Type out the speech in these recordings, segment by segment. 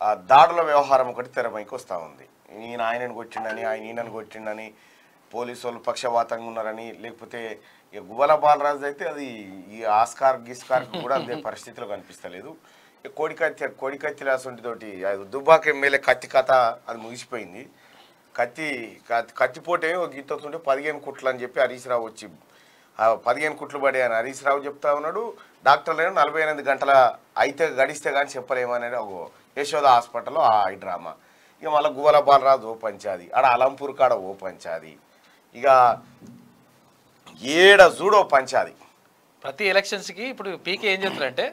ఆ దాడుల వ్యవహారం ఒకటి తెరపైకి వస్తూ ఉంది. ఈయన ఆయనను కొట్టిండని ఆయన ఈయనను కొట్టిండని పోలీసు వాళ్ళు పక్షవాతంగా ఉన్నారని లేకపోతే ఇక గువ్వల బాలరాజు అయితే అది ఈ ఆస్కార్ గిస్కార్ కూడా అదే పరిస్థితిలో కనిపిస్తలేదు. ఇక కోడికత్తి కోడికత్తి రాసంటితోటి అది దుబ్బాక ఎమ్మెల్యే కత్తి కథ అది ముగిసిపోయింది. కత్తి కత్తి కత్తిపోటే గీత వస్తుంటే పదిహేను కుట్లు అని చెప్పి హరీష్ రావు వచ్చి పదిహేను కుట్లు పడే అని హరీష్ రావు చెప్తా ఉన్నాడు. డాక్టర్లు నలభై ఎనిమిది గంటల అయితే గడిస్తే కానీ చెప్పలేమనేది ఒక యశోద హాస్పిటల్లో ఆ డ్రామా. ఇక మళ్ళీ గువ్వల బాలరాజు ఓ పంచాది. ఆడ అలంపూర్ కాడ ఓ పంచాది. ఇక ఏడ చూడో పంచాది. ప్రతి ఎలక్షన్స్కి ఇప్పుడు పీకే ఏం చేస్తారంటే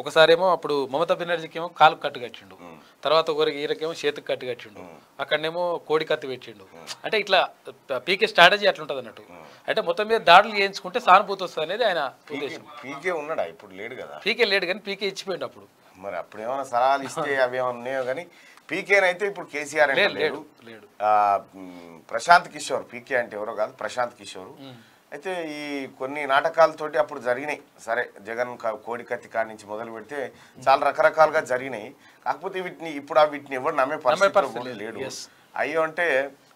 ఒకసారేమో అప్పుడు మమతా బెనర్జీకి ఏమో కాలు కట్టు కట్టిండు. తర్వాత ఒకరికి ఈరకేమో చేతికి కట్టు కట్టిండు. అక్కడనేమో కోడి కత్తి పెట్టిండు. అంటే ఇట్లా పీకే స్ట్రాటజీ అట్లా ఉంటుంది అన్నట్టు అంటే మొత్తం మీద దాడులు చేయించుకుంటే సానుభూతి వస్తుంది అనేది ఆయన పీకే ఉన్నాడా? ఇప్పుడు లేడు కదా. పీకే లేడు కానీ పీకే ఇచ్చిపోయిండు అప్పుడు. మరి అప్పుడు ఏమైనా సలహాలు ఇస్తే అవి ఏమైనా ఉన్నాయో కానీ పీకేనైతే ఇప్పుడు కేసీఆర్ అంటే లేడు ప్రశాంత్ కిషోర్ పీకే అంటే ఎవరో కాదు ప్రశాంత్ కిషోర్. అయితే ఈ కొన్ని నాటకాలతోటి అప్పుడు జరిగినాయి. సరే జగన్ క- కోడి కత్తి కాడి నుంచి మొదలు పెడితే చాలా రకరకాలుగా జరిగినాయి. కాకపోతే వీటిని ఇప్పుడు ఆ వీటిని ఎవరు నమ్మే పరిస్థితి. లేడు. అయ్యో అంటే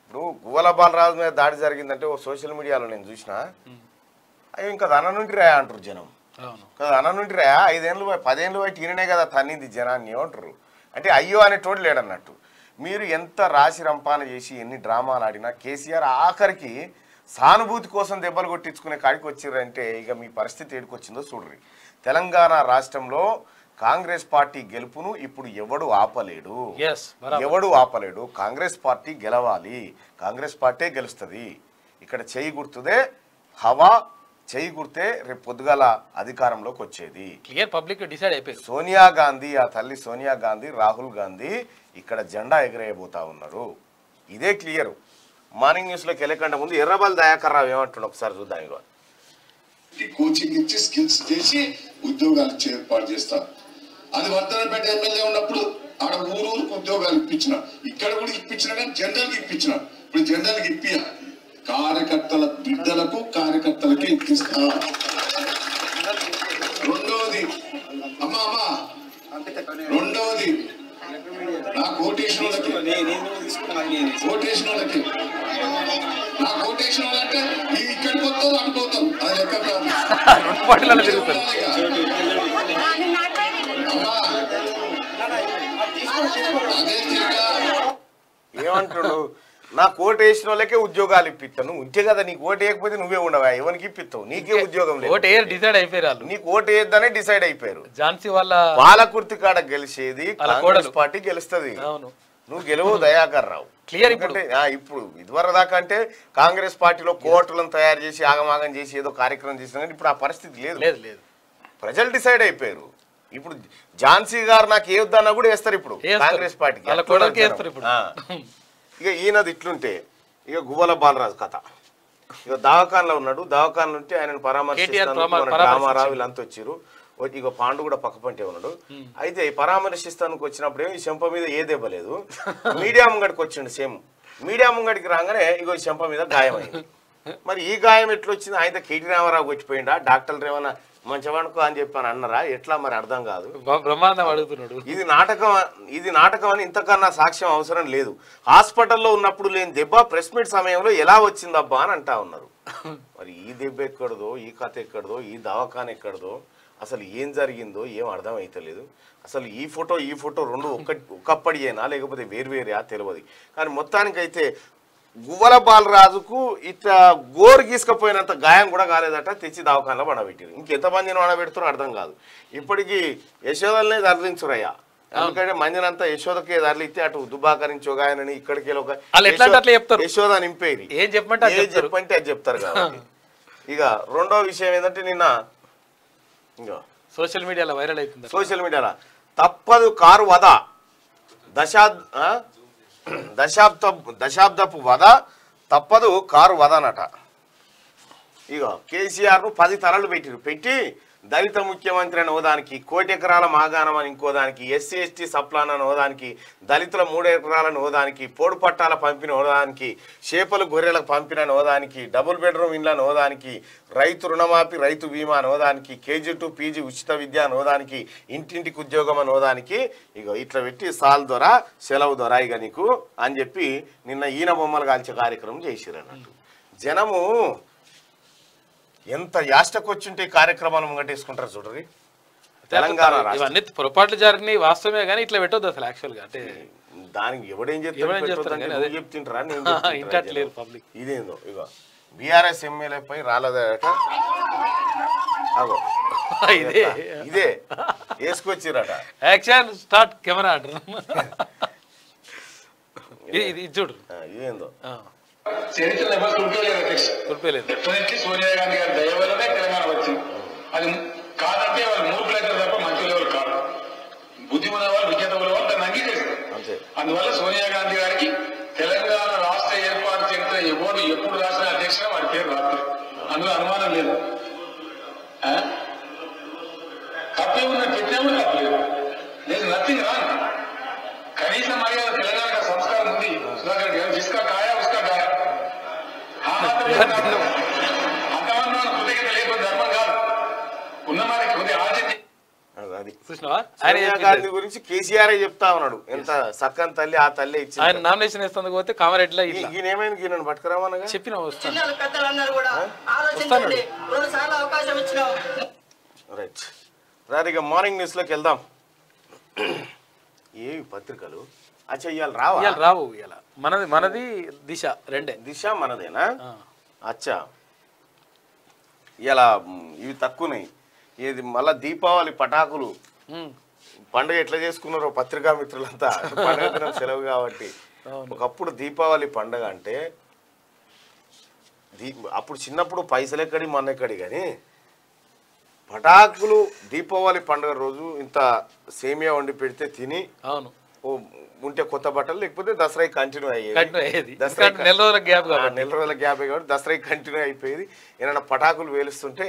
ఇప్పుడు గువ్వల బాలరాజు మీద దాడి జరిగిందంటే ఓ సోషల్ మీడియాలో నేను చూసిన అయ్యో ఇంకా అన్న నుండి రాయా అంటారు జనం. కదా అన్న నుండి రా ఐదేళ్ళు పదేళ్ళు పోయి ఈయననే కదా తన్నింది జనాన్ని అంటారు అంటే అయ్యో అనేటోడు లేడన్నట్టు. మీరు ఎంత రాశి రంపాన చేసి ఎన్ని డ్రామాలు ఆడినా కేసీఆర్ ఆఖరికి సానుభూతి కోసం దెబ్బలు కొట్టించుకునే కాడికి వచ్చిర్రంటే ఇక మీ పరిస్థితి ఏడుకొచ్చిందో చూడ్రి. తెలంగాణ రాష్ట్రంలో కాంగ్రెస్ పార్టీ గెలుపును ఇప్పుడు ఎవడు ఆపలేడు? ఎవడు ఆపలేడు? కాంగ్రెస్ పార్టీ గెలవాలి. కాంగ్రెస్ పార్టీ గెలుస్తుంది. ఇక్కడ చేయి గుర్తుదే హవా చేయి గుర్తే రేపు పొద్దుగాల అధికారంలోకి వచ్చేది. క్లియర్ పబ్లిక్ డిసైడ్ అయిపోయింది. సోనియా గాంధీ ఆ తల్లి సోనియా గాంధీ రాహుల్ గాంధీ ఇక్కడ జెండా ఎగరేయబోతా ఉన్నారు. ఇదే క్లియర్ మార్నింగ్ న్యూస్లోకి వెళ్ళకంటే ముందు ఎర్రబల్ దయాకర్ రావు ఏమంటుండ ఒకసారి చూద్దాం ఇక ఈ కోచింగ్ ఇచ్చి స్కిల్స్ చేసి ఉద్యోగాలు ఏర్పాటు చేస్తారు. అది వర్ధనపేట ఎమ్మెల్యే ఉన్నప్పుడు ఆడ ఊరూరుకు ఉద్యోగాలు ఇప్పించిన. ఇక్కడ కూడా ఇప్పించిన కానీ జనరల్కి ఇప్పించిన. ఇప్పుడు జనరల్కి ఇప్పియ కార్యకర్తల బిడ్డలకు కార్యకర్తలకి ఇప్పిస్తా. రెండవది అమ్మా అమ్మా. రెండవది నా కోటేషన్ వాళ్ళకి కోటేషన్ వాళ్ళకి నా కోటేషన్ వాళ్ళంటే ఈ ఇక్కడికి వస్తారు అనుకోతాం అది లెక్క అదే ఏమంటాడు? నా కోట్ వేసిన వాళ్ళకే ఉద్యోగాలు ఇప్పిస్తాను ఉంటే కదా నీకు ఓటు వేయకపోతే నువ్వే ఉండవా? ఎవరికి ఇప్పిస్తావు నీకే ఉద్యోగం లేదు. ఓట్ డిసైడ్ అయిపోయారు నీకు ఓటు వేయద్దనే డిసైడ్ అయిపోయారు. ఝాన్సీ వాళ్ళ పాలకుర్తి కాడ గెలిచేది కాంగ్రెస్. పార్టీ గెలుస్తుంది. నువ్వు గెలువు దయాకర్ రావు. Clear ఇప్పుడు. ఇదివరకు దాకా అంటే కాంగ్రెస్ పార్టీలో కోర్టులను తయారు చేసి ఆగమాగం చేసి ఏదో కార్యక్రమం చేసిన కానీ ఇప్పుడు ఆ పరిస్థితి లేదు. లేదు ప్రజలు డిసైడ్ అయిపోయారు. ఇప్పుడు ఝాన్సీ గారు నాకు ఏ వద్దన్నా కూడా వేస్తారు ఇప్పుడు. కాంగ్రెస్ పార్టీకి. ఇక ఈయనది ఇట్లుంటే ఇక గువ్వల బాలరాజు కథ. ఇక దవాఖాన్లో ఉన్నాడు. దవాఖాన్లో ఉంటే ఆయన పరామర్శిస్తాను. రామారావు వీళ్ళంతా వచ్చారు వచ్చి ఇక పాండు కూడా పక్క పంటే ఉన్నాడు. అయితే ఈ పరామర్శిస్తానికి వచ్చినప్పుడు ఏమో ఈ చెంప మీద ఏ దెబ్బ లేదు. మీడియా ముంగడికి వచ్చిండు సేమ్. మీడియా ముంగడికి రాగానే ఇగో చెంప మీద గాయమైంది. మరి ఈ గాయం ఎట్లా వచ్చింది ఆయన కేటీ రామారావు వచ్చిపోయిండా డాక్టర్లు ఏమన్నా మంచివాడుకో అని చెప్పి అని అన్నారా? ఎట్లా మరి అర్థం కాదు. బ్ర- బ్రహ్మాండం అడుగుతున్నాడు. ఇది నాటకం ఇది నాటకం అని ఇంతకన్నా సాక్ష్యం అవసరం లేదు. హాస్పిటల్లో ఉన్నప్పుడు లేని దెబ్బ ప్రెస్ మీట్ సమయంలో ఎలా వచ్చిందబ్బా అని అంటా ఉన్నారు. మరి ఈ దెబ్బ ఎక్కడదో ఈ కథ ఎక్కడదో ఈ దవాఖాన ఎక్కడదో అసలు ఏం జరిగిందో ఏం అర్థం అవుతలేదు అసలు ఈ ఫోటో ఈ ఫోటో రెండు ఒక్క ఒకప్పటియేనా లేకపోతే వేరువేరియా తెలియదు కానీ మొత్తానికైతే గువ్వల బాలరాజుకు ఇట్లా గోరు గీసుకపోయినంత గాయం కూడా కాలేదట తెచ్చి దవాఖానలో పడబెట్టారు. ఇంకెంతమందిని పడబెడుతారో అర్థం కాదు. ఇప్పటికీ యశోదలనే తరలించురయ్యా. ఎందుకంటే మందినంతా యశోదకే తరలిస్తే అటు దుబాకరించి ఒక ఆయనని ఇక్కడికి ఒక చెప్తారు. యశోద నింపేది. ఏం చెప్పమంటే ఏం. చెప్పంటే అది చెప్తారు కాబట్టి. ఇక రెండో విషయం ఏంటంటే నిన్న ఇంకా సోషల్ మీడియాలో వైరల్ అవుతుంది సోషల్ మీడియాలో తప్పదు కారు వద. దశాబ్ ఆ? దశాబ్ద దశాబ్దపు వద తప్పదు కారు వద అనట. ఇక కేసీఆర్ను పది తలలు పెట్టిరు. పెట్టి దళిత ముఖ్యమంత్రి అని హోదానికి కోటి ఎకరాల మాగాణం అని ఇంకో దానికి ఎస్సీ ఎస్టీ సప్లాన్ అని హోదానికి దళితుల మూడు ఎకరాలను హోదానికి పోడు పట్టాల పంపిన హోదానికి చేపలు గొర్రెలకు పంపిన హోదానికి డబుల్ బెడ్రూమ్ ఇండ్ల హోదానికి రైతు రుణమాఫీ రైతు బీమా హోదానికి కేజీ టు పీజీ ఉచిత విద్య హోదానికి ఇంటింటికి ఉద్యోగం అని హోదానికి ఇక ఇట్లా పెట్టి సాల్ ద్వారా సెలవు ద్వారా ఇక నీకు అని చెప్పి నిన్న ఈయన బొమ్మలు కాల్చే కార్యక్రమం చేసిరన్నట్టు జనము ఎంత యాష్టకొచ్చుంటే కార్యక్రమాలు ముంగటేసుకుంటారు చూడరి తెలంగాణ ఇవన్నీ పొరపాట్లు జరిగినాయి వాస్తవమే కానీ ఇట్లా పెట్టొద్దు అసలు యాక్చువల్గా అంటే దానికి ఎవడేం చెప్తాడు. చెప్తుంటారా? ఇంటట్లేరు public. ఇదేందో ఇగో. బీఆర్ఎస్ ఎమ్మెల్యే పై రాలేదట. అగో. ఇదే. ఇదే. వేసుకొచ్చిరట యాక్షన్ స్టార్ట్ కెమెరా ఆర్డర్. ఇది చూడు. ఇదేందో. ఆ, చరిత్రలో ఎవరు చూడలేదు అధ్యక్ష గుర్తులేదు డెఫినెట్లీ సోనియా గాంధీ గారి దయ వల్లనే తెలంగాణ వచ్చింది అది కాదంటే వాళ్ళు మూర్ఖులైతే తప్ప మంచి ఎవరు కాదు బుద్ధి ఉన్న వాళ్ళు విజ్ఞత ఉన్న వాళ్ళు దాన్ని అంగీకరిస్తారు అంతే అందువల్ల సోనియా గాంధీ గారికి తెలంగాణ రాష్ట్ర ఏర్పాటు చరిత్ర ఎవరు ఎప్పుడు రాసిన అధ్యక్షుడు వారి పేరు రాలేదు అందులో అనుమానం లేదు ఆ? తప్పే ఉన్న పెట్టినాము తప్పలేదు లేదు నథింగ్ రాంగ్ కనీసం మర్యాద తెలంగాణ సంస్కారం ఉంది సుధాకర్ గారు జిస్కా కాయా ఉస్కా కాయా ఆయన. గాంధీ గురించి కేసీఆర్ చెప్తా ఉన్నాడు. ఎంత సక్కని తల్లి ఆ తల్లి ఆయన ఇచ్చింది. నామినేషన్ వేస్తుంది పోతే కామారెడ్డిలో ఇట్లా. ఈయనేమైంది? ఈయన పట్టుకురామనగా? చెప్పిన రైట్ ఇక మార్నింగ్ న్యూస్లోకి వెళ్దాం. ఏవి పత్రికలు? అచ్చా ఇవాళ రావా? ఇవాళ రావు ఇవాళ మనది మనది దిశ రెండే. దిశ మనదేనా. అచ్చా. ఇలా ఇవి తక్కువనాయి ఇది మళ్ళా దీపావళి పటాకులు. పండుగ ఎట్లా చేసుకున్నారో పత్రికా మిత్రులంతా పండుగ దినం సెలవు కాబట్టి. ఒకప్పుడు దీపావళి పండుగ అంటే దీ అప్పుడు చిన్నప్పుడు పైసలు ఎక్కడి మన ఎక్కడి కానీ పటాకులు దీపావళి పండుగ రోజు ఇంత సేమియా వండి పెడితే తిని అవును. ఉంటే కొత్త బట్టలు లేకపోతే దసరా కంటిన్యూ అయ్యేది. దసరా నెల రోజుల గ్యాప్ నెల రోజుల గ్యాప్ కాబట్టి దసరా కంటిన్యూ అయిపోయేది. ఏమైనా పటాకులు వేలుస్తుంటే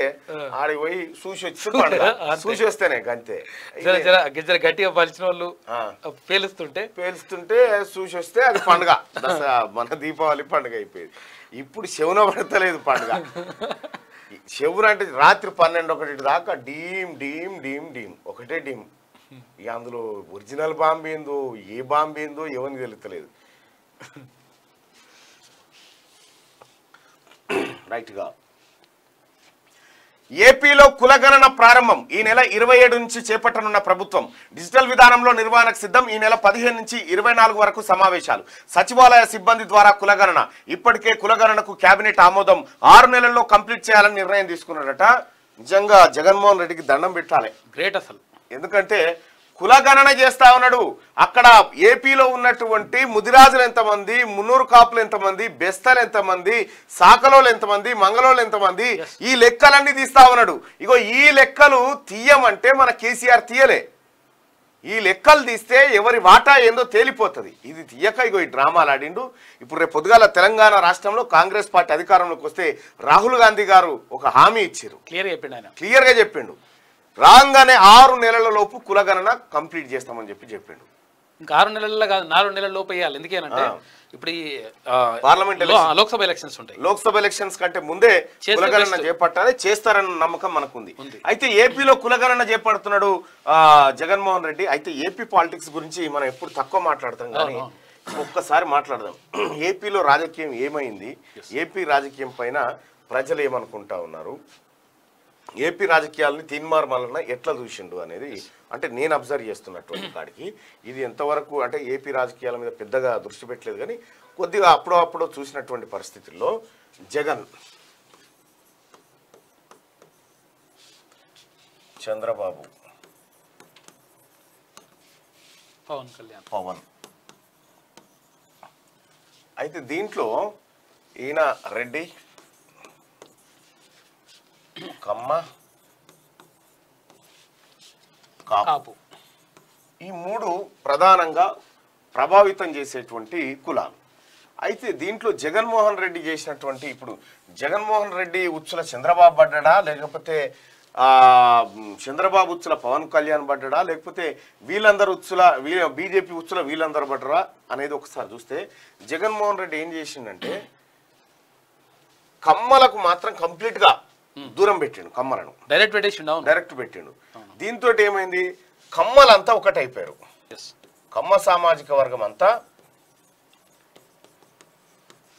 ఆడికి పోయి చూసి వచ్చి. చూసి వస్తేనే అంతే జర జర జర గట్టిగా పలిచిన వాళ్ళు. పేలుస్తుంటే? పేలుస్తుంటే చూసి వస్తే అది పండుగ. దసరా మన దీపావళి పండుగ అయిపోయేది. ఇప్పుడు శవున పడతలేదు పండుగ. శవున అంటే రాత్రి పన్నెండు ఒకటి దాకా డీమ్ డీమ్ డీమ్ డీమ్. ఒకటే డీమ్. ఇక అందులో ఒరిజినల్ బాంబు ఏందో ఏ బాంబు ఏందో ఎవరికి తెలుస్తలేదు రైట్గా. ఏపీలో కులగణన ప్రారంభం. ఈ నెల ఇరవై ఏడు నుంచి చేపట్టనున్న ప్రభుత్వం డిజిటల్ విధానంలో నిర్వహణకు సిద్ధం. ఈ నెల పదిహేను నుంచి ఇరవై నాలుగు వరకు సమావేశాలు. సచివాలయ సిబ్బంది ద్వారా కులగణన. ఇప్పటికే కులగణనకు కేబినెట్ ఆమోదం. ఆరు నెలల్లో కంప్లీట్ చేయాలని నిర్ణయం తీసుకున్నాడట. నిజంగా జగన్మోహన్ రెడ్డికి దండం పెట్టాలి. గ్రేట్ అసలు. ఎందుకంటే కులగణన చేస్తా ఉన్నాడు. అక్కడ ఏపీలో ఉన్నటువంటి ముదిరాజులు ఎంతమంది మున్నూరు కాపులు ఎంతమంది బెస్తలు ఎంతమంది సాకలోలు ఎంతమంది మంగళోళ్ళు ఎంతమంది ఈ లెక్కలన్నీ తీస్తా ఉన్నాడు. ఇగో ఈ లెక్కలు తీయమంటే మన కేసీఆర్ తీయలే. ఈ లెక్కలు తీస్తే ఎవరి వాటా ఏందో తేలిపోతుంది. ఇది తీయక ఇగో ఈ డ్రామాలు ఆడిండు. ఇప్పుడు రేపు పొద్దుగాల తెలంగాణ రాష్ట్రంలో కాంగ్రెస్ పార్టీ అధికారంలోకి వస్తే రాహుల్ గాంధీ గారు ఒక హామీ ఇచ్చారు క్లియర్ చెప్పిండు ఆయన. క్లియర్గా చెప్పిండు. రాగానే ఆరు నెలల లోపు కులగణన కంప్లీట్ చేస్తామని చెప్పి చెప్పిండు. ఇంకా ఆరు నెలల్లో కాదు నాలుగు నెలల లోపు వేయాలి ఎందుకేనంటే. ఇప్పుడు ఈ పార్లమెంట్. లోక్సభ ఎలక్షన్స్ ఉంటాయి. లోక్సభ ఎలక్షన్స్ కంటే ముందే కులగణన. చేపట్టాలి చేస్తారన్న నమ్మకం మనకుంది. ఉంది. అయితే ఏపీలో కులగణన చేపడుతున్నాడు జగన్మోహన్ రెడ్డి. అయితే ఏపీ పాలిటిక్స్ గురించి మనం ఎప్పుడు తక్కువ మాట్లాడతాం కానీ ఒక్కసారి మాట్లాడదాం. ఏపీలో రాజకీయం ఏమైంది? ఏపీ రాజకీయం పైన ప్రజలు ఏమనుకుంటా ఉన్నారు? ఏపీ రాజకీయాలని తీన్మార్ మల్లన్న ఎట్లా చూసిండు అనేది అంటే నేను అబ్జర్వ్ చేస్తున్నటువంటి కాడికి ఇది ఎంతవరకు అంటే ఏపీ రాజకీయాల మీద పెద్దగా దృష్టి పెట్టలేదు కానీ కొద్దిగా అప్పుడో అప్పుడో చూసినటువంటి పరిస్థితుల్లో జగన్ చంద్రబాబు పవన్ కళ్యాణ్. పవన్. అయితే దీంట్లో ఈయన రెడ్డి కమ్మ. కాపు. ఈ మూడు ప్రధానంగా ప్రభావితం చేసేటువంటి కులాలు. అయితే దీంట్లో జగన్మోహన్ రెడ్డి చేసినటువంటి ఇప్పుడు జగన్మోహన్ రెడ్డి ఉచ్చుల చంద్రబాబు పడ్డా లేకపోతే చంద్రబాబు ఉచ్చుల పవన్ కళ్యాణ్ పడ్డా లేకపోతే వీళ్ళందరూ ఉచ్చుల వీళ్ళ బీజేపీ ఉచ్చుల వీళ్ళందరూ పడ్డరా? అనేది ఒకసారి చూస్తే జగన్మోహన్ రెడ్డి ఏం చేసిండంటే కమ్మలకు మాత్రం కంప్లీట్గా దూరం పెట్టిండు కమ్మలను. డైరెక్ట్ పెట్టేసిండు డైరెక్ట్ పెట్టిండు. దీంతో ఏమైంది? కమ్మలంతా ఒకటైపోయారు కమ్మ సామాజిక వర్గం అంతా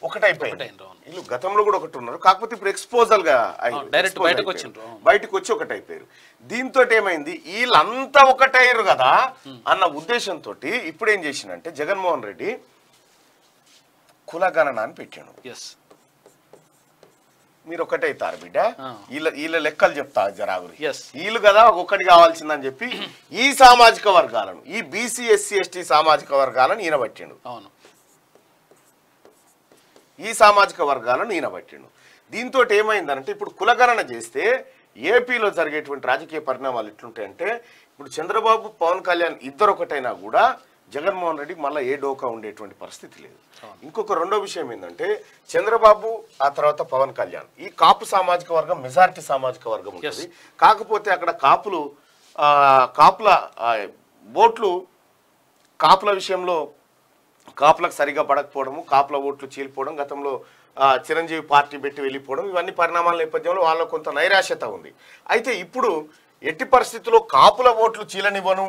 ఒకటైపోయింది. వీళ్ళు గతంలో కూడా ఒకటి ఉన్నారు. కాకపోతే ఇప్పుడు ఎక్స్పోజల్గా expose బయటకు అవును. బయటకు వచ్చి ఒకటైపోయారు దీంతో ఏమైంది? వీళ్ళంతా ఒకటయ్యారు కదా అన్న ఉద్దేశంతో ఇప్పుడు ఏం చేసిండంటే జగన్మోహన్ రెడ్డి కులగణన అని పెట్టాడు. ఎస్ మీరు ఒకటైతారు బిడ్డ. వీళ్ళ వీళ్ళ లెక్కలు చెప్తా జరాగురి. వీళ్ళు కదా ఒక్కటి కావాల్సిందని చెప్పి ఈ సామాజిక వర్గాలను ఈ బీసీ ఎస్సీ ఎస్టీ సామాజిక వర్గాలను ఈయన పట్టిండు అవును. ఈ సామాజిక వర్గాలను ఈయన పట్టిండు దీంతో ఏమైందంటే ఇప్పుడు కులగణన చేస్తే ఏపీలో జరిగేటువంటి రాజకీయ పరిణామాలు ఎట్లుంటాయంటే ఇప్పుడు చంద్రబాబు పవన్ కళ్యాణ్ ఇద్దరు ఒకటైనా కూడా జగన్మోహన్ రెడ్డికి మళ్ళీ ఏ డోకా ఉండేటువంటి పరిస్థితి లేదు. ఇంకొక రెండో విషయం ఏంటంటే చంద్రబాబు ఆ తర్వాత పవన్ కళ్యాణ్. ఈ కాపు సామాజిక వర్గం మెజారిటీ సామాజిక వర్గం ఉంటుంది. కాకపోతే అక్కడ కాపులు కాపుల ఓట్లు కాపుల విషయంలో కాపులకు సరిగా పడకపోవడము కాపుల ఓట్లు చీలిపోవడం గతంలో చిరంజీవి పార్టీ పెట్టి వెళ్ళిపోవడం ఇవన్నీ పరిణామాల నేపథ్యంలో వాళ్ళకు కొంత నైరాశ్యత ఉంది. అయితే ఇప్పుడు ఎట్టి పరిస్థితుల్లో కాపుల ఓట్లు చీలనివ్వను?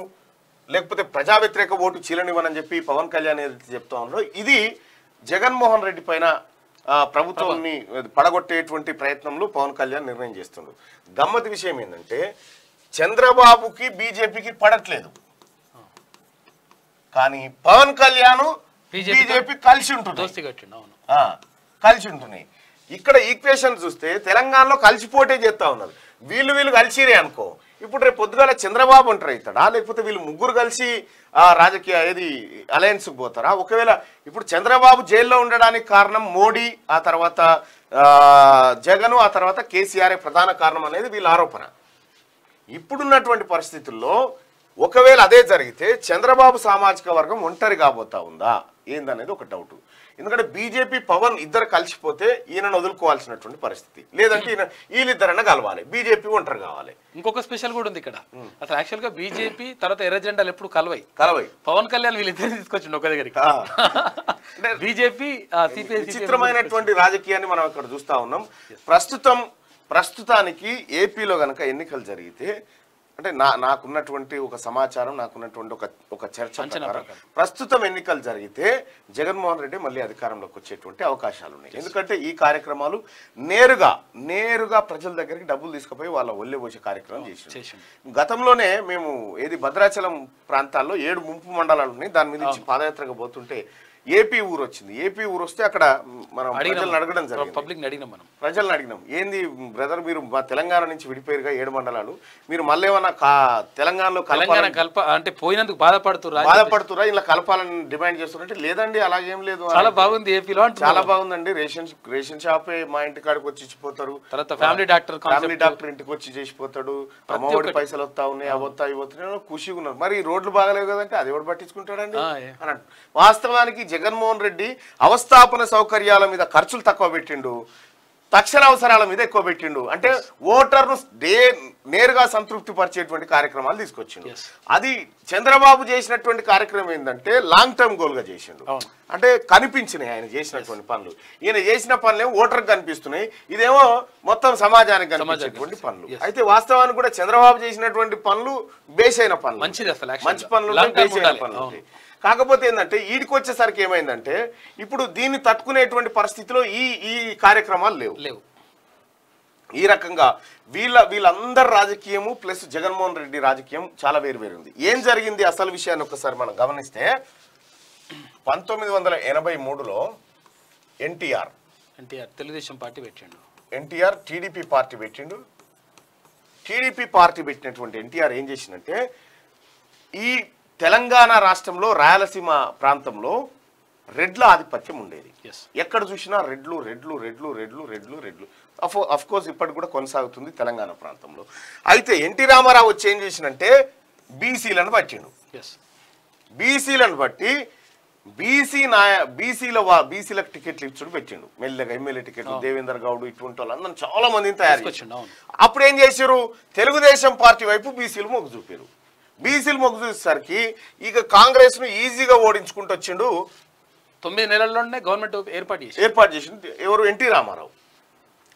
లేకపోతే ప్రజా వ్యతిరేక ఓటు చీలనివ్వనని చెప్పి పవన్ కళ్యాణ్ ఏదైతే చెప్తా ఉన్నారో ఇది జగన్మోహన్ రెడ్డి పైన ప్రభుత్వాన్ని పడగొట్టేటువంటి ప్రయత్నంలో పవన్ కళ్యాణ్ నిర్ణయం చేస్తుండ్రు గమ్మతి విషయం ఏంటంటే చంద్రబాబుకి బీజేపీకి పడట్లేదు. కానీ పవన్ కళ్యాణ్ బీజేపీ కలిసి ఉంటుంది కలిసి ఉంటున్నాయి. ఇక్కడ ఈక్వేషన్ చూస్తే తెలంగాణలో కలిసిపోటే చేస్తా ఉన్నారు. వీళ్ళు వీళ్ళు కలిసిరే అనుకో. ఇప్పుడు రేపు పొద్దుగాల చంద్రబాబు అంటారు అవుతాడా లేకపోతే వీళ్ళు ముగ్గురు కలిసి ఆ రాజకీయ ఏది అలయన్స్కి పోతారా? ఒకవేళ ఇప్పుడు చంద్రబాబు జైల్లో ఉండడానికి కారణం మోడీ ఆ తర్వాత జగన్ ఆ తర్వాత కేసీఆర్ ప్రధాన కారణం అనేది వీళ్ళ ఆరోపణ. ఇప్పుడున్నటువంటి పరిస్థితుల్లో ఒకవేళ అదే జరిగితే చంద్రబాబు సామాజిక వర్గం ఒంటరి కాబోతా ఉందా? ఏందనేది ఒక డౌట్ ఎందుకంటే బీజేపీ పవన్ ఇద్దరు కలిసిపోతే ఈయనను వదులుకోవాల్సినటువంటి పరిస్థితి. లేదంటే ఈయన వీళ్ళిద్దరన్నా కలవాలి. బీజేపీ ఒంటరి కావాలి. ఇంకొక స్పెషల్ కూడా ఉంది ఇక్కడ. అసలు యాక్చువల్గా బీజేపీ తర్వాత ఎర్ర జెండాలు ఎప్పుడు కలవయి కలవై. పవన్ కళ్యాణ్ వీళ్ళిద్దరిని తీసుకొచ్చిండు ఒక దగ్గరికి. బీజేపీ విచిత్రమైనటువంటి రాజకీయాన్ని మనం ఇక్కడ చూస్తా ఉన్నాం. ప్రస్తుతం ప్రస్తుతానికి ఏపీలో గనక ఎన్నికలు జరిగితే అంటే నా నాకున్నటువంటి ఒక సమాచారం నాకున్నటువంటి ఒక ఒక చర్చ. ప్రస్తుతం ఎన్నికలు జరిగితే జగన్మోహన్ రెడ్డి మళ్ళీ అధికారంలోకి వచ్చేటువంటి అవకాశాలు ఉన్నాయి. ఎందుకంటే ఈ కార్యక్రమాలు నేరుగా నేరుగా ప్రజల దగ్గరికి డబ్బులు తీసుకుపోయి వాళ్ళ ఒళ్ళే పోసే కార్యక్రమం చేసిండు. గతంలోనే మేము ఏది భద్రాచలం ప్రాంతాల్లో ఏడు ముంపు మండలాలు ఉన్నాయి. దాని మీద నుంచి పాదయాత్రగా పోతుంటే ఏపీ ఊరు వచ్చింది. ఏపీ ఊరు వస్తే అక్కడ మనం ప్రజలను అడగడం జరిగింది. పబ్లిక్ అడిగినాం మనం. ప్రజలను అడిగినాం. ఏంది బ్రదర్ మీరు మా తెలంగాణ నుంచి విడిపోయారుగా ఏడు మండలాలు. మీరు మళ్ళీ ఏమన్నా తెలంగాణలో తెలంగాణ కల్ప అంటే పోయినందుకు బాధపడుతున్నారు బాధపడుతురా ఇలా కలపాలని డిమాండ్ చేస్తున్నారంటే లేదండి అలాగేం లేదు చాలా బాగుంది ఏపీలో. చాలా బాగుందండి. రేషన్ రేషన్ షాపే మా ఇంటి కాడికి వచ్చి ఇచ్చిపోతారు. తర్వాత ఫ్యామిలీ డాక్టర్ ఫ్యామిలీ డాక్టర్ ఇంటికి వచ్చి చేసిపోతాడు. అమ్మఒడి పైసలు వస్తా ఉన్నాయి అవి వస్తా ఇవి వస్తున్నాయి ఖుషిగా ఉన్నారు. మరి రోడ్లు బాగలేవు కదంటే అది ఎవడు పట్టించుకుంటాడండి. వాస్తవానికి జగన్మోహన్ రెడ్డి అవస్థాపన సౌకర్యాల మీద ఖర్చులు తక్కువ పెట్టిండు తక్షణ అవసరాల మీద ఎక్కువ పెట్టిండు అంటే ఓటర్ను డే నేరుగా సంతృప్తి పరిచేటువంటి కార్యక్రమాలు తీసుకొచ్చిండు. అది చంద్రబాబు చేసినటువంటి కార్యక్రమం ఏంటంటే లాంగ్ టర్మ్ గోల్గా చేసిండు. అంటే కనిపించినాయి ఆయన చేసినటువంటి పనులు ఈయన చేసిన పనులు ఓటర్కి కనిపిస్తున్నాయి ఇదేమో మొత్తం సమాజానికి కనిపించేటువంటి పనులు. అయితే వాస్తవానికి కూడా చంద్రబాబు చేసినటువంటి పనులు బేస్ అయిన పనులు. మంచి పనులు. పనులు. కాకపోతే ఏంటంటే వీడికి వచ్చేసరికి ఏమైందంటే ఇప్పుడు దీన్ని తట్టుకునేటువంటి పరిస్థితిలో ఈ ఈ కార్యక్రమాలు లేవు. లేవు. ఈ రకంగా వీళ్ళ వీళ్ళందరి రాజకీయము ప్లస్ జగన్మోహన్ రెడ్డి రాజకీయం చాలా వేరు వేరు ఉంది ఏం జరిగింది అసలు విషయాన్ని ఒకసారి మనం గమనిస్తే పంతొమ్మిది వందల ఎనభై మూడులో ఎన్టీఆర్ ఎన్టీఆర్ తెలుగుదేశం పార్టీ పెట్టిండు. ఎన్టీఆర్ టీడీపీ పార్టీ పెట్టిండు. టీడీపీ పార్టీ పెట్టినటువంటి ఎన్టీఆర్ ఏం చేసిందంటే ఈ తెలంగాణ రాష్ట్రంలో రాయలసీమ ప్రాంతంలో రెడ్ల ఆధిపత్యం ఉండేది. ఎక్కడ చూసినా రెడ్లు రెడ్లు రెడ్లు రెడ్లు రెడ్లు రెడ్లు. అఫ్ కోర్స్ ఇప్పటికి కూడా కొనసాగుతుంది తెలంగాణ ప్రాంతంలో. అయితే ఎన్టీ రామారావు వచ్చి ఏం చేసినంటే బీసీలను పట్టిండు. బీసీలను బట్టి బీసీ నాయ బీసీల బీసీలకు టికెట్లు ఇచ్చుడు పెట్టిండు. మెల్లగా ఎమ్మెల్యే టికెట్లు దేవేందర్ గౌడ్ ఇటువంటి వాళ్ళందరూ చాలా మందిని తయారు. అప్పుడు ఏం చేశారు? తెలుగుదేశం పార్టీ వైపు బీసీలు మొగ్గు చూపారు. బీసీలు మొగ్గు చూసేసరికి ఇక కాంగ్రెస్ను ఈజీగా ఓడించుకుంటూ వచ్చిండు. తొమ్మిది నెలల్లోనే గవర్నమెంట్ ఏర్పాటు చేసి ఏర్పాటు చేసింది. ఎవరు ఎన్టీ రామారావు.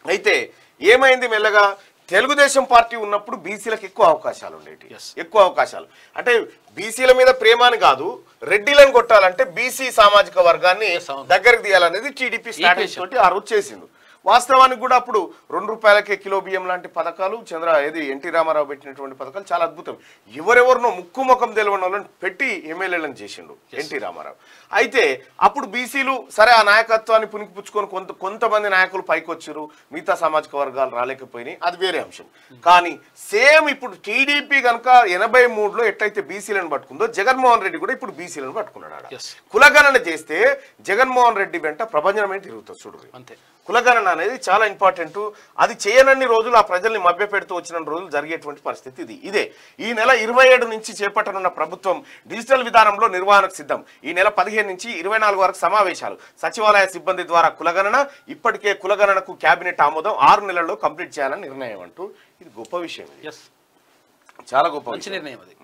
అయితే ఏమైంది మెల్లగా? తెలుగుదేశం పార్టీ ఉన్నప్పుడు బీసీలకు ఎక్కువ అవకాశాలు ఉండేవి. ఎక్కువ అవకాశాలు. అంటే బీసీల మీద ప్రేమ అని కాదు రెడ్డిలను కొట్టాలంటే బీసీ సామాజిక వర్గాన్ని. దగ్గరికి తీయాలనేది టీడీపీ స్ట్రాటజీ. తోటి ఆ రోజు చేసింది వాస్తవానికి కూడా అప్పుడు రెండు రూపాయలకే కిలో బియ్యం లాంటి పథకాలు చంద్ర ఏది ఎన్టీ రామారావు పెట్టినటువంటి పథకాలు చాలా అద్భుతం. ఎవరెవరినో ముక్కు ముఖం తెలియని వాళ్ళని పెట్టి ఎమ్మెల్యేలను చేసిండు ఎన్టీ రామారావు. అయితే అప్పుడు బీసీలు సరే ఆ నాయకత్వాన్ని పుణికిపుచ్చుకొని కొంత కొంతమంది నాయకులు పైకి వచ్చారు మిగతా సామాజిక వర్గాలు రాలేకపోయినాయి అది వేరే అంశం. కానీ సేమ్ ఇప్పుడు టీడీపీ కనుక ఎనభై మూడులో ఎట్లయితే బీసీలను పట్టుకుందో జగన్మోహన్ రెడ్డి కూడా ఇప్పుడు బీసీలను పట్టుకున్నాడు. కులగణన చేస్తే జగన్మోహన్ రెడ్డి వెంట ప్రభంజనమే తిరుగుతుంది చూడు. అంతే. కులగణన అనేది చాలా ఇంపార్టెంట్. అది చేయనన్ని రోజులు ఆ ప్రజల్ని మభ్యపెడుతూ వచ్చిన రోజులు జరిగేటువంటి పరిస్థితి ఇది. ఇదే ఈ నెల ఇరవై ఏడు నుంచి చేపట్టనున్న ప్రభుత్వం డిజిటల్ విధానంలో నిర్వహణకు సిద్ధం. ఈ నెల పదిహేను నుంచి ఇరవై నాలుగు వరకు సమావేశాలు. సచివాలయ సిబ్బంది ద్వారా కులగణన ఇప్పటికే కులగణనకు కేబినెట్ ఆమోదం ఆరు నెలల్లో కంప్లీట్ చేయాలని నిర్ణయం అంటూ ఇది గొప్ప విషయం చాలా గొప్ప. నిర్ణయం అది.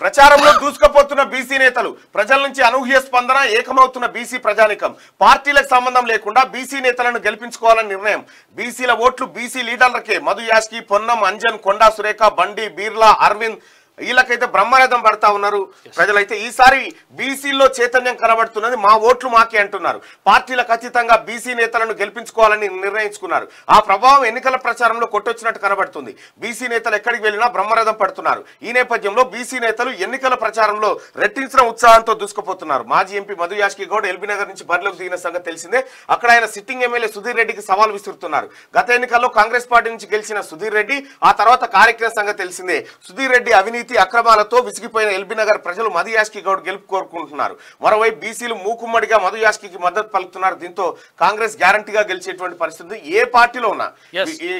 ప్రచారంలో దూసుకుపోతున్న బీసీ నేతలు ప్రజల నుంచి అనూహ్య స్పందన ఏకమవుతున్న బీసీ ప్రజానికం పార్టీలకు సంబంధం లేకుండా బీసీ నేతలను గెలిపించుకోవాలని నిర్ణయం. బీసీల ఓట్లు బీసీ లీడర్లకే మధు యాస్కి పొన్నం అంజన్ కొండా సురేఖ బండి బీర్లా అరవింద్ వీళ్ళకైతే బ్రహ్మరథం పడతా ఉన్నారు. ప్రజలైతే ఈసారి బీసీల్లో చైతన్యం కనబడుతున్నది మా ఓట్లు మాకే అంటున్నారు. పార్టీలకు అతీతంగా బీసీ నేతలను గెలిపించుకోవాలని నిర్ణయించుకున్నారు. ఆ ప్రభావం ఎన్నికల ప్రచారంలో కొట్టొచ్చినట్టు కనబడుతుంది. బీసీ నేతలు ఎక్కడికి వెళ్ళినా బ్రహ్మరథం పడుతున్నారు. ఈ నేపథ్యంలో బీసీ నేతలు ఎన్నికల ప్రచారంలో రెట్టించిన ఉత్సాహంతో దూసుకుపోతున్నారు. మాజీ ఎంపీ మధు యాష్కి గౌడ్ ఎల్బీ నగర్ నుంచి బరిలోకి దిగిన సంగతి తెలిసిందే. అక్కడ ఆయన సిట్టింగ్ ఎమ్మెల్యే సుధీర్ రెడ్డికి సవాల్ విసురుతున్నారు. గత ఎన్నికల్లో కాంగ్రెస్ పార్టీ నుంచి గెలిచిన సుధీర్ రెడ్డి ఆ తర్వాత కార్యక్రమ సంగతి తెలిసిందే. సుధీర్ రెడ్డి అవినీతి అక్రమాలతో విసిగిపోయిన ఎల్బీ నగర్ ప్రజలు మధు యాష్కి గౌడ్ గెలుపు కోరుకుంటున్నారు. మరోవైపు బీసీలు మూకుమ్మడిగా మధు యాష్కి మద్దతు పలుకుతున్నారు. దీంతో కాంగ్రెస్ గ్యారంటీగా గెలిచేటువంటి పరిస్థితి. ఏ పార్టీలో ఉన్నా.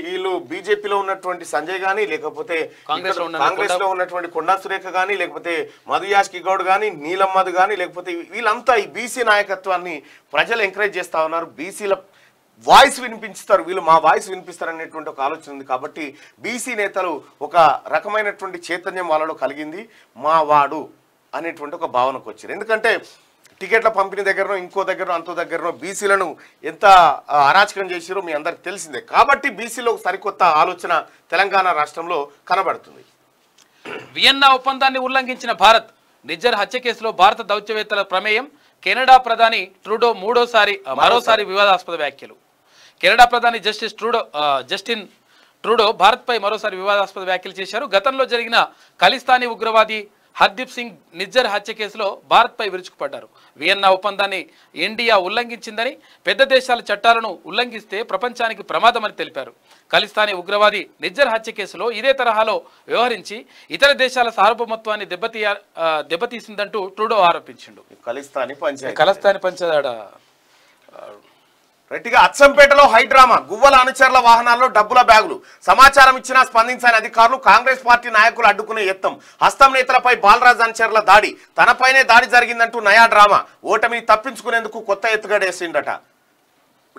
వీళ్ళు బీజేపీలో ఉన్నటువంటి సంజయ్ గానీ లేకపోతే కాంగ్రెస్లో ఉన్నటువంటి కొండా సురేఖ గానీ లేకపోతే మధు యాష్కి గౌడ్ గానీ నీలమ్మద్ గానీ లేకపోతే వీళ్ళంతా ఈ బీసీ నాయకత్వాన్ని ప్రజలు ఎంకరేజ్ చేస్తా ఉన్నారు. బీసీల వాయిస్ వినిపించుతారు. వీళ్ళు మా వాయిస్ వినిపిస్తారు అనేటువంటి ఒక ఆలోచన ఉంది. కాబట్టి బీసీ నేతలు ఒక రకమైనటువంటి చైతన్యం వాళ్ళలో కలిగింది. మా వాడు అనేటువంటి ఒక భావనకు వచ్చారు ఎందుకంటే టికెట్ల పంపిణీ దగ్గరనో ఇంకో దగ్గరనో అంతో దగ్గరనో బీసీలను ఎంత అరాచకం చేసారో మీ అందరికి తెలిసిందే. కాబట్టి బీసీలో సరికొత్త ఆలోచన తెలంగాణ రాష్ట్రంలో కనబడుతుంది. వియన్నా ఒప్పందాన్ని ఉల్లంఘించిన భారత్ నిజ్జర్ హత్య కేసులో భారత దౌత్యవేత్తల ప్రమేయం కెనడా ప్రధాని ట్రూడో మూడోసారి మరోసారి వివాదాస్పద వ్యాఖ్యలు. కెనడా ప్రధాని జస్టిస్ ట్రూడో జస్టిన్ ట్రూడో భారత్పై మరోసారి వివాదాస్పద వ్యాఖ్యలు చేశారు. గతంలో జరిగిన ఖలిస్తానీ ఉగ్రవాది హర్దీప్ సింగ్ నిజ్జర్ హత్య కేసులో భారత్పై విరుచుకుపడ్డారు. వియన్నా ఒప్పందాన్ని ఇండియా ఉల్లంఘించిందని పెద్ద దేశాల చట్టాలను ఉల్లంఘిస్తే ప్రపంచానికి ప్రమాదమని తెలిపారు. ఖలిస్తానీ ఉగ్రవాది నిజ్జర్ హత్య కేసులో ఇదే తరహాలో వ్యవహరించి ఇతర దేశాల సార్వభౌమత్వాన్ని దెబ్బతీయ దెబ్బతీసిందంటూ ట్రూడో ఆరోపించిండు. కలిస్తాని పంచాయతీ. ఖలిస్తానీ పంచదాడ రెట్టిగా అచ్చంపేటలో హైడ్రామా గువ్వల అనుచరుల వాహనాల్లో డబ్బుల బ్యాగులు. సమాచారం ఇచ్చినా స్పందించని అధికారులు కాంగ్రెస్ పార్టీ నాయకులు అడ్డుకునే యత్నం. హస్తం నేతలపై బాలరాజ్ అనుచరుల దాడి. తనపైనే దాడి జరిగిందంటూ నయా డ్రామా. ఓటమిని తప్పించుకునేందుకు కొత్త ఎత్తుగడేసిండట.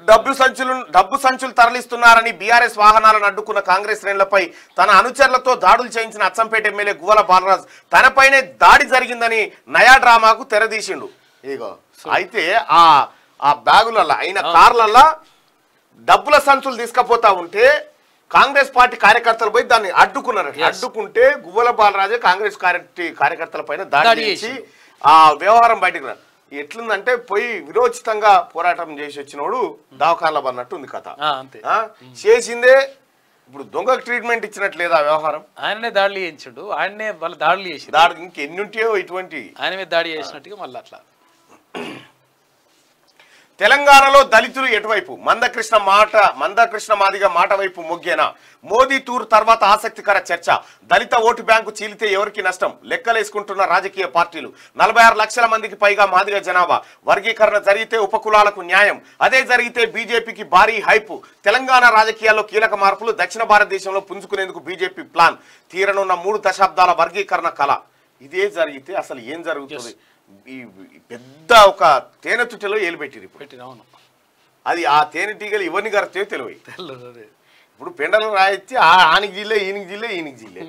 డబ్బు సంచులు డబ్బు సంచులు తరలిస్తున్నారని బీఆర్ఎస్ వాహనాలను అడ్డుకున్న కాంగ్రెస్ శ్రేణులపై తన అనుచరులతో దాడులు చేయించిన అచ్చంపేట ఎమ్మెల్యే గువ్వల బాలరాజ్ తనపైనే దాడి జరిగిందని నయా డ్రామాకు తెరదీసిండు. ఇగో అయితే ఆ ఆ బ్యాగులల్లా అయిన కార్లల్లా డబ్బుల సంచులు తీసుకపోతా ఉంటే కాంగ్రెస్ పార్టీ కార్యకర్తలు పోయి దాన్ని అడ్డుకున్నారు అడ్డుకుంటే గువ్వల బాలరాజే కాంగ్రెస్ కార్య- కార్యకర్తల పైన దాడి దాడి చేసి. ఆ వ్యవహారం బయటకు రా ఎట్లుందంటే పోయి విరోచితంగా పోరాటం చేసి వచ్చినోడు దవాఖానలో పడినట్టు ఉంది కథ? చేసిందే ఇప్పుడు దొంగకు ట్రీట్మెంట్ ఇచ్చినట్టు లేదా ఆ వ్యవహారం? ఆయననే దాడులు చేయించుడు. ఆయన్నే వాళ్ళ దాడులు చేసి దానికి ఇంకెన్ని ఉంటాయో ఇటువంటి ఆయన మీద దాడి చేసినట్టుగా మళ్ళీ అట్లా. తెలంగాణలో దళితులు ఎటువైపు? మందకృష్ణ మాట మందకృష్ణ మాదిగ మాట వైపు మొగ్గేనా? మోదీ టూర్ తర్వాత ఆసక్తికర చర్చ. దళిత ఓటు బ్యాంకు చీలితే ఎవరికి నష్టం? లెక్కలేసుకుంటున్న రాజకీయ పార్టీలు. నలభై ఆరు లక్షల మందికి పైగా మాదిగ జనాభా. వర్గీకరణ జరిగితే ఉపకులాలకు న్యాయం. అదే జరిగితే బీజేపీకి భారీ హైపు. తెలంగాణ రాజకీయాల్లో కీలక మార్పులు దక్షిణ భారతదేశంలో పుంజుకునేందుకు బీజేపీ ప్లాన్. తీరనున్న మూడు దశాబ్దాల వర్గీకరణ కళ ఇదే జరిగితే అసలు ఏం జరుగుతుంది? ఈ పెద్ద ఒక తేనె తుట్టెలో ఏలు పెట్టిరు ఇప్పుడు. అవును. అది ఆ తేనెటీగలు ఎవరిని గరతాయో తెలియదు తెల్లదు అదే. ఇప్పుడు పెండలు రాయిచ్చి ఆ ఆనికి జిల్లే ఈనికి జిల్లే ఈనికి జిల్లే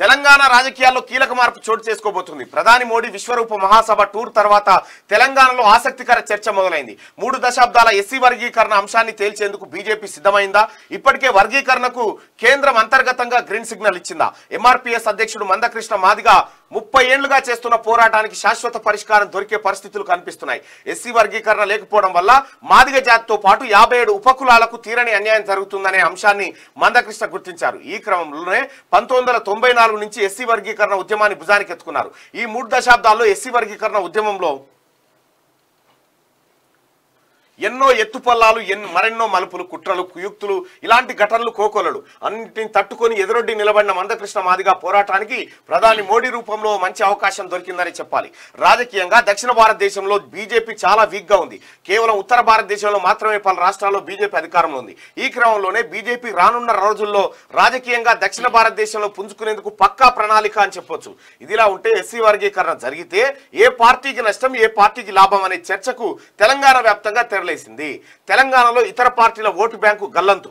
తెలంగాణ రాజకీయాల్లో కీలక మార్పు చోటు చేసుకోబోతుంది. ప్రధాని మోడీ విశ్వరూప మహాసభ టూర్ తర్వాత తెలంగాణలో ఆసక్తికర చర్చ మొదలైంది. మూడు దశాబ్దాల ఎస్సీ వర్గీకరణ అంశాన్ని తేల్చేందుకు బీజేపీ సిద్ధమైందా? ఇప్పటికే వర్గీకరణకు కేంద్రం అంతర్గతంగా గ్రీన్ సిగ్నల్ ఇచ్చిందా? ఎంఆర్పీఎస్ అధ్యక్షుడు మందకృష్ణ మాదిగా ముప్పై ఏళ్ళుగా చేస్తున్న పోరాటానికి శాశ్వత పరిష్కారం దొరికే పరిస్థితులు కనిపిస్తున్నాయి. ఎస్సీ వర్గీకరణ లేకపోవడం వల్ల మాదిగ జాతితో పాటు యాభై ఏడు ఉపకులాలకు తీరని అన్యాయం జరుగుతుందనే అంశాన్ని మందకృష్ణ గుర్తించారు. ఈ క్రమంలోనే పంతొమ్మిది తొంభై నాలుగు నుంచి ఎస్సీ వర్గీకరణ ఉద్యమాన్ని భుజానికి ఎత్తుకున్నారు ఈ మూడు దశాబ్దాల్లో ఎస్సీ వర్గీకరణ ఉద్యమంలో ఎన్నో ఎత్తుపల్లాలు ఎన్ మరెన్నో మలుపులు కుట్రలు కుయుక్తులు ఇలాంటి ఘటనలు కోకొలలు. అన్నింటిని తట్టుకొని ఎదురొడ్డి నిలబడిన మందకృష్ణ మాదిగా పోరాటానికి ప్రధాని మోడీ రూపంలో మంచి అవకాశం దొరికిందని చెప్పాలి. రాజకీయంగా దక్షిణ భారతదేశంలో బీజేపీ చాలా వీక్గా ఉంది. కేవలం ఉత్తర భారతదేశంలో మాత్రమే పలు రాష్ట్రాల్లో బీజేపీ అధికారంలో ఉంది. ఈ క్రమంలోనే బీజేపీ రానున్న రోజుల్లో రాజకీయంగా దక్షిణ భారతదేశంలో పుంజుకునేందుకు పక్కా ప్రణాళిక అని చెప్పొచ్చు. ఇదిలా ఉంటే ఎస్సీ వర్గీకరణ జరిగితే ఏ పార్టీకి నష్టం ఏ పార్టీకి లాభం అనే చర్చకు తెలంగాణ వ్యాప్తంగా తెరలేసింది తెలంగాణలో ఇతర పార్టీల ఓటు బ్యాంకు గల్లంతు.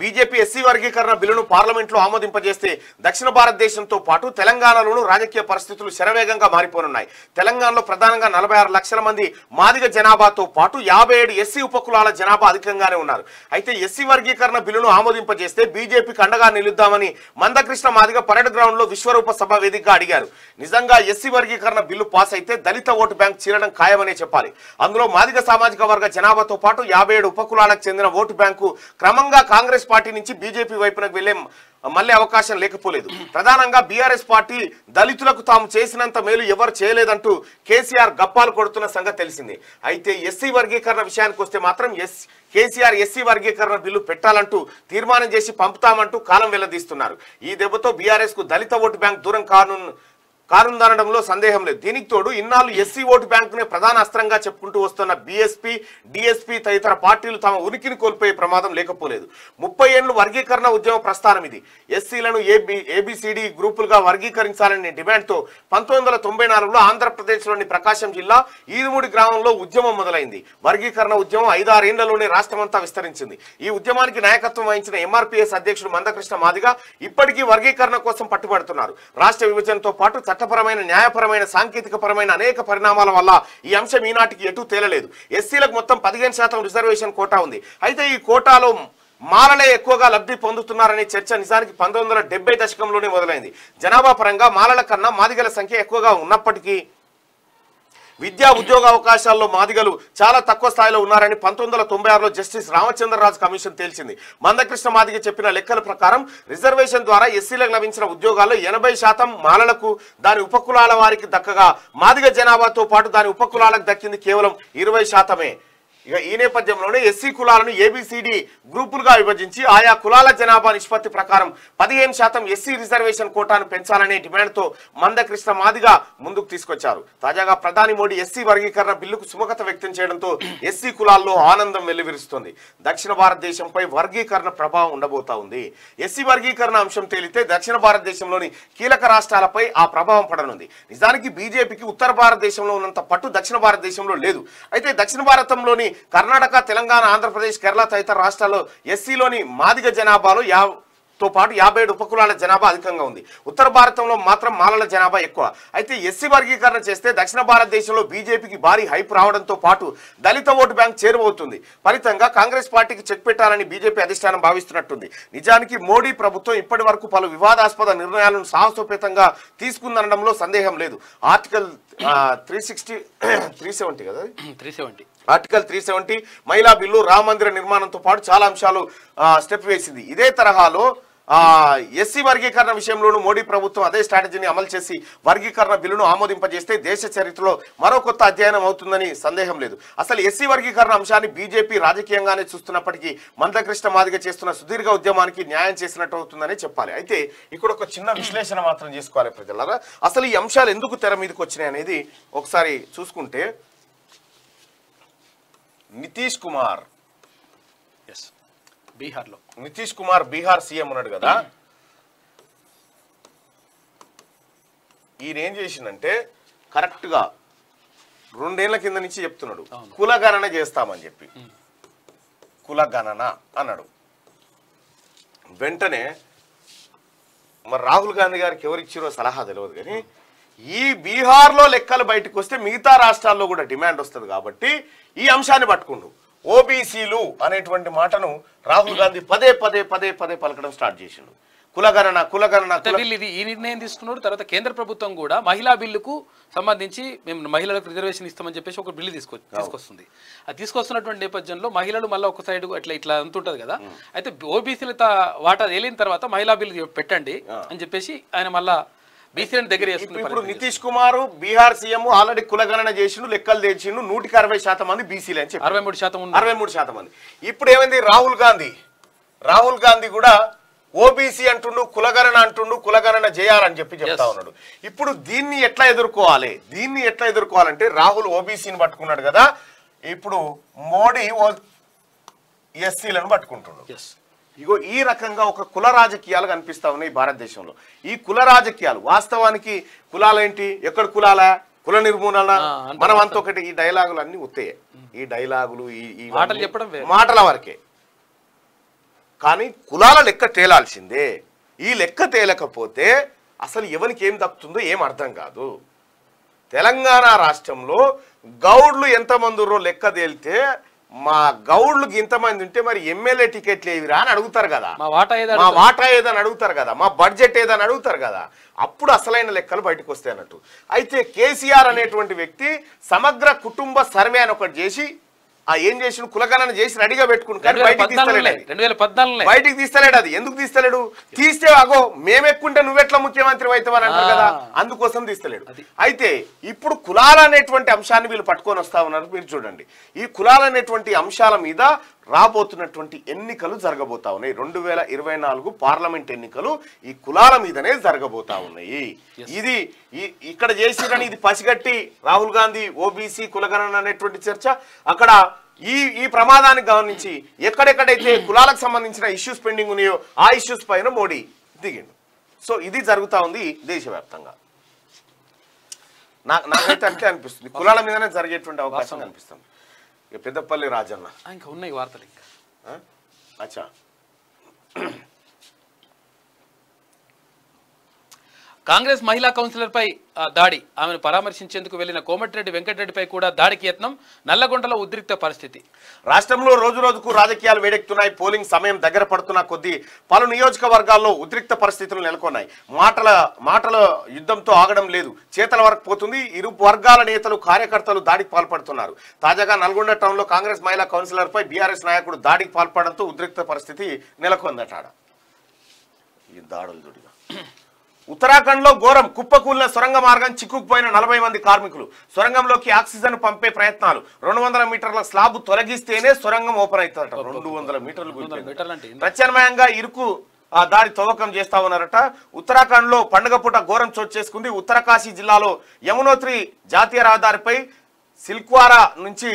బీజేపీ ఎస్సీ వర్గీకరణ బిల్లును పార్లమెంట్లో ఆమోదింపజేస్తే దక్షిణ భారతదేశంతో పాటు తెలంగాణలోనూ రాజకీయ పరిస్థితులు శరవేగంగా మారిపోనున్నాయి. తెలంగాణలో ప్రధానంగా నలభై ఆరు లక్షల మంది మాదిగ జనాభాతో పాటు యాభై ఏడు ఎస్సీ ఉపకులాల జనాభా అధికంగానే ఉన్నారు. అయితే ఎస్సీ వర్గీకరణ బిల్లును ఆమోదింపజేస్తే బీజేపీకి అండగా నిలుద్దామని మందకృష్ణ మాదిగ పరేడ్ గ్రౌండ్లో విశ్వరూప సభ వేదికగా అడిగారు. నిజంగా ఎస్సీ వర్గీకరణ బిల్లు పాస్ అయితే దళిత ఓటు బ్యాంక్ చీరడం ఖాయమనే చెప్పాలి. అందులో మాదిగ సామాజిక వర్గ జనాభాతో పాటు యాభై ఏడు ఉపకులాలకు చెందిన ఓటు బ్యాంకు క్రమంగా కాంగ్రెస్ పార్టీ నుంచి బీజేపీ వైపునకు వెళ్ళే మళ్ళీ అవకాశం లేకపోలేదు. ప్రధానంగా బీఆర్ఎస్ పార్టీ దళితులకు తాము చేసినంత మేలు ఎవరు చేయలేదంటూ కేసీఆర్ గప్పాలు కొడుతున్న సంగతి తెలిసింది. అయితే ఎస్సీ వర్గీకరణ విషయానికి వస్తే మాత్రం ఎస్ కేసీఆర్ ఎస్సీ వర్గీకరణ బిల్లు పెట్టాలంటూ తీర్మానం చేసి పంపుతామంటూ కాలం వెల్లదీస్తున్నారు. ఈ దెబ్బతో బీఆర్ఎస్కు దళిత ఓటు బ్యాంక్ దూరం కాను కానుందనడంలో సందేహం లేదు. దీనికి తోడు ఇన్నాళ్ళు ఎస్సీ ఓటు బ్యాంకునే ప్రధాన అస్త్రంగా చెప్పుకుంటూ వస్తున్న బీఎస్పీ డిఎస్పీ తదితర పార్టీలు తమ ఉనికిని కోల్పోయే ప్రమాదం లేకపోలేదు. ముప్పై ఏళ్ళు వర్గీకరణ ఉద్యమ ప్రస్థానం ఇది. ఎస్సీలను ఏబి ఏబిసిడి గ్రూపులుగా వర్గీకరించాలనే డిమాండ్తో పంతొమ్మిది వందల తొంభై నాలుగులో ఆంధ్రప్రదేశ్లోని ప్రకాశం జిల్లా ఈదుమూడి గ్రామంలో ఉద్యమం మొదలైంది. వర్గీకరణ ఉద్యమం ఐదారేళ్ళలోనే రాష్ట్రమంతా విస్తరించింది. ఈ ఉద్యమానికి నాయకత్వం వహించిన ఎంఆర్పీఎస్ అధ్యక్షుడు మందకృష్ణ మాదిగా ఇప్పటికీ వర్గీకరణ కోసం పట్టుబడుతున్నారు. రాష్ట్ర విభజనతో పాటు చట్టపరమైన న్యాయపరమైన సాంకేతిక పరమైన అనేక పరిణామాల వల్ల ఈ అంశం ఈనాటికి ఎటూ తేలలేదు. ఎస్సీలకు మొత్తం పదిహేను శాతం రిజర్వేషన్ కోటా ఉంది. అయితే ఈ కోటాలో మాలలే ఎక్కువగా లబ్ధి పొందుతున్నారనే చర్చ నిజానికి పంతొమ్మిది వందల దశకంలోనే మొదలైంది. జనాభా పరంగా మాలల కన్నా మాదిగల సంఖ్య ఎక్కువగా ఉన్నప్పటికీ విద్యా ఉద్యోగ అవకాశాల్లో మాదిగలు చాలా తక్కువ స్థాయిలో ఉన్నారని పంతొమ్మిది వందల తొంభై ఆరులో జస్టిస్ రామచంద్రరాజు కమిషన్ తేల్చింది. మందకృష్ణ మాదిగ చెప్పిన లెక్కల ప్రకారం రిజర్వేషన్ ద్వారా ఎస్సీలకు లభించిన ఉద్యోగాల్లో ఎనభై శాతం మాలలకు దాని ఉపకులాల వారికి దక్కగా మాదిగ జనాభాతో పాటు దాని ఉపకులాలకు దక్కింది కేవలం ఇరవై శాతమే. ఇక ఈ నేపథ్యంలోనే ఎస్సీ కులాలను ఏబిసిడి గ్రూపులుగా విభజించి ఆయా కులాల జనాభా నిష్పత్తి ప్రకారం పదిహేను శాతం ఎస్సీ రిజర్వేషన్ కోటాను పెంచాలనే డిమాండ్తో మందకృష్ణ మాదిగా ముందుకు తీసుకొచ్చారు. తాజాగా ప్రధాని మోడీ ఎస్సీ వర్గీకరణ బిల్లుకు సుముఖత వ్యక్తం చేయడంతో ఎస్సీ కులాల్లో ఆనందం వెల్లువిరుస్తుంది. దక్షిణ భారతదేశంపై వర్గీకరణ ప్రభావం ఉండబోతా ఉంది. ఎస్సీ వర్గీకరణ అంశం తేలితే దక్షిణ భారతదేశంలోని కీలక రాష్ట్రాలపై ఆ ప్రభావం పడనుంది. నిజానికి బీజేపీకి ఉత్తర భారతదేశంలో ఉన్నంత పట్టు దక్షిణ భారతదేశంలో లేదు. అయితే దక్షిణ భారతంలోని కర్ణాటక తెలంగాణ ఆంధ్రప్రదేశ్ కేరళ తదితర రాష్ట్రాల్లో ఎస్సీలోని మాదిగ జనాభాలో యా తో పాటు యాభై ఏడు ఉపకులాల జనాభా అధికంగా ఉంది. ఉత్తర భారతంలో మాత్రం మాలల జనాభా ఎక్కువ. అయితే ఎస్సీ వర్గీకరణ చేస్తే దక్షిణ భారతదేశంలో బీజేపీకి భారీ హైప్ రావడంతో పాటు దళిత ఓటు బ్యాంక్ చేరువవుతుంది. ఫలితంగా కాంగ్రెస్ పార్టీకి చెక్ పెట్టాలని బీజేపీ అధిష్టానం భావిస్తున్నట్టుంది. నిజానికి మోడీ ప్రభుత్వం ఇప్పటి వరకు పలు వివాదాస్పద నిర్ణయాలను సాహసోపేతంగా తీసుకుందనడంలో సందేహం లేదు. Article three sixty three seventy కదా three seventy. Article three seventy మహిళా బిల్లు రామ మందిర నిర్మాణంతో పాటు చాలా అంశాలు స్టెప్ వేసింది. ఇదే తరహాలో ఎస్సీ వర్గీకరణ విషయంలోనూ మోడీ ప్రభుత్వం అదే స్ట్రాటజీని అమలు చేసి వర్గీకరణ బిల్లును ఆమోదింపజేస్తే దేశ చరిత్రలో మరో కొత్త అధ్యయనం అవుతుందని సందేహం లేదు. అసలు ఎస్సీ వర్గీకరణ అంశాన్ని బీజేపీ రాజకీయంగానే చూస్తున్నప్పటికీ మందకృష్ణ మాదిగ చేస్తున్న సుదీర్ఘ ఉద్యమానికి న్యాయం చేసినట్టు అవుతుందని చెప్పాలి. అయితే ఇక్కడ ఒక చిన్న విశ్లేషణ మాత్రం చేసుకోవాలి ప్రజలారా. అసలు ఈ అంశాలు ఎందుకు తెర మీదకి వచ్చినాయి అనేది ఒకసారి చూసుకుంటే నితీష్ కుమార్. ఎస్ బీహార్లో. నితీష్ కుమార్ బీహార్ సీఎం ఉన్నాడు కదా. ఈయన ఏం చేసిండంటే కరెక్ట్గా రెండేళ్ళ కింద నుంచి చెప్తున్నాడు. కులగణన చేస్తామని చెప్పి. కులగణన అన్నాడు. వెంటనే మరి రాహుల్ గాంధీ గారికి ఎవరు ఇచ్చిరో సలహా తెలియదు కానీ ఈ బీహార్లో లెక్కలు బయటకు వస్తే మిగతా రాష్ట్రాల్లో కూడా డిమాండ్ వస్తుంది కాబట్టి ఈ అంశాన్ని పట్టుకుండు. ఓబీసీలు అనేటువంటి మాటను రాహుల్ గాంధీ పదే పదే పదే పదే పలకడం స్టార్ట్ చేసిండు. కులగణన కులగణన ఇది ఈ నిర్ణయం తీసుకున్నాడు తర్వాత కేంద్ర ప్రభుత్వం కూడా మహిళా బిల్లుకు సంబంధించి మేము మహిళలకు రిజర్వేషన్ ఇస్తామని చెప్పేసి ఒక బిల్లు తీసుకొ తీసుకొస్తుంది. అది తీసుకొస్తున్నటువంటి నేపథ్యంలో మహిళలు మళ్ళీ ఒక సైడ్ అట్లా ఇట్లా అంతుంటది కదా. అయితే ఓబీసీల వాటా తేలిన తర్వాత మహిళా బిల్లు పెట్టండి అని చెప్పేసి ఆయన మళ్ళా బీసీలను దగ్గర ఇప్పుడు. నితీష్ కుమార్ బీహార్ సీఎం ఆల్రెడీ కులగణన చేసిండు లెక్కలు తెచ్చిండు నూటికి అరవై శాతం మంది బీసీలే అని చెప్పి అరవై మూడు శాతం అరవై మూడు శాతం మంది. ఇప్పుడు ఏమైంది? రాహుల్ గాంధీ. రాహుల్ గాంధీ కూడా ఓబీసీ అంటుండు కులగణన అంటుండు కులగణన చేయాలని చెప్పి చెప్తా ఉన్నాడు. ఇప్పుడు దీన్ని ఎట్లా ఎదుర్కోవాలి? దీన్ని ఎట్లా ఎదుర్కోవాలంటే రాహుల్ ఓబీసీని పట్టుకున్నాడు కదా ఇప్పుడు మోడీ ఎస్సీలను పట్టుకుంటుండు. ఎస్ ఇగో ఈ రకంగా ఒక కుల రాజకీయాలు కనిపిస్తా ఉన్నాయి భారతదేశంలో. ఈ కుల రాజకీయాలు వాస్తవానికి కులాలేంటి ఎక్కడ కులాలా? కుల నిర్మూలన? మనం అంత ఒకటి ఈ డైలాగులు అన్ని ఉత్తాయి ఈ డైలాగులు ఈ మాటలు చెప్పడం. మాటల వరకే. కానీ కులాల లెక్క తేలాల్సిందే. ఈ లెక్క తేలకపోతే అసలు ఎవరికి ఏం దక్కుతుందో ఏం అర్థం కాదు. తెలంగాణ రాష్ట్రంలో గౌడ్లు ఎంతమంది లెక్క తేలితే మా గౌడ్లకు ఇంతమంది ఉంటే మరి ఎమ్మెల్యే టికెట్లు ఏవిరా అని అడుగుతారు కదా. మా వాటా ఏదో మా వాటా ఏదని అడుగుతారు కదా. మా బడ్జెట్ ఏదని అడుగుతారు కదా. అప్పుడు అసలైన లెక్కలు బయటకు వస్తాయి అన్నట్టు. అయితే కేసీఆర్ అనేటువంటి వ్యక్తి సమగ్ర కుటుంబ సర్వే అని ఒకటి చేసి ఆ ఏం చేసిన కులగణన చేసి రెడీగా వేల బయటికి తీస్తలేడు బయటికి తీస్తలేడు అది. ఎందుకు తీస్తలేడు? తీస్తే అగో మేమెక్కుంటే నువ్వెట్లా ముఖ్యమంత్రి అవుతావని అంటారు కదా. అందుకోసం తీస్తలేడు. అయితే ఇప్పుడు కులాలు అనేటువంటి అంశాన్ని వీళ్ళు పట్టుకొని వస్తా ఉన్నారు. మీరు చూడండి. ఈ కులాలు అనేటువంటి అంశాల మీద రాబోతున్నటువంటి ఎన్నికలు జరగబోతా ఉన్నాయి. రెండు వేల ఇరవై నాలుగు పార్లమెంట్ ఎన్నికలు ఈ కులాల మీదనే జరగబోతా ఉన్నాయి. ఇది ఇక్కడ చేసిరని ఇది పసిగట్టి రాహుల్ గాంధీ ఓబీసీ కులగణన అనేటువంటి చర్చ. అక్కడ ఈ ఈ ప్రమాదాన్ని గమనించి ఎక్కడెక్కడైతే కులాలకు సంబంధించిన ఇష్యూస్ పెండింగ్ ఉన్నాయో ఆ ఇష్యూస్ పైన మోడీ దిగిండు. సో ఇది జరుగుతా ఉంది దేశవ్యాప్తంగా. నాకు నాకైతే అంటే అనిపిస్తుంది. కులాల మీదనే జరిగేటువంటి అవకాశం కనిపిస్తుంది. ఇక పెద్దపల్లి రాజన్న. ఇంకా ఉన్నాయి వార్తలు ఇంకా? అచ్చా. కాంగ్రెస్ మహిళా కౌన్సిలర్పై దాడి. ఆమెను పరామర్శించేందుకు వెళ్ళిన కోమటిరెడ్డి వెంకటరెడ్డిపై కూడా దాడికి యత్నం నల్లగొండలో ఉద్రిక్త పరిస్థితి. రాష్ట్రంలో రోజు రోజుకు రాజకీయాలు వేడెక్కుతున్నాయి పోలింగ్ సమయం దగ్గర పడుతున్న కొద్దీ పలు నియోజకవర్గాల్లో ఉద్రిక్త పరిస్థితులు నెలకొన్నాయి. మాటల మాటల యుద్ధంతో ఆగడం లేదు. చేతల వరకు పోతుంది. ఇరు వర్గాల నేతలు కార్యకర్తలు దాడికి పాల్పడుతున్నారు. తాజాగా నల్గొండ టౌన్లో కాంగ్రెస్ మహిళా కౌన్సిలర్పై బీఆర్ఎస్ నాయకుడు దాడికి పాల్పడడంతో ఉద్రిక్త పరిస్థితి నెలకొందట ఈ దాడులు దుడిగా ఉత్తరాఖండ్లో ఘోరం. కుప్పకూలిన సొరంగ మార్గం చిక్కుకుపోయిన నలభై మంది కార్మికులు. సొరంగంలోకి ఆక్సిజన్ పంపే ప్రయత్నాలు. రెండు వందల మీటర్ల స్లాబ్ తొలగిస్తేనే సొరంగం ఓపెన్ అవుతుందట. రెండు వందల మీటర్లు? ప్రత్యామ్నాయంగా ఇరుకు ఆ దారి తవ్వకం చేస్తా ఉన్నారట. ఉత్తరాఖండ్లో పండుగ పూట ఘోరం చోటు చేసుకుంది. ఉత్తరకాశీ జిల్లాలో యమునోత్రి జాతీయ రహదారిపై సిల్క్వారా నుంచి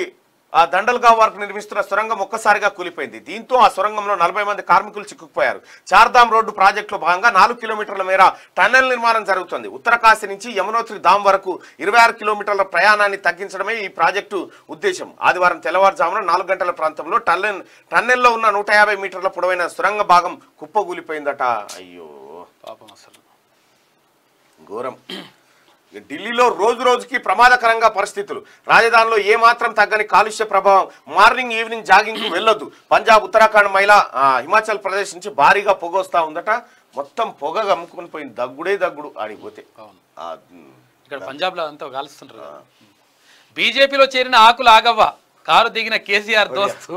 ఆ దండల్గావ్ వరకు నిర్మిస్తున్న సొరంగం ఒక్కసారిగా కూలిపోయింది. దీంతో ఆ సొరంగంలో నలభై మంది కార్మికులు చిక్కుకుపోయారు. చార్ధామ్ రోడ్డు ప్రాజెక్టులో భాగంగా నాలుగు కిలోమీటర్ల మేర టన్నెల్ నిర్మాణం జరుగుతుంది. ఉత్తరకాశీ నుంచి యమునోత్రి ధామ్ వరకు ఇరవై ఆరు కిలోమీటర్ల ప్రయాణాన్ని తగ్గించడమే ఈ ప్రాజెక్టు ఉద్దేశం. ఆదివారం తెల్లవారుజామున నాలుగు గంటల ప్రాంతంలో టన్నెల్ టన్నెల్లో ఉన్న నూట యాభై మీటర్ల పొడవైన సొరంగ భాగం కుప్పగూలిపోయిందట. అయ్యో. పాపం అసలు. ఘోరం. ఢిల్లీలో రోజు రోజుకి ప్రమాదకరంగా పరిస్థితులు. రాజధానిలో ఏమాత్రం తగ్గని కాలుష్య ప్రభావం. మార్నింగ్ ఈవినింగ్ జాగింగ్కు వెళ్ళొద్దు. పంజాబ్ ఉత్తరాఖండ్ మహిళ హిమాచల్ ప్రదేశ్ నుంచి భారీగా పొగ వస్తా ఉందట. మొత్తం పొగ గమ్ముకొని పోయింది. దగ్గుడే దగ్గుడు ఆడిపోతే. ఇక్కడ పంజాబ్లో అంతా కాలుస్తుంటారు. బీజేపీలో చేరిన ఆకులు ఆగవ్వ కారు దిగిన కేసీఆర్ దోస్తు.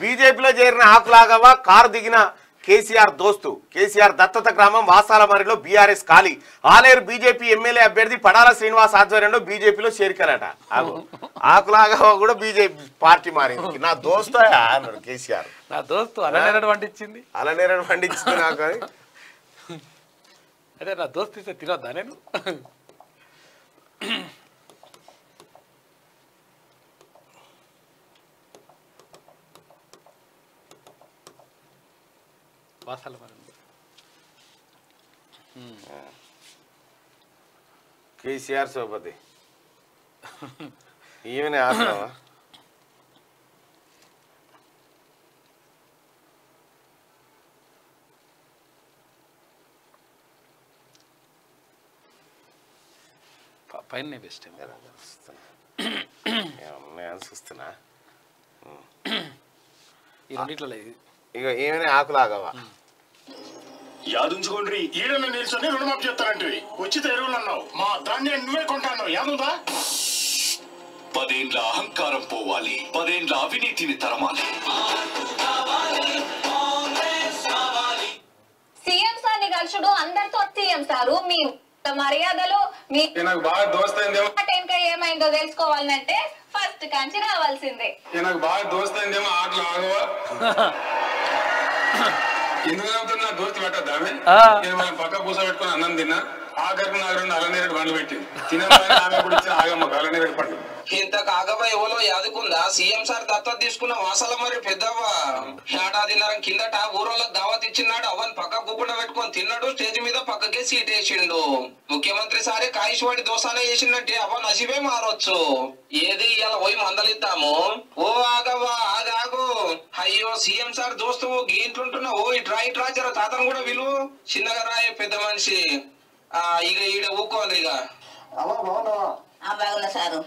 బీజేపీలో చేరిన ఆకులాగవా కారు దిగిన కేసీఆర్ దోస్తు. కేసీఆర్ దత్తత గ్రామం వాసాలమరిలో బీఆర్ఎస్ ఖాళీ. ఆలేరు బీజేపీ ఎమ్మెల్యే అభ్యర్థి పడాల శ్రీనివాస్ ఆధ్వర్యంలో బీజేపీలో చేరికలట. ఆగు. ఆకులాగవా కూడా బీజేపీ పార్టీ మారింది. నా దోస్తు అన్నాడు కేసీఆర్. నా దోస్తు అలనేరడు వండించింది. అలా నేరని పండించింది నాకు. అదే. నా దోస్తు తినొద్దా నేను? మరి కేసీఆర్ సోపతి ఈమెనే ఆశ్రమా పైన బెస్ట్ చూస్తున్నా. ఈ రెండిట్లో ఇది. ఇక ఏమైనా ఆకులాగవా? యాదుంచుకోండి. ఈడన్న నిల్చొని రుణమాఫీ చేస్తానంటివి. ఉచిత ఎరువులు అన్నావు. మా ధాన్యాన్ని నువ్వే కొంటాను యాదుందా? పదేండ్ల అహంకారం పోవాలి. పదేండ్ల అవినీతిని తరమాలి. సీఎం సార్ని కలుసుడు అందరితో సీఎం సారు. మీ మర్యాదలు మీ నాకు బాగా దోస్తైందేమో. మాట ఇంకా ఏమైందో తెలుసుకోవాలంటే ఫస్ట్ కంచి రావాల్సిందే. నాకు బాగా దోస్తైందేమో ఆటలు ఆగవా? ఎందుకు నవ్వుతున్నా దోస్తు పెట్టద్దా ఆమె ఆ. నేను పక్క పూస పెట్టుకుని అన్నం తిన్నా ఆఖరికి నాకు రెండు పండ్లు పెట్టింది తినమని ఆమె కూడా ఇచ్చిన ఆగమ్మ అలనేరేడు పండ్లు ఇంత కాకపై ఎవరో యాదుకుందా? సీఎం సార్ దత్తత తీసుకున్న వాసాల మరి పెద్దవ్వ. ఏడాదిన్నర కిందట ఊరోళ్ళకి దావత్ ఇచ్చినాడు. అవన్ పక్క కూకుండా పెట్టుకొని తిన్నాడు. స్టేజ్ మీద పక్కకే సీట్ వేసిండు. ముఖ్యమంత్రి సారే కాయిషవాడి దోసానే చేసిందంటే అవన్ నసివే మారొచ్చు. ఏది ఇలా పోయి మందలిద్దాము. ఓ ఆగవ్వా ఆగాగు అయ్యో సీఎం సార్ దోస్తు గీంట్లుంటున్నా ఓ ఇట్రా ఇట్రా జర. తాతను కూడా విలువ చిన్నగా రాయే పెద్ద మనిషి. ఇక ఈడ ఊకోవాలి ఇక అమ్మా బాగున్నావా? ఆ బాగున్నా సారు.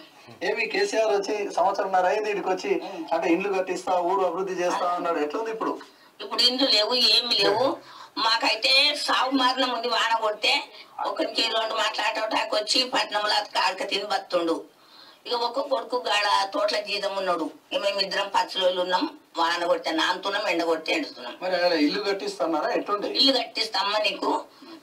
ఏమి కేసీఆర్ వచ్చి సంవత్సరంన్నర అయింది ఇక్కడికి వచ్చి అంటే ఇండ్లు కట్టిస్తా ఊరు అభివృద్ధి చేస్తా అన్నాడు. ఎట్లుంది ఇప్పుడు? ఇప్పుడు ఇండ్లు లేవు ఏమి లేవు. మాకైతే సాగు మారిన ముందు వాన కొడితే ఒకరికి రెండు మాట్లాడటానికి వచ్చి పట్నంలో కాడక తిని బతుండు. ఇక ఒక్క కొడుకు గాడ తోటల జీతం ఉన్నాడు. ఇక మేము ఇద్దరం పచ్చలోళ్ళు ఉన్నాం వాన కొడితే నానుతున్నాం ఎండ కొడితే ఎండుతున్నాం. ఇల్లు కట్టిస్తున్నారా? ఎట్లుంది ఇల్లు కట్టిస్తామ్మా నీకు.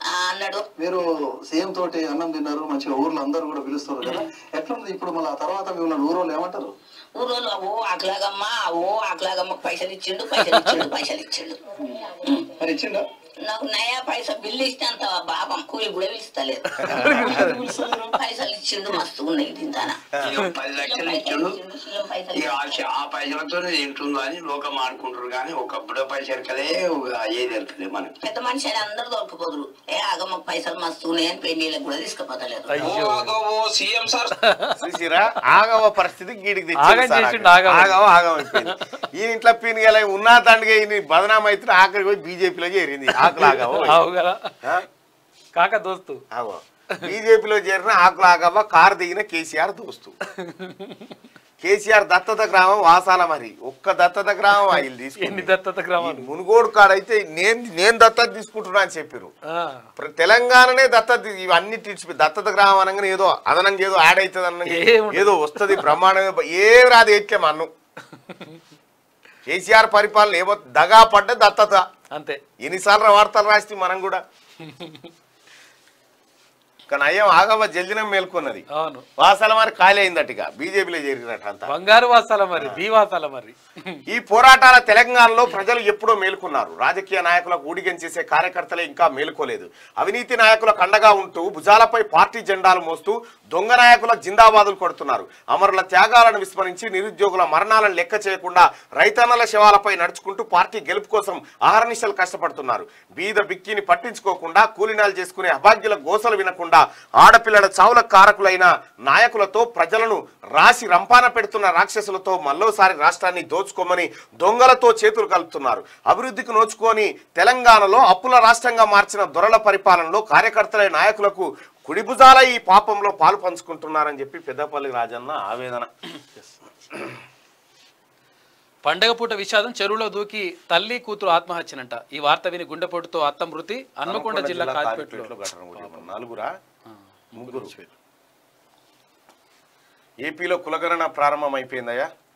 అన్నాడు. మీరు సీఎం తోటి అన్నం తిన్నారు మంచిగా ఊర్లో అందరూ కూడా పిలుస్తారు కదా. ఎట్లుంది ఇప్పుడు మళ్ళీ ఆ తర్వాత మిమ్మల్ని ఊరోళ్ళు ఏమంటారు? ఊరోళ్ళు ఓ ఆకలాగమ్మ ఓ ఆకలాగమ్మ పైసలు ఇచ్చిండు పైసలు ఇచ్చిండు పైసలు ఇచ్చిండు మరి ఇచ్చిండా? నాకు నయా పైసా బిల్లు ఇస్తే అంత పాపం కూలి కూడా పిలుస్తలేదు. పైసలు ఇచ్చిండు మస్తు ఉన్నాయి తింటానా? పది లక్షలు ఇచ్చాడు? ఆ చ- ఆ పైసలతో తింటుందో అని లోకం ఆడుకుంటారు కానీ ఒకప్పుడు పైసలు కదే అయ్యేది వెళ్తుంది మనకి. పెద్ద మనిషి అని అందరు దొరకపోదురు ఏ ఆగమ్మ పైసలు మస్తు ఉన్నాయి అని పెళ్ళిళ్ళకి కూడా తీసుకుపోతలేదు. CM sir. చూసిరా? ఆగవ పరిస్థితి గీడికి. ఆగవ ఆగం అయిపోయింది. ఈ ఇంట్లో పీనిగల ఉన్నా తండ్రిగా ఈయన బదనాం అయితే ఆఖరికి పోయి బీజేపీలో చేరింది. కాక దోస్తు. బీజేపీలో చేరిన ఆకులు ఆగవ కారు దిగిన కేసీఆర్ దోస్తు. కేసీఆర్ దత్తత గ్రామం వాసాల మరి. ఒక్క దత్తత గ్రామం ఎన్ని తీసుకుంది. దత్తత గ్రామాలు? ఈ మునుగోడు కాడైతే నేను నేను దత్తత తీసుకుంటున్నా అని చెప్పారు తెలంగాణనే దత్తత ఇవన్నీ తీర్చిపోయి దత్తత గ్రామం అనగానే ఏదో అదనంగా ఏదో యాడ్ అవుతుంది అన్న ఏముండదు. ఏదో వస్తుంది బ్రహ్మాండమే ఏం రాదు ఎట్లే అన్ను. కేసీఆర్ పరిపాలన ఏమో దగా పడ్డ దత్తత. అంతే. ఎన్నిసార్లు వార్తలు రాస్తే మనం కూడా. కానీ అయ్యం ఆగవ జల్దినం మేల్కొన్నది. అవును. వాసాల మరి ఖాళీ అయిందట్టుగా బీజేపీలో చేరినట్టు అంతా. బంగారు వాసాల మరి బీ వాసాల మరి. ఈ పోరాటాల తెలంగాణలో ప్రజలు ఎప్పుడో మేలుకున్నారు. రాజకీయ నాయకులకు ఊడిగం చేసే కార్యకర్తలే ఇంకా మేలుకోలేదు. అవినీతి నాయకులకు అండగా ఉంటూ భుజాలపై పార్టీ జెండాలు మోస్తూ దొంగ నాయకులకు జిందాబాదులు కొడుతున్నారు. అమరుల త్యాగాలను విస్మరించి నిరుద్యోగుల మరణాలను లెక్క చేయకుండా రైతన్నల శవాలపై నడుచుకుంటూ పార్టీ గెలుపు కోసం ఆహర్నిశలు కష్టపడుతున్నారు. బీద బిక్కిని పట్టించుకోకుండా కూలినాలు చేసుకునే అభాగ్యుల గోసలు వినకుండా ఆడపిల్లల చావుల కారకులైన నాయకులతో ప్రజలను రాసి రంపాన పెడుతున్న రాక్షసులతో మళ్ళోసారి రాష్ట్రాన్ని దోచుకోమని దొంగలతో చేతులు కలుపుతున్నారు. అభివృద్ధికి నోచుకొని తెలంగాణలో అప్పుల రాష్ట్రంగా మార్చిన దొరల పరిపాలనలో కార్యకర్తల నాయకులకు కుడిభుజాల ఈ పాపంలో పాలు పంచుకుంటున్నారని చెప్పి పెద్దపల్లి రాజన్న ఆవేదన. పండగ పూట విషాదం చెరువులో దూకి తల్లి కూతురు ఆత్మహత్యనంట. ఈ వార్త విని గుండెపోటుతో అత్త మృతి హన్మకొండ జిల్లా కాజిపేటలో నలుగురా? ముగ్గురు. ఏపీలో కులగణన ప్రారంభం అయిపోయిందయ్యా ఇక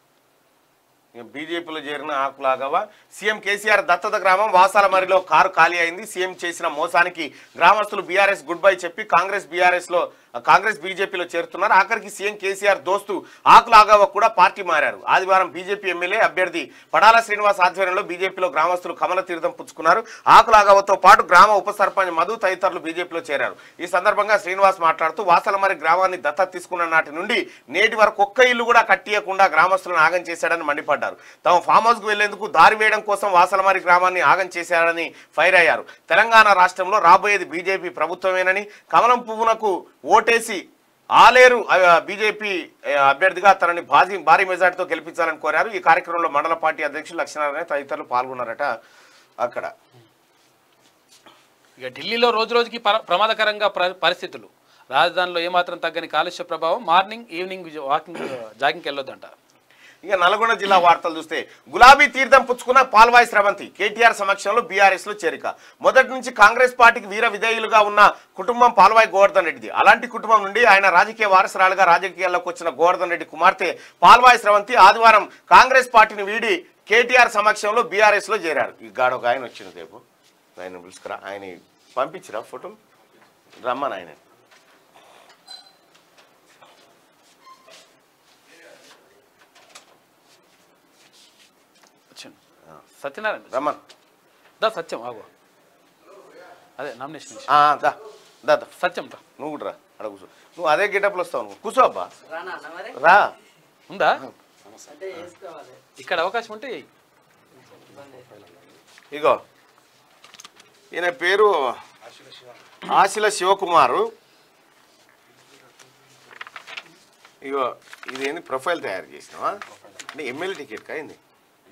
బీజేపీలో చేరిన ఆకులాగవ. సీఎం కేసీఆర్ దత్తత గ్రామం వాసాల మరిలో కారు ఖాళీ అయింది. సీఎం చేసిన మోసానికి గ్రామస్తులు బీఆర్ఎస్ గుడ్ బై చెప్పి కాంగ్రెస్ బీఆర్ఎస్లో కాంగ్రెస్ బీజేపీలో చేరుతున్నారు. ఆఖరికి సీఎం కేసీఆర్ దోస్తు ఆకులాగవ కూడా పార్టీ మారారు. ఆదివారం బీజేపీ ఎమ్మెల్యే అభ్యర్థి పడాల శ్రీనివాస్ ఆధ్వర్యంలో బీజేపీలో గ్రామస్తులు కమల తీర్థం పుచ్చుకున్నారు. ఆకులాగవతో పాటు గ్రామ ఉప సర్పంచ్ మధు తదితరులు బీజేపీలో చేరారు. ఈ సందర్భంగా శ్రీనివాస్ మాట్లాడుతూ వాసలమరి గ్రామాన్ని దత్తత తీసుకున్న నాటి నుండి నేటి వరకు ఒక్క ఇల్లు కూడా కట్టియకుండా గ్రామస్తులను ఆగం చేశాడని మండిపడ్డారు. తమ ఫామ్ హౌస్కు వెళ్ళేందుకు దారి వేయడం కోసం వాసలమారి గ్రామాన్ని ఆగం చేశారని ఫైర్ అయ్యారు. తెలంగాణ రాష్ట్రంలో రాబోయేది బీజేపీ ప్రభుత్వమేనని కమలం పువ్వునకు ఓటేసి ఆలేరు బీజేపీ అభ్యర్థిగా తనని భారీ భారీ మెజార్టీతో గెలిపించాలని కోరారు. ఈ కార్యక్రమంలో మండల పార్టీ అధ్యక్షులు లక్ష్మీనారాయణ తదితరులు పాల్గొన్నారట అక్కడ. ఇక ఢిల్లీలో రోజు రోజుకి ప్రమాదకరంగా పరిస్థితులు. రాజధానిలో ఏమాత్రం తగ్గని కాలుష్య ప్రభావం మార్నింగ్ ఈవినింగ్ వాకింగ్ జాగింగ్కి వెళ్ళొద్దంట. ఇక నల్గొండ జిల్లా వార్తలు చూస్తే గులాబీ తీర్థం పుచ్చుకున్న పాల్వాయి స్రవంతి కేటీఆర్ సమక్షంలో బీఆర్ఎస్లో చేరిక. మొదటి నుంచి కాంగ్రెస్ పార్టీకి వీర విధేయులుగా ఉన్న కుటుంబం పాల్వాయి గోవర్ధన్ రెడ్డిది. అలాంటి కుటుంబం నుండి ఆయన రాజకీయ వారసురాలుగా రాజకీయాల్లోకి వచ్చిన గోవర్ధన్ రెడ్డి కుమార్తె పాల్వాయి స్రవంతి ఆదివారం కాంగ్రెస్ పార్టీని వీడి కేటీఆర్ సమక్షంలో బీఆర్ఎస్లో చేరారు. ఈ గాడ ఒక ఆయన వచ్చింది రేపు. ఆయన పిలుచుకురా ఆయన పంపించరా ఫోటో? రమ్మని ఆయన వచ్చిండు సత్యనారాయణ రమ్మన్ దా సత్యం ఆగు. అదే నామినేషన్ ఆ, దా దా దా. సత్యం రా. నువ్వు కూడా రా అక్కడ కూర్చో. నువ్వు అదే గెటప్లో వస్తావు నువ్వు. కూర్చో అబ్బా. రా ఉందా? ఇక్కడ అవకాశం ఉంటే. ఇగో ఈయన పేరు ఆశిల శివకుమారు. ఇగో ఇదేంది? ప్రొఫైల్ తయారు చేసినావా? అంటే ఎమ్మెల్యే టికెట్ అయింది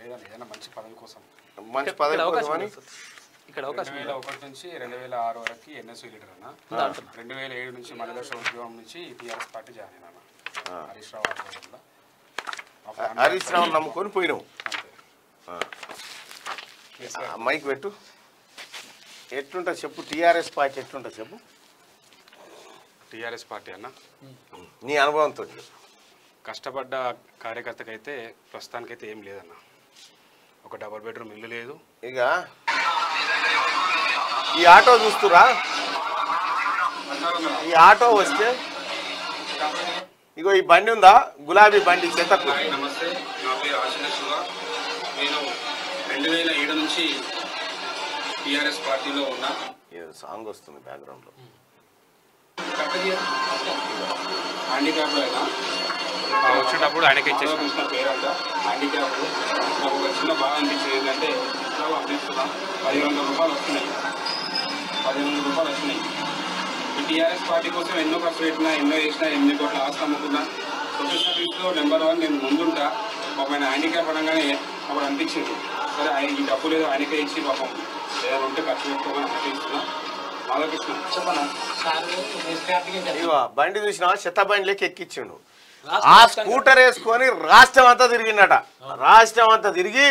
లేదండి ఏదైనా మంచి పదవి కోసం. మంచి ఇక్కడ పదవి సత్యం. ఇక్కడ రెండు అవకాశం వేల? ఒకటి నుంచి రెండు వేల ఆరు వరకు ఎన్ఎస్యూ లీడర్ అన్న. రెండు వేల ఏడు నుంచి మదదశ ఉద్యోగం నుంచి టీఆర్ఎస్ పార్టీ జాయిన్ అయినా అన్న హరీష్ రావు హరీష్ రావు నమ్ముకొని పోయినావు మైక్ పెట్టు. ఎట్లుంటుంది చెప్పు? టీఆర్ఎస్ పార్టీ ఎట్లుంటుంది చెప్పు? టీఆర్ఎస్ పార్టీ అన్న. నీ అనుభవంతో కష్టపడ్డ కార్యకర్తకైతే ప్రస్తుతానికైతే ఏం లేదన్న. ఒక డబుల్ బెడ్రూమ్ ఇల్లు లేదు. ఇక ఈ ఆటో చూస్తురా? ఈ ఆటో వస్తే ఇగో ఈ బండి ఉందా? గులాబీ బండి చెత్తకు హాయ్ నమస్తే. నా పేరు ఆశిన శివ. నేను రెండు వేల ఏడు నుంచి టీఆర్ఎస్ పార్టీలో ఉన్నా. ఏదో సాంగ్ వస్తుంది బ్యాక్గ్రౌండ్లో. హ్యాండిక్యాప్ అయినా వచ్చేటప్పుడు ఆయనకి ఇచ్చేసిన పేరంట హ్యాండిక్యాప్ నాకు ఒక చిన్న బాగా అనిపించింది ఏంటంటే ఇట్లా పంపిస్తున్నా పదిహేను వందల రూపాయలు వస్తున్నాయి. పదిహేను వందల రూపాయలు ఈ టీఆర్ఎస్ పార్టీ కోసం ఎన్నో ఖర్చు పెట్టినా ఎన్నో చేసినా ఎన్ని కోట్ల ఆస్తి అమ్ముకున్నా. సోషల్ సర్వీస్లో నెంబర్ వన్ నేను ముందుంటా. పాపం ఆయన హ్యాండిక్యాప్ అనగానే అప్పుడు అనిపించింది. సరే ఆయన ఈ డబ్బు లేదు ఆయనకే ఇచ్చి పాపం ఏదైనా ఉంటే ఖర్చు పెట్టుకోమని అనిపిస్తున్నా బాలకృష్ణ చెప్పనా? ఇగో బండి చూసినా చెత్త బండి లెక్క ఎక్కిచ్చిండు. ఆ స్కూటర్ వేసుకొని రాష్ట్రం అంతా తిరిగిండట రాష్ట్రం అంతా తిరిగి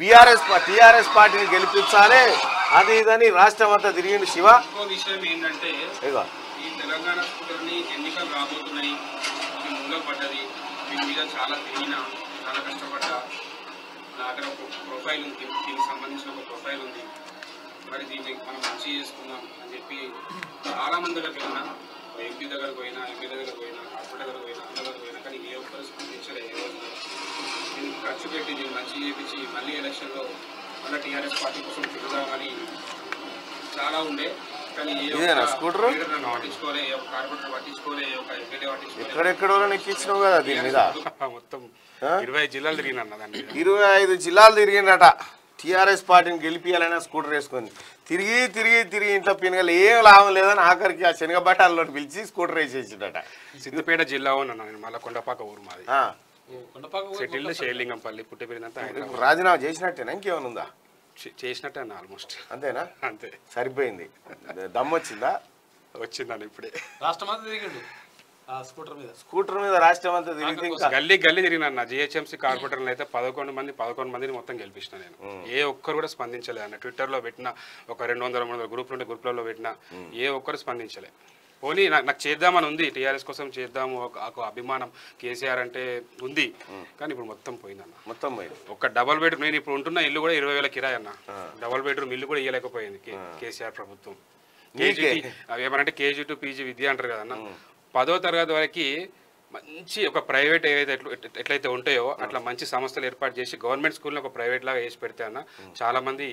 బీఆర్ఎస్ టీఆర్ఎస్ పార్టీని గెలిపించాలి. అది ఇదని రాష్ట్రం అంతా తిరిగిండు శివ. విషయం ఏంటంటే ఇగో ఈ తెలంగాణ స్కూటర్ని ఎన్నికలు రాబోతున్నాయి. ఇది ముందుకు పడ్డది. దీని మీద చాలా తిరిగిన చాలా కష్టపడ్డా. నా దగ్గర ఒక ప్రొఫైల్ ఉంది. దీనికి సంబంధించిన ఒక ప్రొఫైల్ ఉంది. మరి దీన్ని మనం మంచి చేసుకుందాం అని చెప్పి ఎంపీ దగ్గరకు పోయినా ఎమ్మెల్యే దగ్గరకు పోయినా హాస్పిటల్ దగ్గరకు పోయినా అందరి దగ్గరకు పోయినా కానీ ఏ ఒక్కరు స్పందించలే ఏ రోజు. దీనికి ఖర్చు పెట్టి దీన్ని మంచి చేపించి మళ్ళీ ఎలక్షన్లో మళ్ళీ టీఆర్ఎస్ పార్టీ కోసం తిరుగుదామని చాలా ఉండే. కానీ ఏ ఒక్క ఇదేనా స్కూటరు? లీడర్ నన్ను పట్టించుకోలే ఏ ఒక్క కార్పొరేటర్ పట్టించుకోలే ఏ ఒక్క ఎమ్మెల్యే పట్టించుకోలే. ఎక్కడెక్కడో ఎక్కించినావు కదా దీని మీద? మొత్తం ఆ? ఇరవై జిల్లాలు తిరిగిన ఐదు జిల్లాలు తిరిగిండట. టీఆర్ఎస్ పార్టీని గెలిపియాలైనా స్కూటర్ వేసుకుంది తిరిగి తిరిగి తిరిగి ఇంట్లో పినగలు ఏం లాభం లేదని ఆఖరికి ఆ శనగబట్టాల్లో పిలిచి స్కూటర్ వేసేసిండట. సిద్దిపేట జిల్లా ఉన్నా నేను మళ్ళీ కొండపాక ఊరు మాది. సెటిల్డ్ షేర్లింగంపల్లి పుట్టి పెరిగినంత రాజీనామా చేసినట్టేనా? ఇంకేమైనా ఉందా? చేసినట్టే అన్న ఆల్మోస్ట్. అంతేనా? అంతే. సరిపోయింది. దమ్మొచ్చిందా వచ్చిందని ఇప్పుడే. రాష్ట్రం అంతా తిరిగిండు. స్కూటర్ మీద. స్కూటర్ మీద రాష్ట్రం అంతా తిరిగితే ఇంకా గల్లీ గల్లీ తిరిగిన అన్న జిహెచ్ఎంసీ కార్పొరేటర్లు అయితే పదకొండు మంది పదకొండు మందిని మొత్తం గెలిపించిన నేను. ఏ ఒక్కరు కూడా స్పందించలే. అన్న ట్విట్టర్లో పెట్టిన ఒక రెండు వందల మూడు వందల గ్రూప్లు ఉంటే గ్రూప్లలో పెట్టిన ఏ ఒక్కరు స్పందించలే. పోనీ నాకు నాకు చేద్దామని ఉంది టీఆర్ఎస్ కోసం చేద్దాము ఒక అభిమానం కేసీఆర్ అంటే ఉంది. కానీ ఇప్పుడు మొత్తం పోయిందన్న. మొత్తం పోయింది. ఒక డబల్ బెడ్రూమ్ నేను ఇప్పుడు ఉంటున్న ఇల్లు కూడా ఇరవై వేల కిరాయి అన్న. డబల్ బెడ్రూమ్ ఇల్లు కూడా ఇవ్వలేకపోయింది కేసీఆర్ ప్రభుత్వం? కేజీ అవి ఏమనంటే కేజీ టు పీజీ విద్య అంటారు కదన్న. పదో తరగతి వరకు మంచి ఒక ప్రైవేట్ ఏవైతే ఎట్ల- ఎట్- ఎట్లయితే ఉంటాయో అట్లా మంచి సంస్థలు ఏర్పాటు చేసి గవర్నమెంట్ స్కూల్ని ఒక ప్రైవేట్ లాగా వేసి పెడితే అన్న చాలా మంది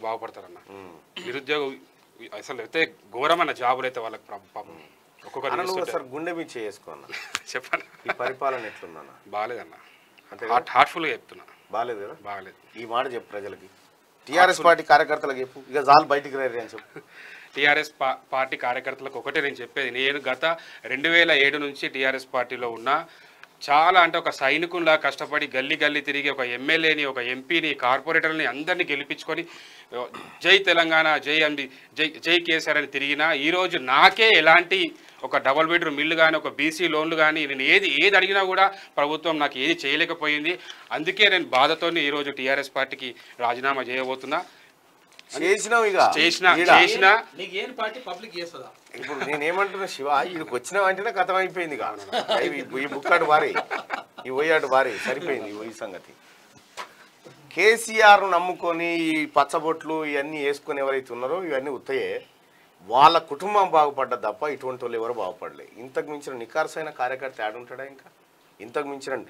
బాగుపడతారన్న. నిరుద్యోగ అసలు అయితే ఘోరమైన జాబులు అయితే వాళ్ళకి పాపం ఒక్కొక్కరు గుండె మీద చేసుకున్నా చెప్పండి ఈ పరిపాలన ఎట్లుందన్న? బాగాలేదన్న హార్ట్ హార్ట్ఫుల్గా చెప్తున్నా. బాగాలేదు కదా? బాగాలేదు ఈ మాట చెప్పు ప్రజలకి. టీఆర్ఎస్ పార్టీ కార్యకర్తలకు చెప్పు. ఇక జాలు బయటికి రేరు అని చెప్పు. టీఆర్ఎస్ పా పార్టీ కార్యకర్తలకు ఒకటే నేను చెప్పేది. నేను గత రెండు వేల ఏడు నుంచి టీఆర్ఎస్ పార్టీలో ఉన్నా చాలా అంటే ఒక సైనికుల్లా కష్టపడి గల్లీ గల్లీ తిరిగి ఒక ఎమ్మెల్యేని ఒక ఎంపీని కార్పొరేటర్ని అందరినీ గెలిపించుకొని జై తెలంగాణ జై అండి జై జై కేసీఆర్ అని తిరిగినా ఈరోజు నాకే ఎలాంటి ఒక డబల్ బెడ్రూమ్ ఇల్లు కానీ ఒక బీసీ లోన్లు కానీ నేను ఏది ఏది అడిగినా కూడా ప్రభుత్వం నాకు ఏది చేయలేకపోయింది. అందుకే నేను బాధతో ఈరోజు టీఆర్ఎస్ పార్టీకి రాజీనామా చేయబోతున్నా. చేసినావు ఇక. చేసిన ఈడ. చేసిన. నీకు ఏం పార్టీ పబ్లిక్ చేస్తుందా? ఇప్పుడు నేనేమంటున్నా శివ వీడికి వచ్చిన వెంటనే కథం అయిపోయింది ఇక. ఈ- ఈ బుక్కడు వారి. ఈ పోయాడు వారి. సరిపోయింది ఈ సంగతి. కేసీఆర్ నమ్ముకొని ఈ పచ్చబొట్లు ఇవన్నీ వేసుకొని ఎవరైతే ఉన్నారో ఇవన్నీ ఉత్తయే వాళ్ళ కుటుంబం బాగుపడ్డ తప్ప ఇటువంటి వాళ్ళు ఎవరు బాగుపడలే. ఇంతకు మించిన నికార్సైన కార్యకర్త ఆడుంటాడా ఇంకా? ఇంతకు మించిన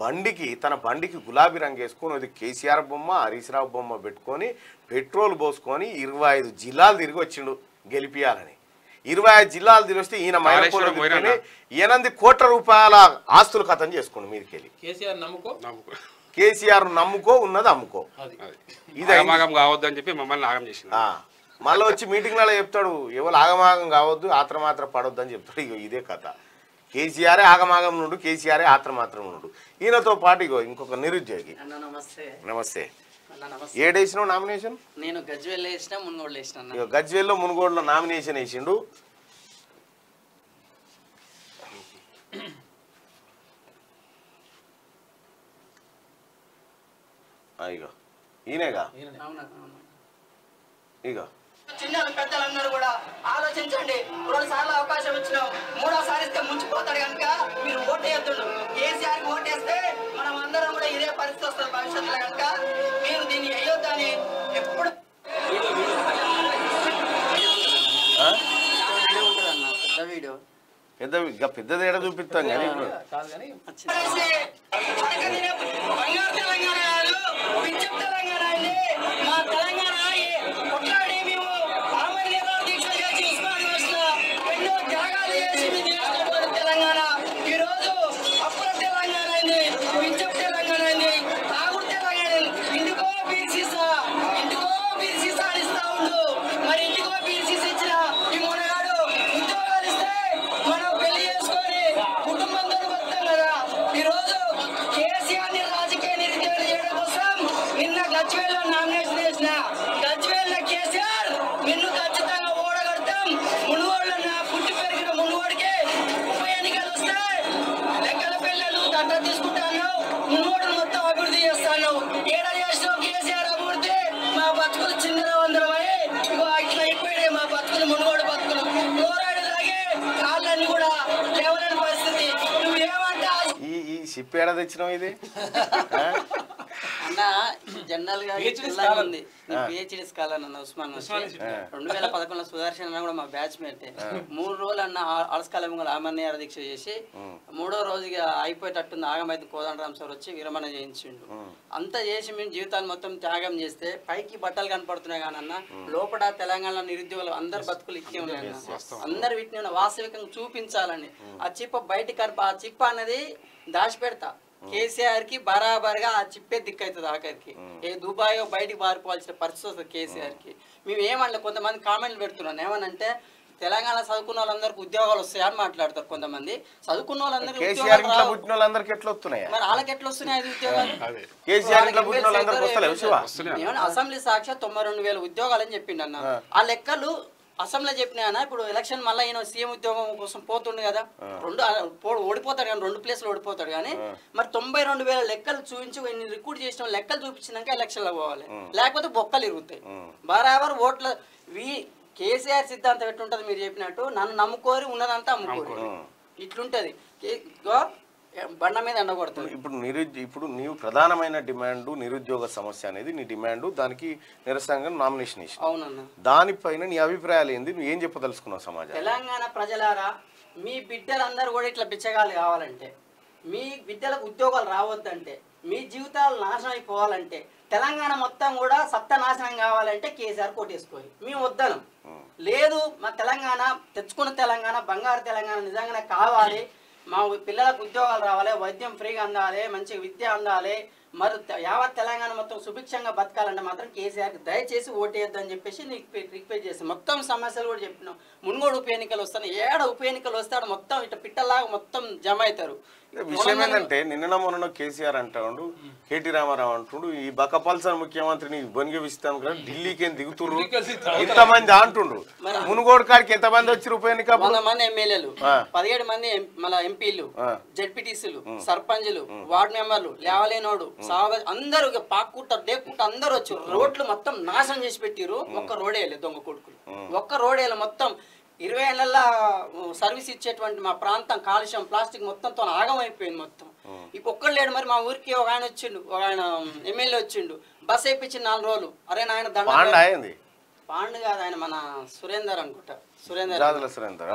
బండికి తన బండికి గులాబీ రంగు వేసుకొని అది కేసీఆర్ బొమ్మ హరీష్ రావు బొమ్మ పెట్టుకొని పెట్రోల్ పోసుకొని ఇరవై ఐదు జిల్లాలు తిరిగి వచ్చిండు గెలిపియాలని. ఇరవై ఐదు జిల్లాలు తిరిగి వస్తే ఈయన మైనపూర్ కాళేశ్వరం పోయినా? ఎనిమిది కోట్ల రూపాయల ఆస్తులు కథం చేసుకోండి మీదకెళ్ళి. కేసీఆర్ నమ్ముకో? కేసీఆర్ నమ్ముకో ఉన్నది అమ్ముకో. అది. ఇది కావద్దని చెప్పి మమ్మల్ని ఆగం చేసింది ఆ, మళ్ళీ వచ్చి మీటింగ్లలో చెప్తాడు ఎవరు ఆగమాగం కావద్దు ఆత్రమాత్ర పడొద్దు అని చెప్తాడు. ఇగో ఇదే కథ. కేసీఆరే ఆగమాగం నుండు కేసీఆరే ఆత్రమాత్రం నుండు. ఈయనతో పాటు ఇగో ఇంకొక నిరుద్యోగి. నమస్తే. ఏడేసినావు నామినేషన్? నేను గజ్వెల్ వేసిన మున్గోళ్ళు వేసిన గజ్వేల్లో మునుగోడులో నామినేషన్ వేసిండు. ఇగో. ఈయనేగా? ఇగో. చిన్న పెద్దలందరూ కూడా ఆలోచించండి. రెండు సార్లు అవకాశం ఇచ్చినాం మూడోసారి ఇస్తే ముంచిపోతాడు కనుక మీరు ఓటేయద్దు కేసీఆర్కి ఓటేస్తే మనం అందరం కూడా ఇదే పరిస్థితి వస్తుంది భవిష్యత్తులో కనుక. మీరు దీన్ని వేయొద్దని ఎప్పుడు? పెద్ద వీడియో పెద్ద చూపిస్తాం కానీ ఇప్పుడు. తెచ్చినావు ఇది? అన్న జనరల్గా. ఉంది. పిహెచ్డి స్కాలర్ అన్న ఉస్మాన్. రెండు వేల పదకొండులో సుదర్శన్ అన్న కూడా మా బ్యాచ్ మేట్ మూడు రోజులు అన్న అలసకాలం ఆమన్యార దీక్ష చేసి మూడో రోజుగా అయిపోయేటట్టుంది ఆగమైతే కోదండరామ్ సార్ వచ్చి విరమణ చేయించిండు. అంతా చేసి మేము జీవితాన్ని మొత్తం త్యాగం చేస్తే పైకి బట్టలు కనపడుతున్నాయి కానీ అన్న లోపల తెలంగాణ నిరుద్యోగులు అందరు బతుకులు ఇట్లే ఉన్నాయి అన్న. అందరు వీటిని ఉన్న వాస్తవికంగా చూపించాలని. ఆ. చిప్ప బయటికి కనప ఆ చిప్ప అనేది దాచిపెడతా. కేసీఆర్కి బరాబర్గా ఆ చిప్పే దిక్కవుతుంది ఆఖరికి. ఏ దుబాయ్ బయటికి పారిపోవాల్సిన పరిస్థితి వస్తుంది కేసీఆర్కి మేము ఏమన్నా కొంతమంది కామెంట్లు పెడుతున్నాను ఏమనంటే తెలంగాణ చదువుకున్న వాళ్ళందరికీ ఉద్యోగాలు వస్తాయని మాట్లాడతారు కొంతమంది. చదువుకున్న వాళ్ళందరికీ ఎట్లా వస్తున్నాయా? మరి వాళ్ళకి ఎట్లా వస్తున్నాయి ఐదు ఉద్యోగాలు? కేసీఆర్ ఇంట్లో పుట్టిన వాళ్ళందరికి వస్తలేవు శివ? ఏమన్నా అసెంబ్లీ సాక్షి తొంభై రెండు వేల ఉద్యోగాలు అని చెప్పిండు అన్న ఆ లెక్కలు అసెంబ్లీలో చెప్పినా ఇప్పుడు ఎలక్షన్ మళ్ళీ ఈయన సీఎం ఉద్యోగం కోసం పోతుండు కదా. రెండు ఓడిపోతాడు కానీ రెండు ప్లేస్లు ఓడిపోతాడు కానీ మరి తొంభై రెండు వేల లెక్కలు చూపించి రిక్రూట్ చేసిన లెక్కలు చూపించినాక ఎలక్షన్లో పోవాలి. లేకపోతే బొక్కలు ఇరుగుతాయి. బరాబర్ ఓట్ల వి కేసీఆర్ సిద్ధాంతం ఎట్లుంటది మీరు చెప్పినట్టు నన్ను నమ్ముకోరి ఉన్నదంతా అమ్ముకోరు. ఇట్లుంటది. బండ మీద ఎండగొడుతుంది ఇప్పుడు నిరుద్యో ఇప్పుడు నీవు ప్రధానమైన డిమాండ్ నిరుద్యోగ సమస్య అనేది నీ డిమాండ్ దానికి నిరసనగా నామినేషన్ ఇచ్చిన అవునన్నా. దానిపైన నీ అభిప్రాయాలు ఏంది? నువ్వు ఏం చెప్పదలుచుకున్నావు సమాజం తెలంగాణ ప్రజలారా మీ బిడ్డలందరూ కూడా ఇట్లా బిచ్చగాళ్ళు కావాలంటే మీ బిడ్డలకు ఉద్యోగాలు రావద్దంటే మీ జీవితాలు నాశనం అయిపోవాలంటే తెలంగాణ మొత్తం కూడా సత్త నాశనం కావాలంటే కేసీఆర్ కోటేసుకోవాలి మేము వద్దను. లేదు మా తెలంగాణ తెచ్చుకున్న తెలంగాణ బంగారు తెలంగాణ నిజంగానే కావాలి. మా పిల్లలకు ఉద్యోగాలు రావాలి వైద్యం ఫ్రీగా అందాలి మంచి విద్య అందాలి మరి యావత్ తెలంగాణ మొత్తం సుభిక్షంగా బతకాలంటే మాత్రం కేసీఆర్కి దయచేసి ఓటేయద్దు అని చెప్పేసి నీకు రిక్వెస్ట్ చేస్తాను మొత్తం సమస్యలు కూడా చెప్పినాం. మున్గోడు ఉప ఎన్నికలు వస్తాను ఏడ ఉప ఎన్నికలు వస్తాడు మొత్తం ఇట్లా పిట్టలాగా మొత్తం జమ అవుతారు. విషయం ఏంటంటే నిన్న మొన్న కేసీఆర్ అంటాడు కేటీ రామారావు అంటుండు ఈ బకపల్సర్ ముఖ్యమంత్రిని బొనిగ విస్తాను కదా ఢిల్లీకి ఏం దిగుతుర్రు ఇంతమంది అంటుండ్రు. మునుగోడు కాడికి ఎంతమంది వచ్చి ఉప ఎన్నిక అప్పుడు? వంద మంది ఎమ్మెల్యేలు. పదిహేడు మంది మళ్ళా ఎంపీలు. జడ్పీటీసీలు సర్పంచ్లు వార్డు మెంబర్లు లేవలేనోడు అందరూ ఇక పాక్కుంటా డేక్కుంటా అందరూ వచ్చారు రోడ్లు మొత్తం నాశనం చేసి పెట్టిరు ఒక్క రోడే వేయలేదు దొంగ కొడుకులు. ఒక్క రోడ్ వేయలే మొత్తం ఇరవై ఏళ్ళల్లో సర్వీస్ ఇచ్చేటువంటి మా ప్రాంతం కాలుష్యం ప్లాస్టిక్ మొత్తంతో ఆగమైపోయింది మొత్తం. ఇప్పుడు ఒక్కడు లేడు మరి మా ఊరికి ఒక ఆయన వచ్చిండు ఒక ఆయన ఎమ్మెల్యే వచ్చిండు. బస్ వేయించింది నాలుగు రోజులు. అరే నాయన దండం పాండ కాదు ఆయన మన సురేందర్ అనుకుంటా. సురేందర్. సురేందర్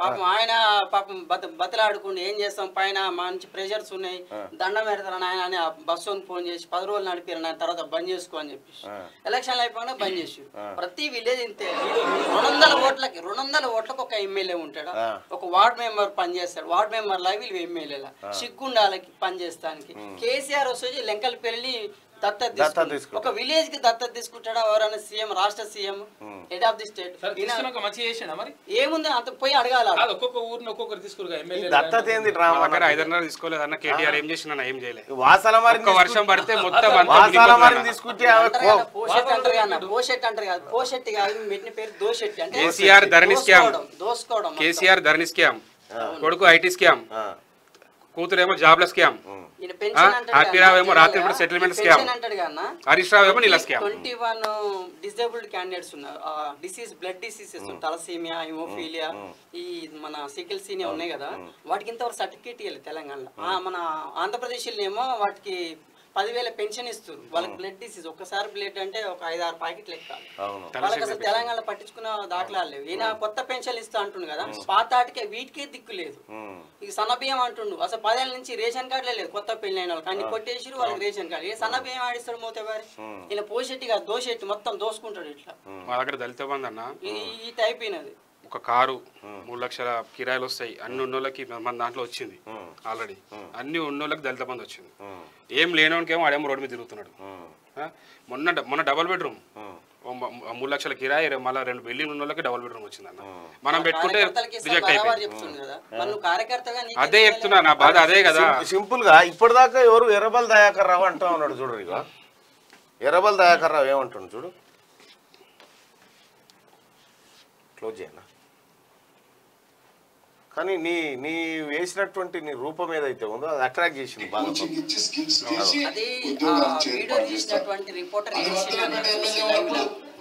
పాపం ఆయన పాపం బత బతలాడుకుంటూ ఏం చేస్తాం? పైన మంచి ప్రెషర్స్ ఉన్నాయి. దండం పెడతారు ఆయన అని ఆ బస్సు ఫోన్ చేసి పది రోజులు నడిపారు ఆయన తర్వాత బంద్ చేసుకో అని చెప్పేసి. ఎలక్షన్లు అయిపోయినా బంద్ చేసి ప్రతి విలేజ్ ఇంతే. రెండు వందల ఓట్లకి రెండు వందల ఓట్లకు ఒక ఎమ్మెల్యే ఉంటాడు. ఒక వార్డ్ మెంబర్ పనిచేస్తాడు. వార్డ్ మెంబర్ లా వీళ్ళు ఎమ్మెల్యేలా. సిగ్గుండాలకి పనిచేస్తానికి. కేసీఆర్ వచ్చి లెంకల పెళ్ళి దత్తత. ఒక విలేజ్కి దత్తత తీసుకుంటాడా ఎవరైనా సీఎం రాష్ట్ర CM head of the state తీసుకున్నాక మంచి చేసిండా మరి? ఏముంది? అంత పోయి అడగాల. కాదు ఒక్కొక్క ఊరిని ఒక్కొక్కరు తీసుకురుగా ఎమ్మెల్యే దత్తత ఏంది డ్రామా దగ్గర ఐదున్నర తీసుకోలేదు అన్న కేటీఆర్ ఏం చేసిన ఏం చేయలేదు వాసన మరి ఒక్క వర్షం పడితే మొత్తం మరి. తీసుకుంటే పోషెట్ అంటారు కదా పోషెట్ అంటారు కదా పోషెట్టి కాదు. పెట్టిన పేరు దోషెట్టి అంటే కేసీఆర్ ధరణి స్కామ్. దోసుకోవడం, దోసుకోవడం మొత్తం. KCR Dharani scam. కొడుకు ఐటీ స్కామ్. కూతురేమో జాబ్ల స్కామ్. హ్యాపీ రావు ఏమో రాత్రి సెటిల్మెంట్ స్కామ్. పెన్షన్ అంటాడు కదా హరీష్ రావు ఏమో నీళ్ళ scam. Twenty one disabled candidates ఉన్నారు. Disease blood diseases thalassemia haemophilia ఈ మన సికిల్ సీనియా ఉన్నాయి కదా వాటికి ఇంతవరకు సర్టిఫికేట్ ఇవ్వాలి తెలంగాణలో. ఆ, మన ఆంధ్రప్రదేశ్లో ఏమో వాటికి పదివేల పెన్షన్ ఇస్తారు వాళ్ళకి బ్లడ్ డిసీజ్. ఒక్కసారి బ్లడ్ అంటే ఒక ఐదు ఆరు ప్యాకెట్లు ఎక్కాలి. అవును. వాళ్ళకి అసలు తెలంగాణలో పట్టించుకున్న దాఖలాలు లేవు. ఈయన కొత్త పెన్షన్లు ఇస్తా అంటుండు కదా. పాతాటికే వీటికే దిక్కు లేదు. ఉమ్. ఈ సన్న బియ్యం అంటుండు. అసలు పదేళ్ళ నుంచి రేషన్ కార్డులే లేదు కొత్త పెళ్ళి అయిన వాళ్ళకి. అన్ని కొట్టేసి వాళ్ళకి రేషన్ కార్డు. ఏ సన్న బియ్యం ఆడిస్తాడు మోతేవారి ఇలా పోషెట్టి కాదు దోషెట్టి మొత్తం దోసుకుంటాడు ఇట్లా. మా దగ్గర దళిత బంధు అన్న. ఇది ఈ టైప్ అయినది ఒక కారు మూడు లక్షల కిరాయిలు వస్తాయి. అన్ని ఉన్నోళ్ళకి మన దాంట్లో వచ్చింది ఆల్రెడీ అన్ని ఉన్నోళ్ళకి దళిత బంధు వచ్చింది. ఏం లేనోనికి ఏమో ఆడేమో రోడ్డు మీద తిరుగుతున్నాడు? మొన్న మొన్న డబల్ బెడ్రూమ్ మూడు లక్షల కిరాయి రే- మళ్ళీ రెండు బిల్డింగ్ ఉన్న వాళ్ళకి డబల్ బెడ్రూమ్ వచ్చింది అన్న మనం పెట్టుకుంటే రిజెక్ట్ అయిపోయింది. అదే చెప్తున్నా నా బాధ అదే కదా. సింపుల్గా ఇప్పటిదాకా ఎవరు ఎర్రబల్ దయాకర్ రావు అంటా ఉన్నాడు చూడు ఇక ఎర్రబల్ దయాకర్ రావు ఏమంటుండు చూడు? క్లోజ్ చేయనా కానీ నీ నీ వేసినటువంటి నీ రూపం ఏదైతే ఉందో అది అట్రాక్ట్ చేసింది బాగా.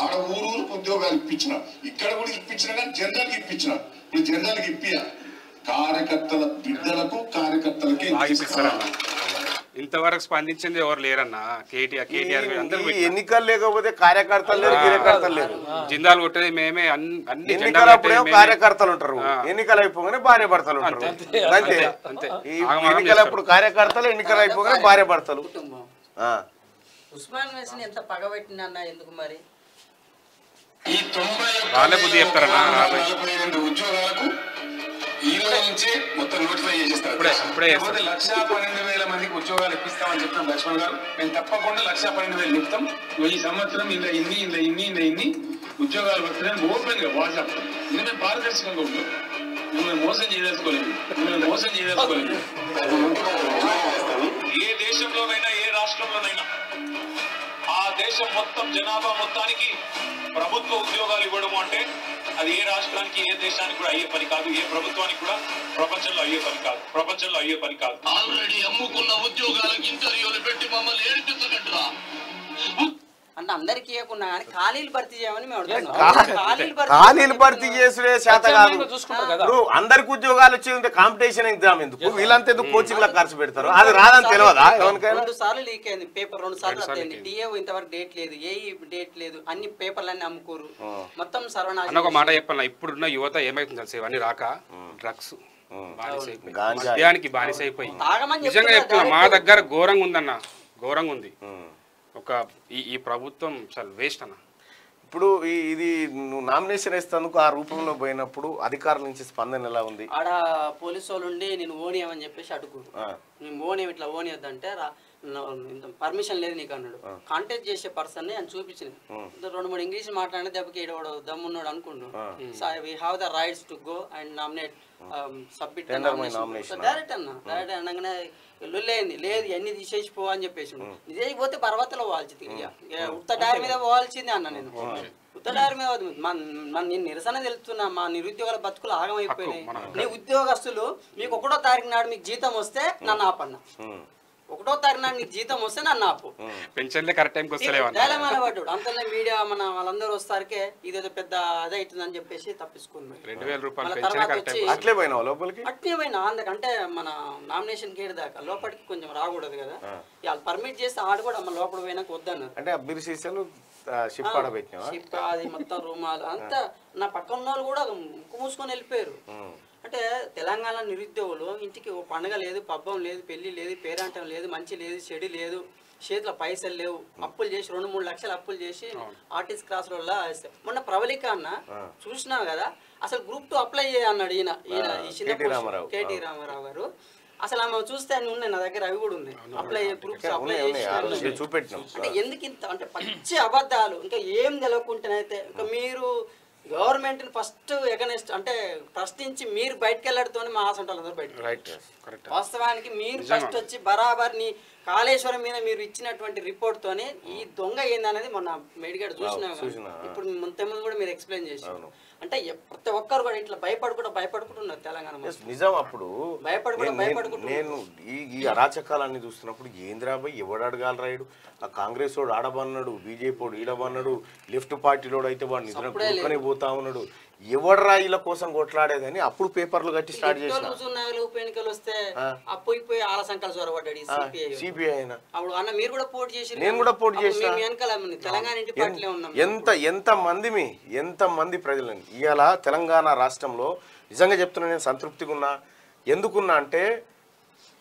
ఆడ ఊరు ఊరికి ఉద్యోగాలు ఇప్పించిన. ఇక్కడ కూడా ఇప్పించిన కానీ జనరల్కి ఇప్పించిన. ఇప్పుడు జనరల్కి ఇప్పియ కార్యకర్తల బిడ్డలకు కార్యకర్తలకే ఇంతవరకు స్పందించింది ఎవరు లేరన్న? కేటీఆర్ కేటీఆర్ ఎన్నికలు లేకపోతే కార్యకర్తలు లేరు కార్యకర్తలు లేరు. జిందాలు కొట్టేది మేమే అన్ని కట్టేది మేమే. కార్యకర్తలు ఉంటారు. ఎన్నికలు అయిపోగానే భార్య భర్తలు ఉంటారు. అంతే అంతే. ఈ ఆగమాగం ఎన్నికలప్పుడు కార్యకర్తలు ఎన్నికలు అయిపోగానే భార్య భర్తలు. ఉస్మాన్ వేసిన ఎంత పగబెట్టినా ఎందుకు మరి? ఈ తొంభై బుద్ధి చెప్తారన్నా, ఉద్యోగాలకు ఈ రోజు నుంచే మొత్తం నోటిఫై చేసేస్తారు. లేకపోతే లక్ష పన్నెండు వేల మందికి ఉద్యోగాలు ఇప్పిస్తామని చెప్తాం లక్ష్మణ్ గారు మేము తప్పకుండా లక్ష పన్నెండు వేలు చెప్తాం. ఈ సంవత్సరం ఇలా ఇన్ని ఇలా ఇన్ని ఇలా ఇన్ని ఉద్యోగాలు వస్తున్నాయని ఓపెన్గా వాట్సాప్. ఇది మేము పారదర్శకంగా ఉంటాం మిమ్మల్ని మోసం చేయదలుచుకోలేదు. మిమ్మల్ని మోసం చేయదలుచుకోలేదు. ఏ దేశంలోనైనా ఏ రాష్ట్రంలోనైనా ఆ దేశం మొత్తం జనాభా మొత్తానికి ప్రభుత్వ ఉద్యోగాలు ఇవ్వడం అంటే అది ఏ రాష్ట్రానికి ఏ దేశానికి కూడా అయ్యే పని కాదు. ఏ ప్రభుత్వానికి కూడా ప్రపంచంలో అయ్యే పని కాదు. ప్రపంచంలో అయ్యే పని కాదు. ఆల్రెడీ అమ్ముకున్న ఉద్యోగాలకు ఇంటర్వ్యూలు పెట్టి మమ్మల్ని ఏడిపించగట్రా అంటే అందరికి ఇవ్వకున్నా కానీ ఖాళీలు భర్తీ చేయమని మేము ఖాళీలు భర్తీ చేసుడే కాదు. ఇప్పుడు అందరికి ఉద్యోగాలు వచ్చి కాంపిటీషన్ ఎగ్జామ్ ఎందుకు? వీళ్ళంతా ఎందుకు కోచింగ్లో ఖర్చు పెడతారు? అది రాదని తెలియదా రెండు సార్లు లీక్ అయింది. పేపర్ రెండు సార్లు అయింది. డిఏ ఇంతవరకు డేట్ లేదు. ఏ డేట్ లేదు. అన్ని పేపర్లన్నీ అమ్ముకోరు. మొత్తం అన్న ఒక సర్వనాశనం మాట చెప్పాలి. ఇప్పుడున్న యువత ఏమైతుంది తెలుసు? ఇవన్నీ రాక డ్రగ్స్ బానిసైపోయి. గాంజా. మద్యానికి బానిస అయిపోయి తాగమని నిజంగా చెప్తున్నా మా. దగ్గర ఘోరంగా ఉందన్న. ఘోరంగా ఉంది. ఒక ఈ ఈ ప్రభుత్వం అసలు వేస్ట్ అన్న. ఇప్పుడు ఈ- ఇది నువ్వు నామినేషన్ వేస్తేందుకు ఆ రూపంలో పోయినప్పుడు అధికారుల నుంచి స్పందన ఎలా ఉంది? ఆడ పోలీసు వాళ్ళు ఉండి నేను ఓనియమని చెప్పేసి అడుగురు ఆ. మేము ఓనియం ఇట్లా ఓనియద్దంటే రా పర్మిషన్ లేదు నీకు అన్నాడు. కాంటాక్ట్ చేసే పర్సన్ అని చూపించింది రెండు మూడు ఇంగ్లీష్ మాట్లాడిన దెబ్బకి ఈడవాడు దమ్మున్నాడు అనుకుండు. We have the rights to go and nominate submit. Direct అన్న డైరెక్ట్ అనగానే లొల్లైంది లేదు ఇవన్నీ తీసేసి పో అని చెప్పేసి నిజానికి పోతే పర్వతలో పోవాల్సింది ఇక ఇక ఉత్త డైరీ మీద పోవాల్సిందే అన్న నేను. ఉత్త డైరీ మీద మన నేను నిరసన తెలుస్తున్నా మా నిరుద్యోగుల బతుకులు ఆగమైపోయినాయి. నీ ఉద్యోగస్తులు మీకు ఒకటో తారీఖు నాడు మీకు జీతం వస్తే నన్ను ఆపన్న. ఒకటో తారీఖు నీకు జీతం వస్తే నన్ను ఆపు. పెన్షన్లే కరెక్ట్ టైంకి వస్తలేవు అంతలో మీడియా మన వాళ్ళందరూ వస్తారకే ఇదేదో పెద్ద అదే అవుతుందని చెప్పేసి రెండు వేల రూపాయలు పెన్షన్ టైంకి అట్లే లోపలికి? పోయినా. అందుకంటే మన నామినేషన్ గేట్ దాకా లోపలికి కొంచెం రాకూడదు కదా. వాళ్ళు పర్మిట్ చేస్తే ఆడు కూడా మన లోపల పోయినాక వద్దన్నారు. అంటే సీసాలు షిప్ అది మొత్తం రూమాలు. అంతా నా పక్కన ఉన్న వాళ్ళు కూడా ముక్కు మూసుకొని వెళ్ళిపోయారు. అంటే తెలంగాణ నిరుద్యోగులు ఇంటికి ఓ పండగ లేదు పబ్బం లేదు పెళ్ళి లేదు పేరంటం లేదు మంచి లేదు చెడు లేదు చేతిలో పైసలు లేవు. అప్పులు చేసి రెండు మూడు లక్షలు అప్పులు చేసి ఆర్టిస్ట్ క్లాస్ వల్ల మొన్న ప్రవళిక అన్న చూసినావు కదా? అసలు గ్రూప్ టూ అప్లై చేయ అన్నాడు ఈయన ఈయన ఈ చిన్న కేటీ రామారావు. గారు. అసలు ఆమె చూస్తే అన్ని ఉన్నాయి నా దగ్గర అవి కూడా ఉన్నాయి. అప్లై గ్రూప్స్ అప్లై అంటే ఎందుకు ఇంత అంటే పచ్చి అబద్ధాలు. ఇంకా ఏం తెలియకుండానైతే ఇంకా మీరు గవర్నమెంట్ ఫస్ట్ ఎగనెస్ట్ అంటే ప్రశ్నించి మీరు బయటకు. వెళ్ళడంతోనే మా ఆసంటాలు బయట వాస్తవానికి మీరు ఫస్ట్ వచ్చి బరాబర్ నీ కాళేశ్వరం మీద మీరు ఇచ్చినటువంటి రిపోర్ట్ తోనే ఈ దొంగ ఏందనేది మొన్న మేడిగాడు చూసినా కదా. చూసినా. ఇప్పుడు ముందు కూడా మీరు ఎక్స్ప్లెయిన్ చేశారు. అంటే ప్రతి ఒక్కరు కూడా ఇట్లా భయపడుకుంటూ భయపడుకుంటున్నారు తెలంగాణ. నిజం అప్పుడు. భయపడకుండా, నేను- భయపడకుండా నేను ఈ ఈ అరాచకాలన్నీ చూస్తున్నప్పుడు ఏంద్రాబాయ్ ఎవడు అడగాలి రాయుడు ఆ కాంగ్రెస్ వాడు ఆడబన్నాడు బీజేపీ వాడు ఈడబన్నాడు లెఫ్ట్ పార్టీలో అయితే వాడు నిద్ర పోతా ఉన్నాడు. ఎవడు రాయిల కోసం కొట్లాడేదని అప్పుడు పేపర్లు కట్టి స్టార్ట్ చేసిన. ఎన్నికలు చూస్తున్నాయి, ఉప ఎన్నికలు వస్తే ఆ. అప్పు ఇప్పు ఆల సంకల్ చొరబడ్డాడు సిపిఐ అప్పుడు అన్న మీరు కూడా పోటీ చేసి నేను కూడా పోటీ చేసిన. వెనకాల తెలంగాణ ఇంటి పార్టీలో ఉన్నాం ఎంత ఎంత మంది మీ ఎంత మంది ప్రజలని? ఇవాళ తెలంగాణ రాష్ట్రంలో నిజంగా చెప్తున్నా నేను సంతృప్తిగా ఉన్నా. ఎందుకున్నా అంటే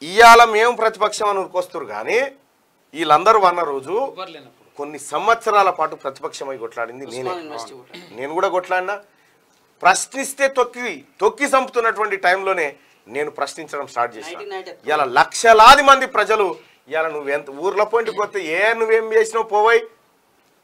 ఇవాళ మేము ప్రతిపక్షం అని ఉరికొస్తారు కానీ వీళ్ళందరూ అన్న రోజు కొన్ని సంవత్సరాల పాటు ప్రతిపక్షమై కొట్లాడింది నేనే. నేను కూడా కొట్లాడినా. ప్రశ్నిస్తే తొక్కి తొక్కి చంపుతున్నటువంటి టైంలోనే నేను ప్రశ్నించడం స్టార్ట్ 1990 ఇలా లక్షలాది మంది ప్రజలు ఇలా నువ్వు ఎంత ఊర్లో పోయింటికి పోతే ఏ నువ్వేం చేసినావు పోవై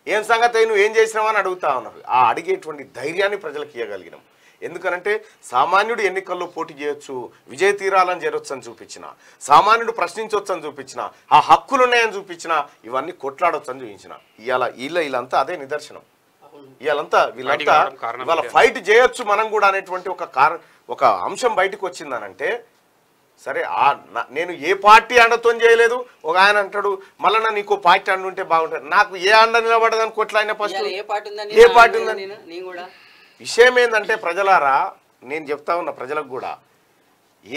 ఏం సంగతి అయి నువ్వు ఏం చేసినావు అని అడుగుతా ఉన్నారు. ఆ అడిగేటువంటి ధైర్యాన్ని ప్రజలకు ఇవ్వగలిగినాం ఎందుకనంటే సామాన్యుడు ఎన్నికల్లో పోటీ చేయొచ్చు విజయ తీరాలని చేరొచ్చు అని చూపించిన సామాన్యుడు ప్రశ్నించవచ్చు అని చూపించిన ఆ హక్కులు ఉన్నాయని చూపించిన ఇవన్నీ కొట్లాడొచ్చు అని చూపించిన. ఇవాళ వీళ్ళ వీళ్ళంతా అదే నిదర్శనం. వీళ్ళంతా వీళ్ళంతా కారణం ఇదే. ఫైట్ చేయొచ్చు మనం కూడా అనేటువంటి ఒక కార ఒక అంశం బయటకు వచ్చిందనంటే సరే ఆ నేను ఏ పార్టీ అండతో చేయలేదు. ఒక ఆయన అంటాడు మళ్ళా నీకు పార్టీ అండ ఉంటే బాగుంటుంది. నాకు ఏ అండ నిలబడదని కొట్లాడిన ఫస్ట్ ఏ పార్టీ ఉందని విషయం ఏంటంటే ప్రజలారా నేను చెప్తా ఉన్నా ప్రజలకు కూడా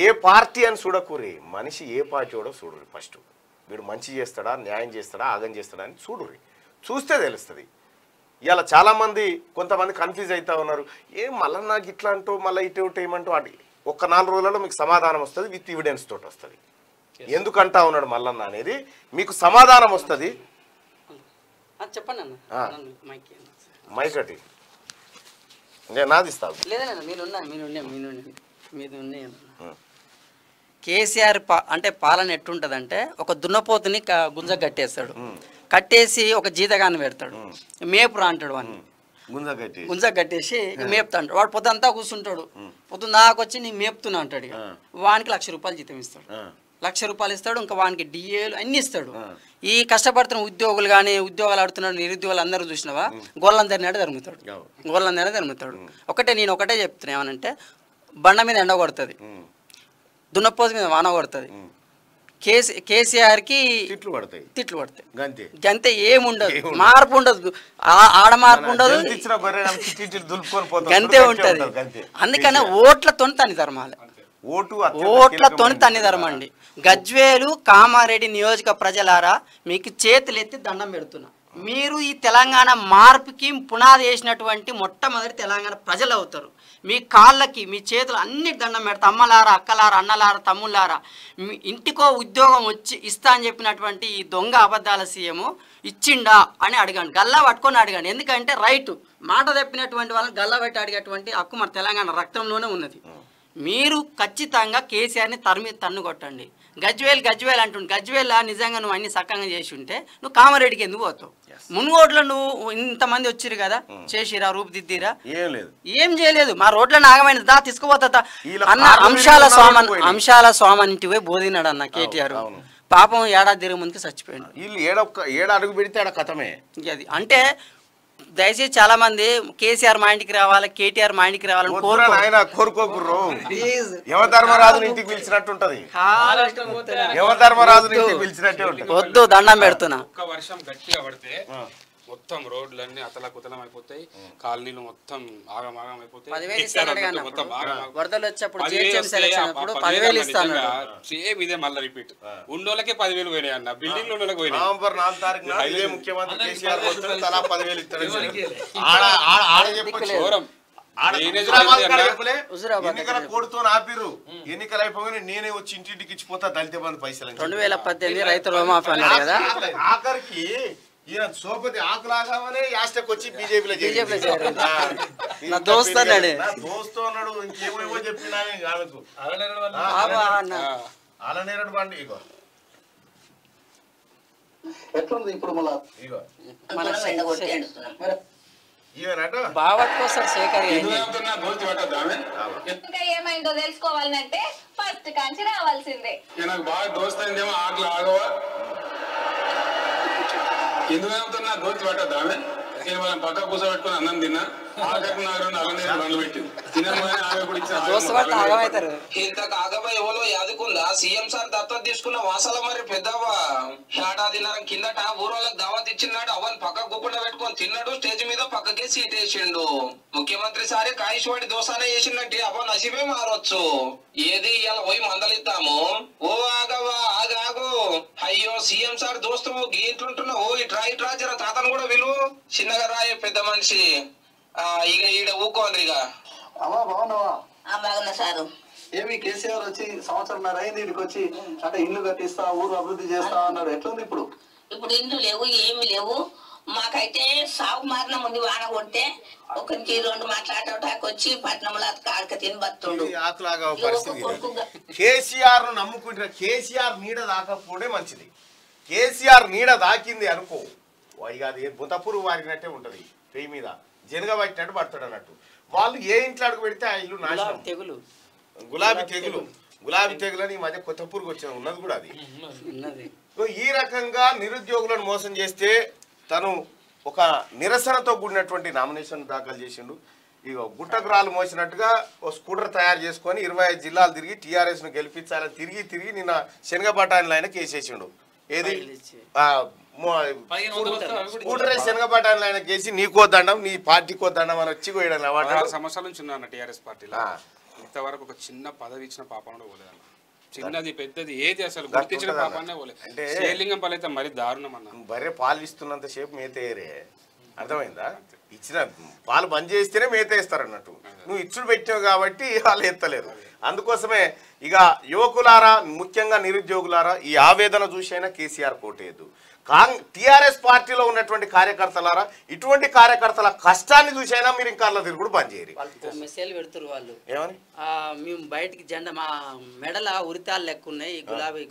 ఏ పార్టీ అని చూడకూరి మనిషి ఏ పార్టీ కూడా చూడరు ఫస్ట్. వీడు మంచి చేస్తాడా న్యాయం చేస్తాడా ఆగం చేస్తాడా అని చూడుర్రి. చూస్తే తెలుస్తుంది. ఇవాళ చాలామంది కొంతమంది కన్ఫ్యూజ్ అవుతా ఉన్నారు. ఏం మళ్ళీ నాకు ఇట్లా అంటూ మళ్ళీ ఇటు ఇటు ఏమంటూ అడి ఒక్క నాలుగు రోజులలో మీకు సమాధానం వస్తుంది విత్ ఎవిడెన్స్ తోటి వస్తుంది. ఎందుకంటా ఉన్నాడు మల్లన్న అనేది మీకు సమాధానం వస్తుంది. చెప్పండి మైక్. మైకటి నేను నాది ఇస్తాను లేదన్న మీరు. కేసీఆర్ పా అంటే పాలన ఎట్టుంటదంటే ఒక దున్నపోతుని గుంజ కట్టేస్తాడు. కట్టేసి ఒక జీతగాన్ని పెడతాడు. మేపురా అంటాడు గుంజగట్టి గుంజ కట్టేసి. మేపుతాడు. వాడు పొద్దంతా కూర్చుంటాడు పొద్దున్న దాకా వచ్చి నీ మేపుతున్నా అంటాడు వానికి లక్ష రూపాయలు జీతం ఇస్తాడు. లక్ష రూపాయలు ఇస్తాడు ఇంకా వానికి డిఏలు అన్ని ఇస్తాడు. ఈ కష్టపడుతున్న ఉద్యోగులు కానీ ఉద్యోగాలు ఆడుతున్న నిరుద్యోగులు అందరూ చూసినావా? గోళ్ళందరినీ తరుముతాడు. గోళ్ళందరినీ తరుముతాడు. ఒకటే నేను ఒకటే చెప్తున్నా ఏమనంటే బండ మీద ఎండ కొడుతుంది. దున్నపోతు మీద వాన కొడుతుంది. కేసీ కేసీఆర్కి తిట్లు పడతాయి. తిట్లు పడతాయి. గంతే. గంతే ఏముండదు. మార్పు ఉండదు. ఆడ మార్పు ఉండదు. గంతే ఉంటది. అందుకనే ఓట్లతో తన్ని ధర్మాలి. ఓటు ఓట్లతో. తన్ని ధర్మండి. గజ్వేలు కామారెడ్డి నియోజక ప్రజలారా మీకు చేతులు ఎత్తి దండం పెడుతున్నా. మీరు ఈ తెలంగాణ మార్పుకి పునాది వేసినటువంటి మొట్టమొదటి తెలంగాణ ప్రజలు అవుతారు మీ కాళ్ళకి మీ చేతులు అన్ని దండం పెడతా. అమ్మలారా అక్కలారా అన్నలారా తమ్ముళ్ళారా. మీ ఇంటికో ఉద్యోగం వచ్చి ఇస్తా అని చెప్పినటువంటి ఈ దొంగ అబద్ధాల సీఎం ఇచ్చిండా అని అడగండి గల్లా పట్టుకొని అడగండి ఎందుకంటే రైట్. మాట తప్పినటువంటి వాళ్ళని గల్లా పెట్టి అడిగేటువంటి హక్కు మన తెలంగాణ రక్తంలోనే ఉన్నది. మీరు ఖచ్చితంగా కేసీఆర్ని తరిమి తన్ను కొట్టండి గజ్వేల్ గజ్వేల్ అంటుండు. గజ్వేల్ నిజంగా నువ్వు అన్ని సక్కంగా చేసి ఉంటే నువ్వు కామారెడ్డికి ఎందుకు పోతావు? మునుగోడ్లో నువ్వు ఇంతమంది వచ్చిరు కదా చేసిరా రూపుదిద్దిరా ఏం లేదు. ఏం చేయలేదు. మా రోడ్ల నాగమైన దా తీసుకుపోతా అన్న అంశాల స్వామి అంశాల స్వామి ఇంటికి పోయి బోధినాడు అన్న కేటీఆర్. పాపం ఏడాది తిరిగి ముందుకు చచ్చిపోయాడు. వీళ్ళు ఏడొక్క ఏడ అడుగు పెడితే ఆడ కథమే. అది అంటే దయచేసి చాలా మంది కేసీఆర్ మా ఇంటికి రావాలి కేటీఆర్ మా ఇంటికి రావాలని వద్దురా కోరుకో నాయన కోరుకోకుర్రు యమధర్మరాజుని ఇంటికి పిలిచినట్టే ఉంటుంది. వద్దు. దండం పెడుతున్నా. వర్షం గట్టిగా పడితే మొత్తం రోడ్లన్నీ అతలకుతలం అయిపోతాయి కాలనీలు మొత్తం ఆగం ఆగం అయిపోతాయి మొత్తం. వరదలు సేమ్ ఇదే మళ్ళీ రిపీట్ ఉన్నోళ్ళకే పదివేలు పోయినాయి అన్న బిల్డింగ్ ఉన్నోళ్ళకి పోయినాయి. నవంబర్ నాలుగు తారీఖున ఇదే ముఖ్యమంత్రి కేసీఆర్ వస్తాడు తలా పదివేలు ఇస్తాడు ఆడ ఆడ చెప్పొచ్చు. ఎన్నికల కోడుతో ఆపిర్రు. ఎన్నికలు అయిపోగానే నేనే వచ్చి ఇంటింటికి ఇచ్చిపోతా దళిత బంధు పైసలు రెండు వేల పద్దెనిమిది రైతు రుణమాఫీ అన్నాడు కదా. ఆఖరి- ఆఖరికి ఈయన సోపతి ఆకులాగానే యాస్టక్ వచ్చి బీజేపీలో బీజేపీలో చేరాడు. ఆ, నా దోస్తు అన్నాడు. నా దోస్తు అన్నాడు ఇంకేమేమో చెప్పినా ఆమెకు. అలనేరడు బండి ఇగో. ఎట్లుంది ఇప్పుడు ఏమైందో తెలుసుకోవాలంటే ఫస్ట్ కాంచి రావాల్సిందే. నాకు బాగా దోస్త్ అయిందేమో ఆటలు ఆగవా? ఎందుకు అవుతున్నా గోతి పట్టద్దా ఆమె? నేను వాళ్ళని పక్క కూర్చోబెట్టుకుని అన్నం తిన్నా? బండ్లు పెట్టింది. ఇంత ఎవరో యాదుకుందా? సీఎం సార్ దత్తత తీసుకున్న వాసాల మరి పెద్దవా ఏడాదిన్నర కిందట ఊరోళ్ళకి దావత్ ఇచ్చినాడు అవన్ పక్క గుకుండా పెట్టుకొని తిన్నాడు స్టేజ్ మీద పక్కకే సీట్ వేసిండు. ముఖ్యమంత్రి సారే కాయిషవాడి దోసానే వేసిందంటే అవన్ నసిబే మారొచ్చు. ఏది ఇలా పోయి మందలిద్దాము. ఓ ఆగవా ఆగాగు అయ్యో సీఎం సార్ దోస్తు గీంట్లుంటున్నా ఓ ఇట్రా ఇట్రా జర తాతను కూడా విలువ చిన్నగా రాయే పెద్ద మనిషి. ఇక ఈడ ఊకోండి ఇక అమ్మా బాగున్నావా? బాగున్నా సారు. ఏమి కేసీఆర్ వచ్చి సంవత్సరం అయింది ఇక్కడికి వచ్చి అంటే ఇల్లు కట్టిస్తా ఊరు అభివృద్ధి చేస్తా అన్నాడు. ఎట్లుంది ఇప్పుడు? ఇప్పుడు ఇండ్లు లేవు ఏమి లేవు. మాకైతే సాగు మారిన ముందు వాన కొడితే ఒకరికి రెండు మాట్లాడటానికి వచ్చి పట్నంలో కాడక తిని బతుండు. కేసీఆర్ను నమ్ముకుంటే కేసీఆర్ నీడ దాకపోవడే మంచిది. కేసీఆర్ నీడ దాకింది అనుకో. ఇక అది బుతపురు వారినట్టే ఉంటది పెయ్యి మీద. జనగ పట్టినట్టు పడతాడు అన్నట్టు. వాళ్ళు ఏ ఇంట్లో అడుగు పెడితే ఆ ఇల్లు నాశనం. తెగులు. గులాబీ తెగులు. గులాబీ తెగులు అని ఈ మధ్య కొత్త పురుగు వచ్చిన ఉన్నది కూడా అది. ఈ రకంగా నిరుద్యోగులను మోసం చేస్తే తను ఒక నిరసనతో కూడినటువంటి నామినేషన్ దాఖలు చేసిండు. ఇక గుట్టకురాలు మోసినట్టుగా ఓ స్కూటర్ తయారు చేసుకొని ఇరవై ఐదు జిల్లాలు తిరిగి టీఆర్ఎస్ను గెలిపించాలని తిరిగి తిరిగి నిన్న శనగ బఠానీలు ఆయన కేసేసిండు. ఏది? స్కూటర్ శనగ బఠానీలు ఆయన కేసి నీకో దండం నీ పార్టీకో దండం అని వచ్చి పోయాడు పదహారు సంవత్సరాల నుంచి ఉన్నా టీఆర్ఎస్ పార్టీలో. ఇంతవరకు ఒక చిన్న పదవి ఇచ్చిన పాపం కూడా పోలేదు అన్న. చిన్నది పెద్దది ఏది అసలు గుర్తించిన. పాపాన్నే పోలేదు అంటే- శ్రీలింగం పల్లె అయితే మరి దారుణం అన్న. బర్రె పాలు ఇస్తున్నంత సేపు మేతేయరే. అర్థమైందా? ఇచ్చిన పాలు బంద్ చేస్తేనే మేత వేస్తారు అన్నట్టు నువ్వు ఇచ్చుడు పెట్టావు కాబట్టి వాళ్ళు ఎత్తలేరు. అందుకోసమే ఇక యువకులారా ముఖ్యంగా నిరుద్యోగులారా ఈ ఆవేదన చూసైనా కేసీఆర్ కోటేయద్దు. కాంగ్ టీఆర్ఎస్ పార్టీలో ఉన్నటువంటి కార్యకర్తలారా ఇటువంటి కార్యకర్తల కష్టాన్ని చూసైనా మీరు ఇంకా అలా తిరుగుడు బంద్ చేయరు. మెసేజ్ పెడుతురు వాళ్ళు. ఏమని? మేము బయటికి జెండా మా మెడల ఉరితాలు లెక్క ఉన్నాయి ఈ గులాబీ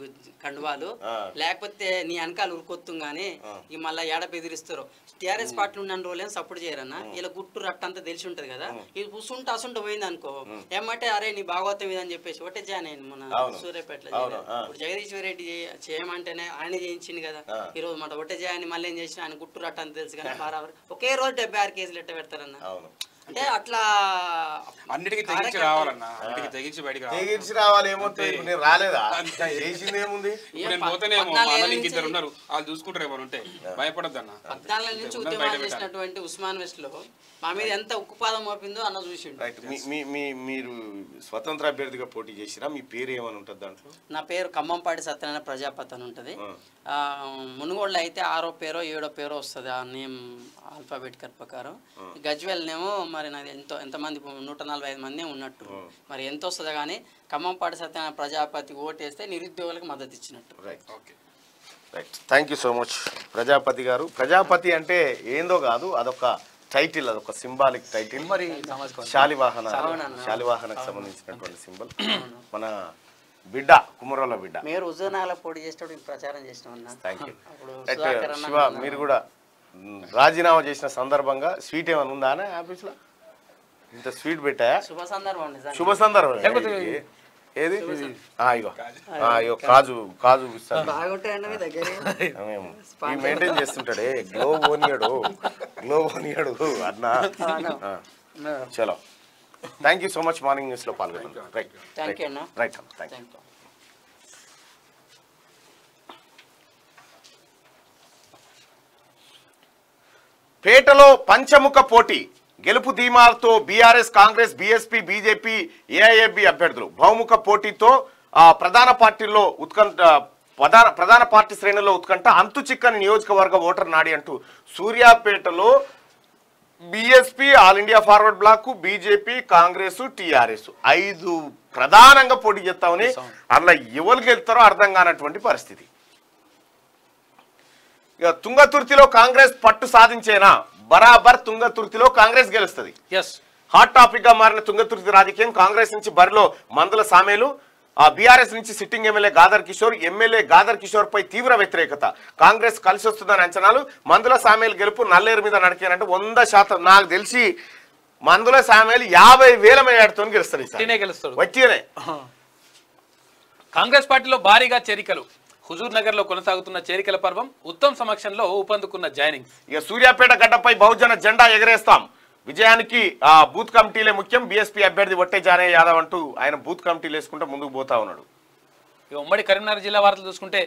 కండువాలు. లేకపోతే నీ వెనకాల ఉరుకొత్తం గానీ ఇక మళ్ళీ ఏడ బెదిరిస్తారు? టీఆర్ఎస్ పార్టీ ఉన్న రోజులేం సపోర్ట్ చేయరన్న? ఇలా గుట్టు రట్టంతా తెలిసి ఉంటది కదా? ఇది పుసుంట అసుంట పోయింది అనుకో ఏమంటే అరే నీ భాగవతం ఇదని చెప్పేసి ఒకటే జాయిన్ అయింది మన. సూర్యాపేటలో జగదీశ్వర్ రెడ్డి చేయ- చేయమంటేనే ఆయన చేయించింది కదా. ఈ రోజు మాట ఒకటే చేయని మళ్ళీ ఏం చేసిన ఆయన గుట్టు రట్ట అని తెలుసు కానీ బరాబర్ ఒకే రోజు డెబ్బై ఆరు కేసులు ఎట్ట పెడతారన్న అంటే అట్లా అన్నిటికీ తెగించి రావాలన్న అన్నిటికీ తెగించి బయటికి రావాలి తెగించి రావాలేమో ఇప్పుడు నేను రాలేదా? చేసింది ఏముంది? ఇప్పుడు నేను పోతేనేమో మా అన్నలు ఇంక ఇద్దరు ఉన్నారు. వాళ్ళు చూసుకుంటారు ఉంటే. పద్నాలుగు నుంచి ఉద్యమాలు. చేసినటువంటి ఉస్మాన్ వెస్ట్లో మా మీద ఎంత ఉక్కుపాదం మోపిందో అన్న చూసిండు. రైట్ మీ మీ మీరు స్వతంత్ర అభ్యర్థిగా పోటీ చేసిరా? మీ పేరు ఏమని ఉంటుంది దాంట్లో? నా పేరు ఖమ్మంపాటి సత్యనారాయణ ప్రజాపతి అని ఉంటుంది. ఆ, మునుగోడులో అయితే ఆరో పేరో ఏడో పేరో వస్తుంది ఆ నేమ్ ఆల్ఫాబెటికల్ ప్రకారం. గజ్వేల్నేమో మరి నాది ఎంతో ఎంతమంది నూట నలభై ఐదు మంది ఉన్నట్టు. మరి ఎంత వస్తుందో కానీ ఖమ్మంపాటి సత్యనారాయణ ప్రజాపతి ఓటేస్తే నిరుద్యోగులకు మద్దతు ఇచ్చినట్టు right right thank you so much Prajapati garu. Prajapati అంటే ఏందో కాదు అదొక టైటిల్ అది ఒక సింబాలిక్ టైటిల్ మరి. శాలివాహన. శాలివాహనకు సంబంధించినటువంటి సింబల్ మన బిడ్డ కుమరోల బిడ్డ. మీరు హుజూర్నగర్లో పోటీ చేసేటప్పుడు ప్రచారం చేసినాం శివ మీరు కూడా రాజీనామా చేసిన సందర్భంగా స్వీట్ ఏమైనా ఉందా అనే ఆఫీస్లో? ఇంత స్వీట్ పెట్టాయా శుభ సందర్భం. శుభ. ఏది? ఆ, ఇగో. ఆ, ఇగో కాజు కాజు మెయింటైన్ చేస్తుంటాడే. గ్లో ఓనియాడు. గ్లో ఓనియాడు అన్న. చలో. Thank you so much morning న్యూస్లో పాల్గొన్నాను. రైట్ అన్న. రైట్ థ్యాంక్ యూ పేటలో పంచముఖ పోటీ. గెలుపు ధీమాలతో BRS Congress BSP BJP AIAB అభ్యర్థులు. బహుముఖ పోటీతో ఆ, ప్రధాన పార్టీల్లో ఉత్కంఠ ప్రధాన ప్రధాన పార్టీ శ్రేణుల్లో ఉత్కంఠ అంతు చిక్కని నియోజకవర్గ ఓటర్ నాడి అంటూ సూర్యాపేటలో BSP all India forward bloc BJP Congress TRS. ఐదు ప్రధానంగా పోటీ చేస్తామని అట్లా ఎవరు గెలుతారో అర్థం కానటువంటి పరిస్థితి. ఇక తుంగతుర్తిలో కాంగ్రెస్ పట్టు సాధించేనా? బరాబర్ తుంగతుర్తిలో కాంగ్రెస్ గెలుస్తుంది. ఎస్ హాట్ టాపిక్గా మారిన తుంగతుర్తి రాజకీయం కాంగ్రెస్ నుంచి బరిలో మందుల సామేలు ఆ బీఆర్ఎస్ నుంచి sitting MLA Gadar Kishore MLA Gadar Kishore పై తీవ్ర వ్యతిరేకత. కాంగ్రెస్ కలిసి వస్తుందని అంచనాలు మందుల సామేలు గెలుపు నల్లేరు మీద నడిచారంటే వంద శాతం నాకు తెలిసి మందుల సామేలు యాభై వేల మేయాడుతో గెలుస్తారు వట్టిగానే. కాంగ్రెస్ పార్టీలో భారీగా చేరికలు. హుజూర్ నగర్లో కొనసాగుతున్న చేరికల పర్వం ఉత్తమ్ సమక్షంలో ఊపందుకున్న జాయినింగ్. ఇక సూర్యాపేట గడ్డపై బహుజన జెండా ఎగరేస్తాం. విజయానికి ఆ బూత్ కమిటీలే ముఖ్యం. బీఎస్పీ అభ్యర్థి ఒట్టే జానయ్య యాదవ్ అంటూ ఆయన బూత్ కమిటీలు వేసుకుంటూ ముందుకు పోతా ఉన్నాడు. ఇక ఉమ్మడి కరీంనగర్ జిల్లా వార్తలు చూసుకుంటే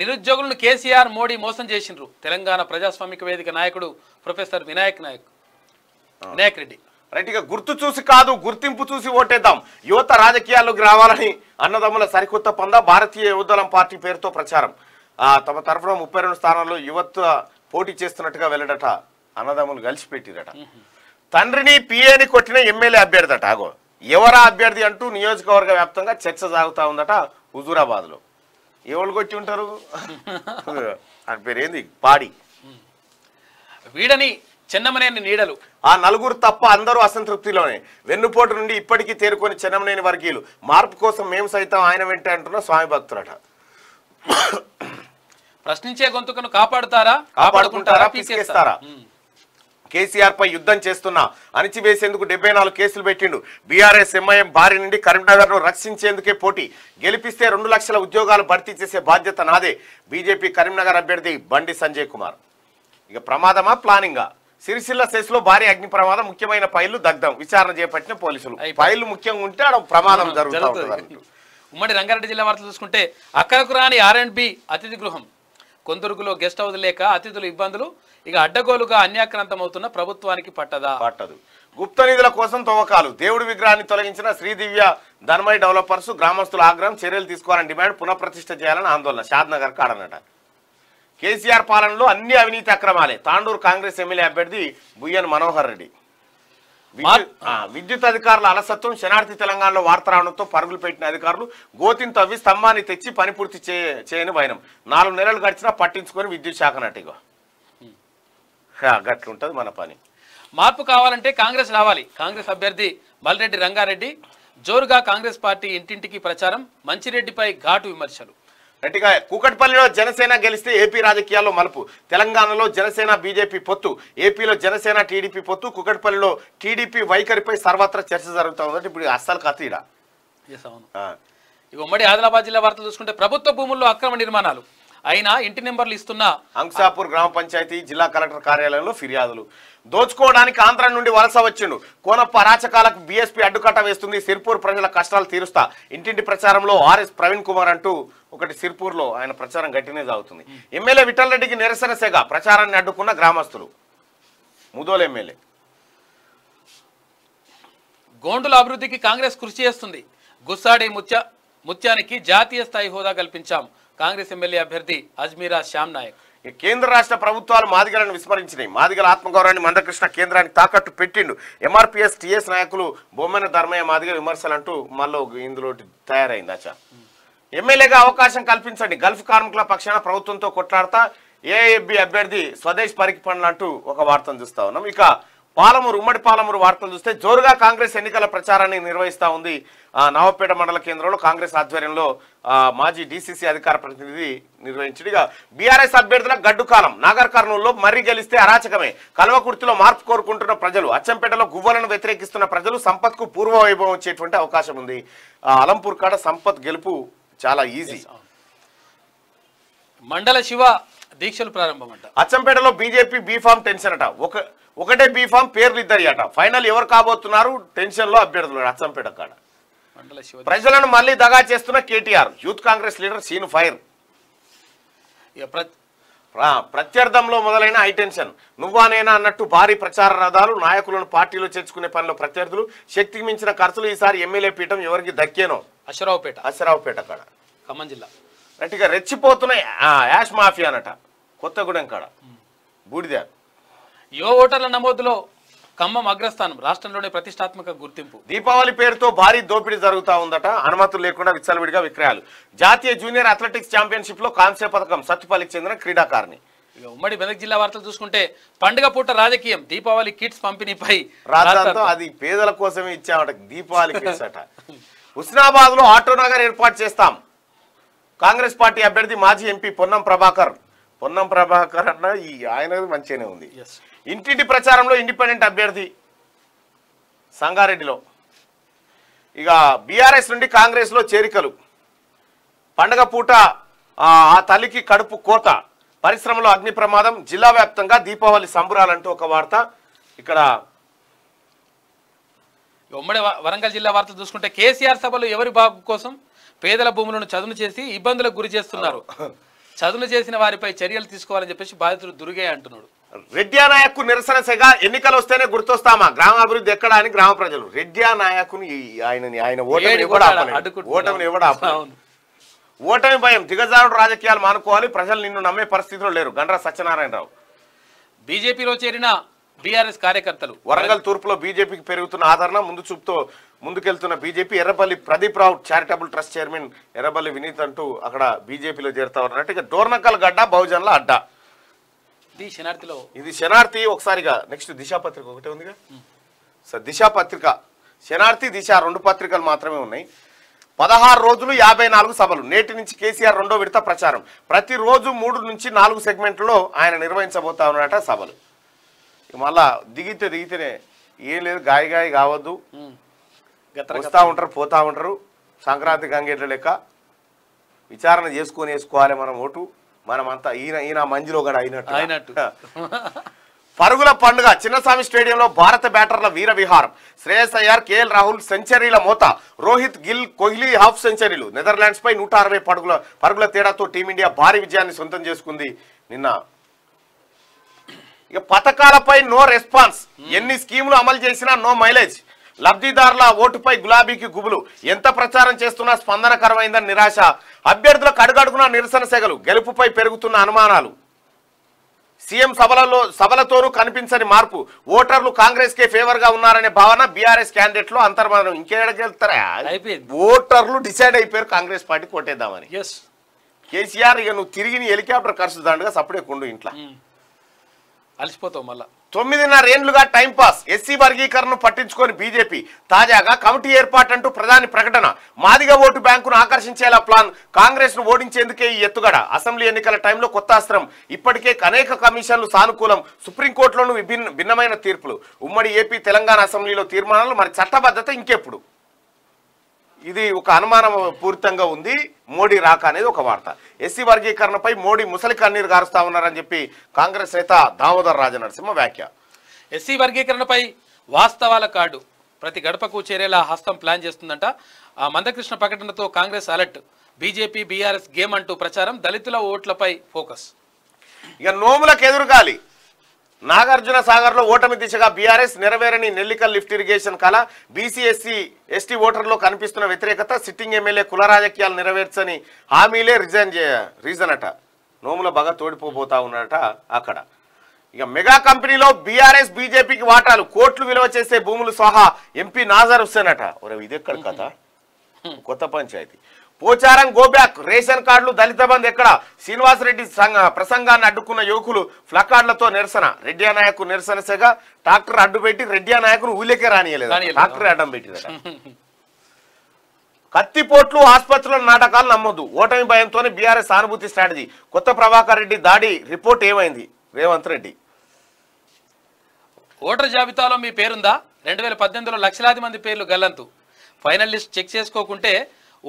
నిరుద్యోగులను కేసీఆర్ మోడీ మోసం చేసిండ్రు. తెలంగాణ ప్రజాస్వామిక వేదిక నాయకుడు ప్రొఫెసర్ వినాయక్ నాయక్. వినాయక్ రెడ్డి. రైట్ ఇక గుర్తు చూసి కాదు గుర్తింపు చూసి ఓటేద్దాం. యువత రాజకీయాల్లోకి రావాలని అన్నదమ్ముల సరికొత్త పంద భారతీయ యువదళం పార్టీ పేరుతో ప్రచారం. ఆ, తమ తరఫున ముప్పై రెండు స్థానాల్లో యువత పోటీ చేస్తున్నట్టుగా వెళ్ళడట అన్నదమ్ములు కలిసి పెట్టిరట తండ్రిని పిఏని కొట్టిన ఎమ్మెల్యే అభ్యర్థి ఆగో ఎవరా అభ్యర్థి అంటూ నియోజకవర్గ వ్యాప్తంగా చర్చ సాగుతా ఉందట హుజూరాబాద్లో ఎవరు కొట్టి ఉంటారు? అని పేరు ఏంది పాడి. వీడని చెన్నమనేని నీడలు. ఆ నలుగురు తప్ప అందరూ అసంతృప్తిలోనే. వెన్నుపోటు నుండి ఇప్పటికీ తేరుకొని చెన్నమనేని వర్గీయులు. మార్పు కోసం మేము సైతం ఆయన వెంటే అంటున్న స్వామి భక్తులట. ప్రశ్నించే గొంతుకను కాపాడుతారా? కాపాడుకుంటారా? పీకేస్తారా కేసీఆర్ పై యుద్ధం చేస్తున్నా. అణిచివేసేందుకు డెబ్బై నాలుగు కేసులు పెట్టిండు. బీఆర్ఎస్ ఎంఐఎం బారి నుండి కరీంనగర్ను రక్షించేందుకే పోటీ. గెలిపిస్తే రెండు లక్షల ఉద్యోగాలు భర్తీ చేసే బాధ్యత నాదే. బీజేపీ కరీంనగర్ అభ్యర్థి బండి సంజయ్ కుమార్. ఇక ప్రమాదమా? ప్లానింగా? సిరిసిల్ల సెస్లో భారీ అగ్ని ప్రమాదం ముఖ్యమైన ఫైళ్ళు దగ్ధం విచారణ చేపట్టిన పోలీసులు. ఫైళ్ళు ముఖ్యంగా ఉంటే ఆడ ప్రమాదం జరుగుతూ జరుగుతుంది. ఉమ్మడి రంగారెడ్డి జిల్లా వార్తలు చూసుకుంటే అక్కడకు రాని ఆర్ అండ్ బి అతిథి గృహం. కొందరుగులో గెస్ట్ హౌస్ లేక అతిథులు ఇబ్బందులు ఇక అడ్డగోలుగా అన్యాక్రాంతమవుతున్న ప్రభుత్వానికి పట్టదా? పట్టదు. గుప్త నిధుల కోసం తవ్వకాలు. దేవుడి విగ్రహాన్ని తొలగించిన శ్రీదివ్య ధనమయ డెవలపర్స్ గ్రామస్తుల ఆగ్రహం చర్యలు తీసుకోవాలని డిమాండ్ పునఃప్రతిష్ఠ చేయాలని ఆందోళన. షాద్ నగర్ కాడనట. కేసీఆర్ పాలనలో అన్ని అవినీతి అక్రమాలే. తాండూరు కాంగ్రెస్ ఎమ్మెల్యే అభ్యర్థి బుయ్యన్ మనోహర్ రెడ్డి. విద్యుత్ అధికారుల అలసత్వం శనార్థి తెలంగాణలో వార్త రావడంతో పరుగులు పెట్టిన అధికారులు గోతిని తవ్వి స్తంభాన్ని తెచ్చి పని పూర్తి చేయని వైనం. నాలుగు నెలలు గడిచినా పట్టించుకొని విద్యుత్ శాఖ నటిగా. గట్లుంటది మన పని. మార్పు కావాలంటే కాంగ్రెస్ రావాలి. కాంగ్రెస్ అభ్యర్థి మల్రెడ్డి రంగారెడ్డి. జోరుగా కాంగ్రెస్ పార్టీ ఇంటింటికి ప్రచారం. మంచిరెడ్డిపై ఘాటు విమర్శలు. గట్టిగా కూకట్పల్లిలో జనసేన గెలిస్తే ఏపీ రాజకీయాల్లో మలుపు. తెలంగాణలో జనసేన బీజేపీ పొత్తు. ఏపీలో జనసేన టీడీపీ పొత్తు. కూకట్పల్లిలో టీడీపీ వైఖరిపై సర్వత్రా చర్చ జరుగుతా ఉందంటే ఇప్పుడు అస్సలు కథ ఇక ఉమ్మడి ఆదిలాబాద్ జిల్లా వార్తలు చూసుకుంటే ప్రభుత్వ భూముల్లో అక్రమ నిర్మాణాలు. అయినా ఇంటి నెంబర్లు ఇస్తున్న అంశాపూర్ గ్రామ పంచాయతీ జిల్లా కలెక్టర్ కార్యాలయంలో ఫిర్యాదులు. దోచుకోవడానికి ఆంధ్ర నుండి వలస వచ్చిండు. కోనప్ప అరాచకాలకు బీఎస్పీ అడ్డుకట్ట వేస్తుంది. సిర్పూర్ ప్రజల కష్టాలు తీరుస్తా. ఇంటింటి ప్రచారంలో ఆర్ఎస్ ప్రవీణ్ కుమార్ అంటూ ఒకటి సిర్పూర్లో ఆయన ప్రచారం గట్టినే సాగుతుంది. ఎమ్మెల్యే విఠల్ రెడ్డికి నిరసన సెగ. ప్రచారాన్ని అడ్డుకున్న గ్రామస్తులు. ముదోల్ ఎమ్మెల్యే. గోండుల అభివృద్ధికి కాంగ్రెస్ కృషి చేస్తుంది. గుస్సాడి ముత్య ముత్యానికి జాతీయ స్థాయి హోదా కల్పించాం. కాంగ్రెస్ ఎమ్మెల్యే అభ్యర్థి అజ్మీరా శ్యామ్ నాయక్. ఈ కేంద్ర రాష్ట్ర ప్రభుత్వాలు మాదిగలను విస్మరించినాయి. మాదిగల ఆత్మగౌరవాన్ని మందకృష్ణ కేంద్రానికి తాకట్టు పెట్టిండు. ఎంఆర్పిఎస్ టిఎస్ నాయకులు బొమ్మన ధర్మయ్య మాదిగ విమర్శలు అంటూ మళ్ళీ ఇందులో తయారైంది అచ్చా ఎమ్మెల్యేగా అవకాశం కల్పించండి. గల్ఫ్ కార్మికుల పక్షాన ప్రభుత్వంతో కొట్లాడతా ఏఏబి అభ్యర్థి స్వదేశ్ పరికి పనులు అంటూ ఒక వార్తను చూస్తా ఉన్నాం. ఇక పాలమూరు ఉమ్మడి పాలమూరు వార్తలు చూస్తే జోరుగా కాంగ్రెస్ ఎన్నికల ప్రచారాన్ని నిర్వహిస్తా ఉంది నవపేట మండల కేంద్రంలో కాంగ్రెస్ ఆధ్వర్యంలో మాజీ డీసీసీ అధికార ప్రతినిధి నిర్వహించడిగా బీఆర్ఎస్ అభ్యర్థుల గడ్డు కాలం. నాగర్ కర్నూలులో మర్రి గెలిస్తే అరాచకమే. కల్వకుర్తిలో మార్పు కోరుకుంటున్న ప్రజలు అచ్చంపేటలో గువ్వలను వ్యతిరేకిస్తున్న ప్రజలు సంపత్కు పూర్వ వైభవం వచ్చేటువంటి అవకాశం ఉంది. అలంపూర్ కాడ సంపత్ గెలుపు చాలా ఈజీ మండల శివ దీక్షలు ప్రారంభం అంట అచ్చంపేటలో బీజేపీ బీఫామ్ టెన్షన్ అట. ఒక ఒకటే బీఫామ్ పేర్లు ఇద్దరి అట. ఫైనల్ ఎవరు కాబోతున్నారు? టెన్షన్లో అభ్యర్థులు అచ్చంపేట కాడ. ప్రజలను మళ్ళీ దగా చేస్తున్న KTR youth Congress leader Seenu fire. ప్రత్యర్థంలో మొదలైన హై టెన్షన్. నువ్వా నేనా అన్నట్టు భారీ ప్రచార రథాలు నాయకులను పార్టీలో చేర్చుకునే పనిలో ప్రత్యర్థులు శక్తికి మించిన ఖర్చులు ఈసారి ఎమ్మెల్యే పీఠం ఎవరికి దక్కేనో? అశ్వరావుపేట. అసరావుపేట కాడ. ఖమ్మం జిల్లా. గట్టిగా రెచ్చిపోతున్నాయి? ఆ, యాష్ మాఫియా అనట. కొత్తగూడెం కాడ. బూడిద యువ ఓటర్ల నమోదులో ఖమ్మం అగ్రస్థానం రాష్ట్రంలోనే ప్రతిష్టాత్మక గుర్తింపు. దీపావళి పేరుతో భారీ దోపిడీ జరుగుతా ఉందట. అనుమతులు లేకుండా విచ్చలవిడిగా విక్రయాలు. జాతీయ జూనియర్ అథ్లెటిక్స్ ఛాంపియన్షిప్లో కాంస్య పథకం సత్తుపల్లికి చెందిన క్రీడాకారిణి. ఇక ఉమ్మడి మెదక్ జిల్లా వార్తలు చూసుకుంటే పండుగ పూట రాజకీయం దీపావళి కిట్స్ పంపిణీపై అది పేదల కోసమే ఇచ్చామట దీపావళి కిట్స్ అట. హుస్నాబాద్లో ఆటో నగర్ ఏర్పాటు చేస్తాం. కాంగ్రెస్ పార్టీ అభ్యర్థి మాజీ ఎంపీ పొన్నం ప్రభాకర్. పొన్నం ప్రభాకర్ అన్న ఈ ఆయన మంచిగానే ఉంది. ఇంటింటి ప్రచారంలో ఇండిపెండెంట్ అభ్యర్థి సంగారెడ్డిలో. ఇక బీఆర్ఎస్ నుండి కాంగ్రెస్లో చేరికలు. పండగ పూట ఆ తల్లికి కడుపు కోత. పరిశ్రమలో అగ్ని ప్రమాదం జిల్లా వ్యాప్తంగా దీపావళి సంబురాలంటూ ఒక వార్త ఇక్కడ. ఇక ఉమ్మడి వరంగల్ జిల్లా వార్తలు చూసుకుంటే కేసీఆర్ సభలో ఎవరి బాగు కోసం పేదల భూములను చదును చేసి ఇబ్బందులకు గురి చేస్తున్నారు. చదును చేసిన వారిపై చర్యలు తీసుకోవాలని చెప్పేసి బాధితులు దురిగే అంటున్నాడు. రెడ్డియా నాయక్ నిరసన సెగ ఎన్నికలు వస్తేనే గుర్తొస్తామా? గ్రామాభివృద్ధి ఎక్కడ అని గ్రామ ప్రజలు. రెడ్డియా నాయకుని ఆయనని ఆయన ఓటమి. ఓటమిని. ఓటమి భయం. దిగజారుడు రాజకీయాలు మానుకోవాలి. ప్రజలు నిన్ను నమ్మే పరిస్థితిలో లేరు. గండ్ర సత్యనారాయణరావు. బీజేపీలో చేరిన బీఆర్ఎస్ కార్యకర్తలు. వరంగల్ తూర్పులో బీజేపీకి పెరుగుతున్న ఆదరణ ముందు చూపుతో ముందుకెళ్తున్న BJP Errapalli Pradeep Rao charitable trust chairman Errapalli Vineeth అంటూ అక్కడ బీజేపీలో చేరుతా ఉన్నట్టు ఇక డోర్నకల్ గడ్డ బహుజన్ల అడ్డా. ది శనార్థిలో ఇది శనార్థి ఒకసారిగా నెక్స్ట్ దిశా పత్రిక ఒకటే ఉందిగా? సార్ దిశా పత్రిక. శనార్థి దిశ రెండు పత్రికలు మాత్రమే ఉన్నాయి. పదహారు రోజులు యాభై నాలుగు సభలు. నేటి నుంచి కేసీఆర్ రెండో విడత ప్రచారం. ప్రతిరోజు మూడు నుంచి నాలుగు సెగ్మెంట్లో ఆయన నిర్వహించబోతా ఉన్నట సభలు. మళ్ళా దిగితే దిగితేనే ఏం లేదు గాయ గాయ కావద్దు. వస్తూ ఉంటారు పోతా ఉంటారు. సంక్రాంతి గంగేట్ల లెక్క. విచారణ చేసుకొని వేసుకోవాలి మనం ఓటు. మనం అంతా ఈయన ఈయన మంజిలో కూడా అయినట్టు. పరుగుల పండుగ చిన్నస్వామి స్టేడియంలో భారత బ్యాటర్ల వీర విహారం. శ్రేయస్ అయ్యార్ కేఎల్ రాహుల్ సెంచరీల మోత. రోహిత్ గిల్ కోహ్లీ హాఫ్ సెంచరీలు. నెదర్లాండ్స్ పై నూట అరవై పరుగుల పరుగుల తేడాతో టీమిండియా భారీ విజయాన్ని సొంతం చేసుకుంది నిన్న ఇక పథకాలపై నో రెస్పాన్స్. ఎన్ని స్కీములు అమలు చేసినా నో మైలేజ్. లబ్ధిదారుల ఓటుపై గులాబీకి గుబులు. ఎంత ప్రచారం చేస్తున్నా స్పందనకరమైందని నిరాశ. అభ్యర్థులకు అడుగడుగునా నిరసన సెగలు. గెలుపుపై పెరుగుతున్న అనుమానాలు. సీఎం సభలలో సభలతోనూ కనిపించని మార్పు. ఓటర్లు కాంగ్రెస్ కే ఫేవర్గా ఉన్నారనే భావన బీఆర్ఎస్ క్యాండిడేట్లో అంతర్మానం ఇంకేడకెళ్తారా ఓటర్లు డిసైడ్ అయిపోయారు కాంగ్రెస్ పార్టీ కొట్టేద్దామని. కేసీఆర్ ఇక నువ్వు తిరిగి హెలికాప్టర్ ఖర్చు దండగా సప్పుడే కొండు ఇంట్లో. అలసిపోతావు మళ్ళా. తొమ్మిదిన్నర ఏండ్లుగా టైంపాస్ ఎస్సీ వర్గీకరణను పట్టించుకొని బీజేపీ తాజాగా కమిటీ ఏర్పాటంటూ ప్రధాని ప్రకటన. మాదిగ ఓటు బ్యాంకును ఆకర్షించేలా ప్లాన్. కాంగ్రెస్ను ఓడించేందుకే ఈ ఎత్తుగడ. అసెంబ్లీ ఎన్నికల టైంలో కొత్త అస్త్రం ఇప్పటికే అనేక కమిషన్లు సానుకూలం. సుప్రీంకోర్టులోనూ విభిన్న భిన్నమైన తీర్పులు. ఉమ్మడి ఏపీ తెలంగాణ అసెంబ్లీలో తీర్మానాలు మరి చట్టబద్ధత ఇంకెప్పుడు? ఇది ఒక అనుమానం పూరితంగా ఉంది. మోడీ రాక అనేది ఒక వార్త. ఎస్సీ వర్గీకరణపై మోడీ ముసలి కన్నీరు గారుస్తా ఉన్నారని చెప్పి కాంగ్రెస్ నేత దామోదర్ రాజనరసింహ వ్యాఖ్య. ఎస్సీ వర్గీకరణపై వాస్తవాల కార్డు ప్రతి గడపకు చేరేలా హస్తం ప్లాన్ చేస్తుందంట. ఆ మందకృష్ణ ప్రకటనతో Congress alert. BJP BRS game అంటూ ప్రచారం దళితుల ఓట్లపై ఫోకస్. ఇక నోములకు ఎదురుగాలి. నాగార్జున సాగర్లో ఓటమి దిశగా బీఆర్ఎస్ నెరవేరని నెల్లికల్ లిఫ్ట్ ఇరిగేషన్ కళ బీసీఎస్సీ ఎస్టీ ఓటర్లో కనిపిస్తున్న వ్యతిరేకత సిట్టింగ్ ఎమ్మెల్యే కుల రాజకీయాలు నెరవేర్చని హామీలే రిజైన్ రీజన్ అట. నోముల బాగా తోడిపోబోతా ఉన్నట అక్కడ. ఇక మెగా కంపెనీలో బీఆర్ఎస్ బీజేపీకి వాటాలు. కోట్లు విలువ చేసే భూములు సహా ఎంపీ నాజర్ హుస్సేన్ అట. ఒరే ఇది ఎక్కడ కథ? కొత్త పంచాయతీ. పోచారం గోబ్యాక్ రేషన్ కార్డులు దళిత బంధు ఎక్కడ? శ్రీనివాసరెడ్డి సంఘ ప్రసంగాన్ని అడ్డుకున్న యువకులు ఫ్లకార్డులతో నిరసన. రెడ్డి నాయకు నిరసన సెగ ట్రాక్టర్ అడ్డు పెట్టి రెడ్డి నాయకును ఊళ్ళకే రానియలేదు. ట్రాక్టర్ అడ్డం పెట్టిరట కత్తిపోట్లు ఆసుపత్రుల నాటకాలు నమ్మొద్దు. ఓటమి భయంతోనే బీఆర్ఎస్ సానుభూతి స్ట్రాటజీ. కొత్త ప్రభాకర్ రెడ్డి దాడి రిపోర్ట్ ఏమైంది? రేవంత్ రెడ్డి. ఓటర్ జాబితాలో మీ పేరుందా? రెండు వేల పద్దెనిమిదిలో లక్షలాది మంది పేర్లు గల్లంతు. ఫైనల్ లిస్ట్ చెక్ చేసుకోకుంటే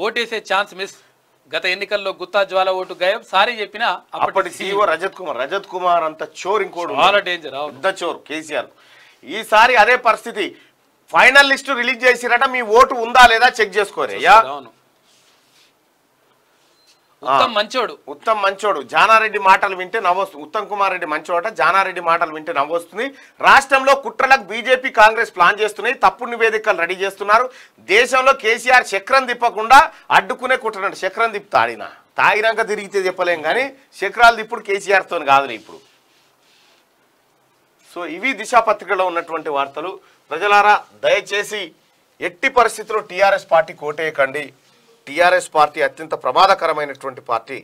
ఓటేసే ఛాన్స్ మిస్. గత ఎన్నికల్లో గుత్తా జ్వాల ఓటు గాయం. సారీ చెప్పినా అప్పటి సీఓ రజత్ కుమార్ రజత్ కుమార్ అంత చోర్ ఇంకోటి చాలా డేంజర్ పెద్ద చోర్ కేసీఆర్. ఈసారి అదే పరిస్థితి. ఫైనల్ లిస్టు రిలీజ్ చేసిరట మీ ఓటు ఉందా లేదా చెక్ చేసుకోరే అవును. ఉత్తమ్ మంచోడు. ఉత్తమ్ మంచోడు. జానారెడ్డి మాటలు వింటే నవ్వొస్తుంది. ఉత్తమ్ కుమార్ రెడ్డి మంచోట జానారెడ్డి మాటలు వింటే నవ్వొస్తుంది. రాష్ట్రంలో కుట్రలకు బీజేపీ కాంగ్రెస్ ప్లాన్ చేస్తున్నాయి. తప్పుడు నివేదికలు రెడీ చేస్తున్నారు. దేశంలో కేసీఆర్ చక్రం తిప్పకుండా అడ్డుకునే కుట్రనంట. చక్రం తిప్పి తాడిన. తాగినాక తిరిగితే చెప్పలేం కానీ చక్రాలు తిప్పుడు కేసీఆర్తో కాదులే ఇప్పుడు. సో ఇవి దిశాపత్రికలో ఉన్నటువంటి వార్తలు. ప్రజలారా దయచేసి ఎట్టి పరిస్థితుల్లో టీఆర్ఎస్ పార్టీ కోటేయకండి. టీఆర్ఎస్ పార్టీ అత్యంత ప్రమాదకరమైనటువంటి పార్టీ.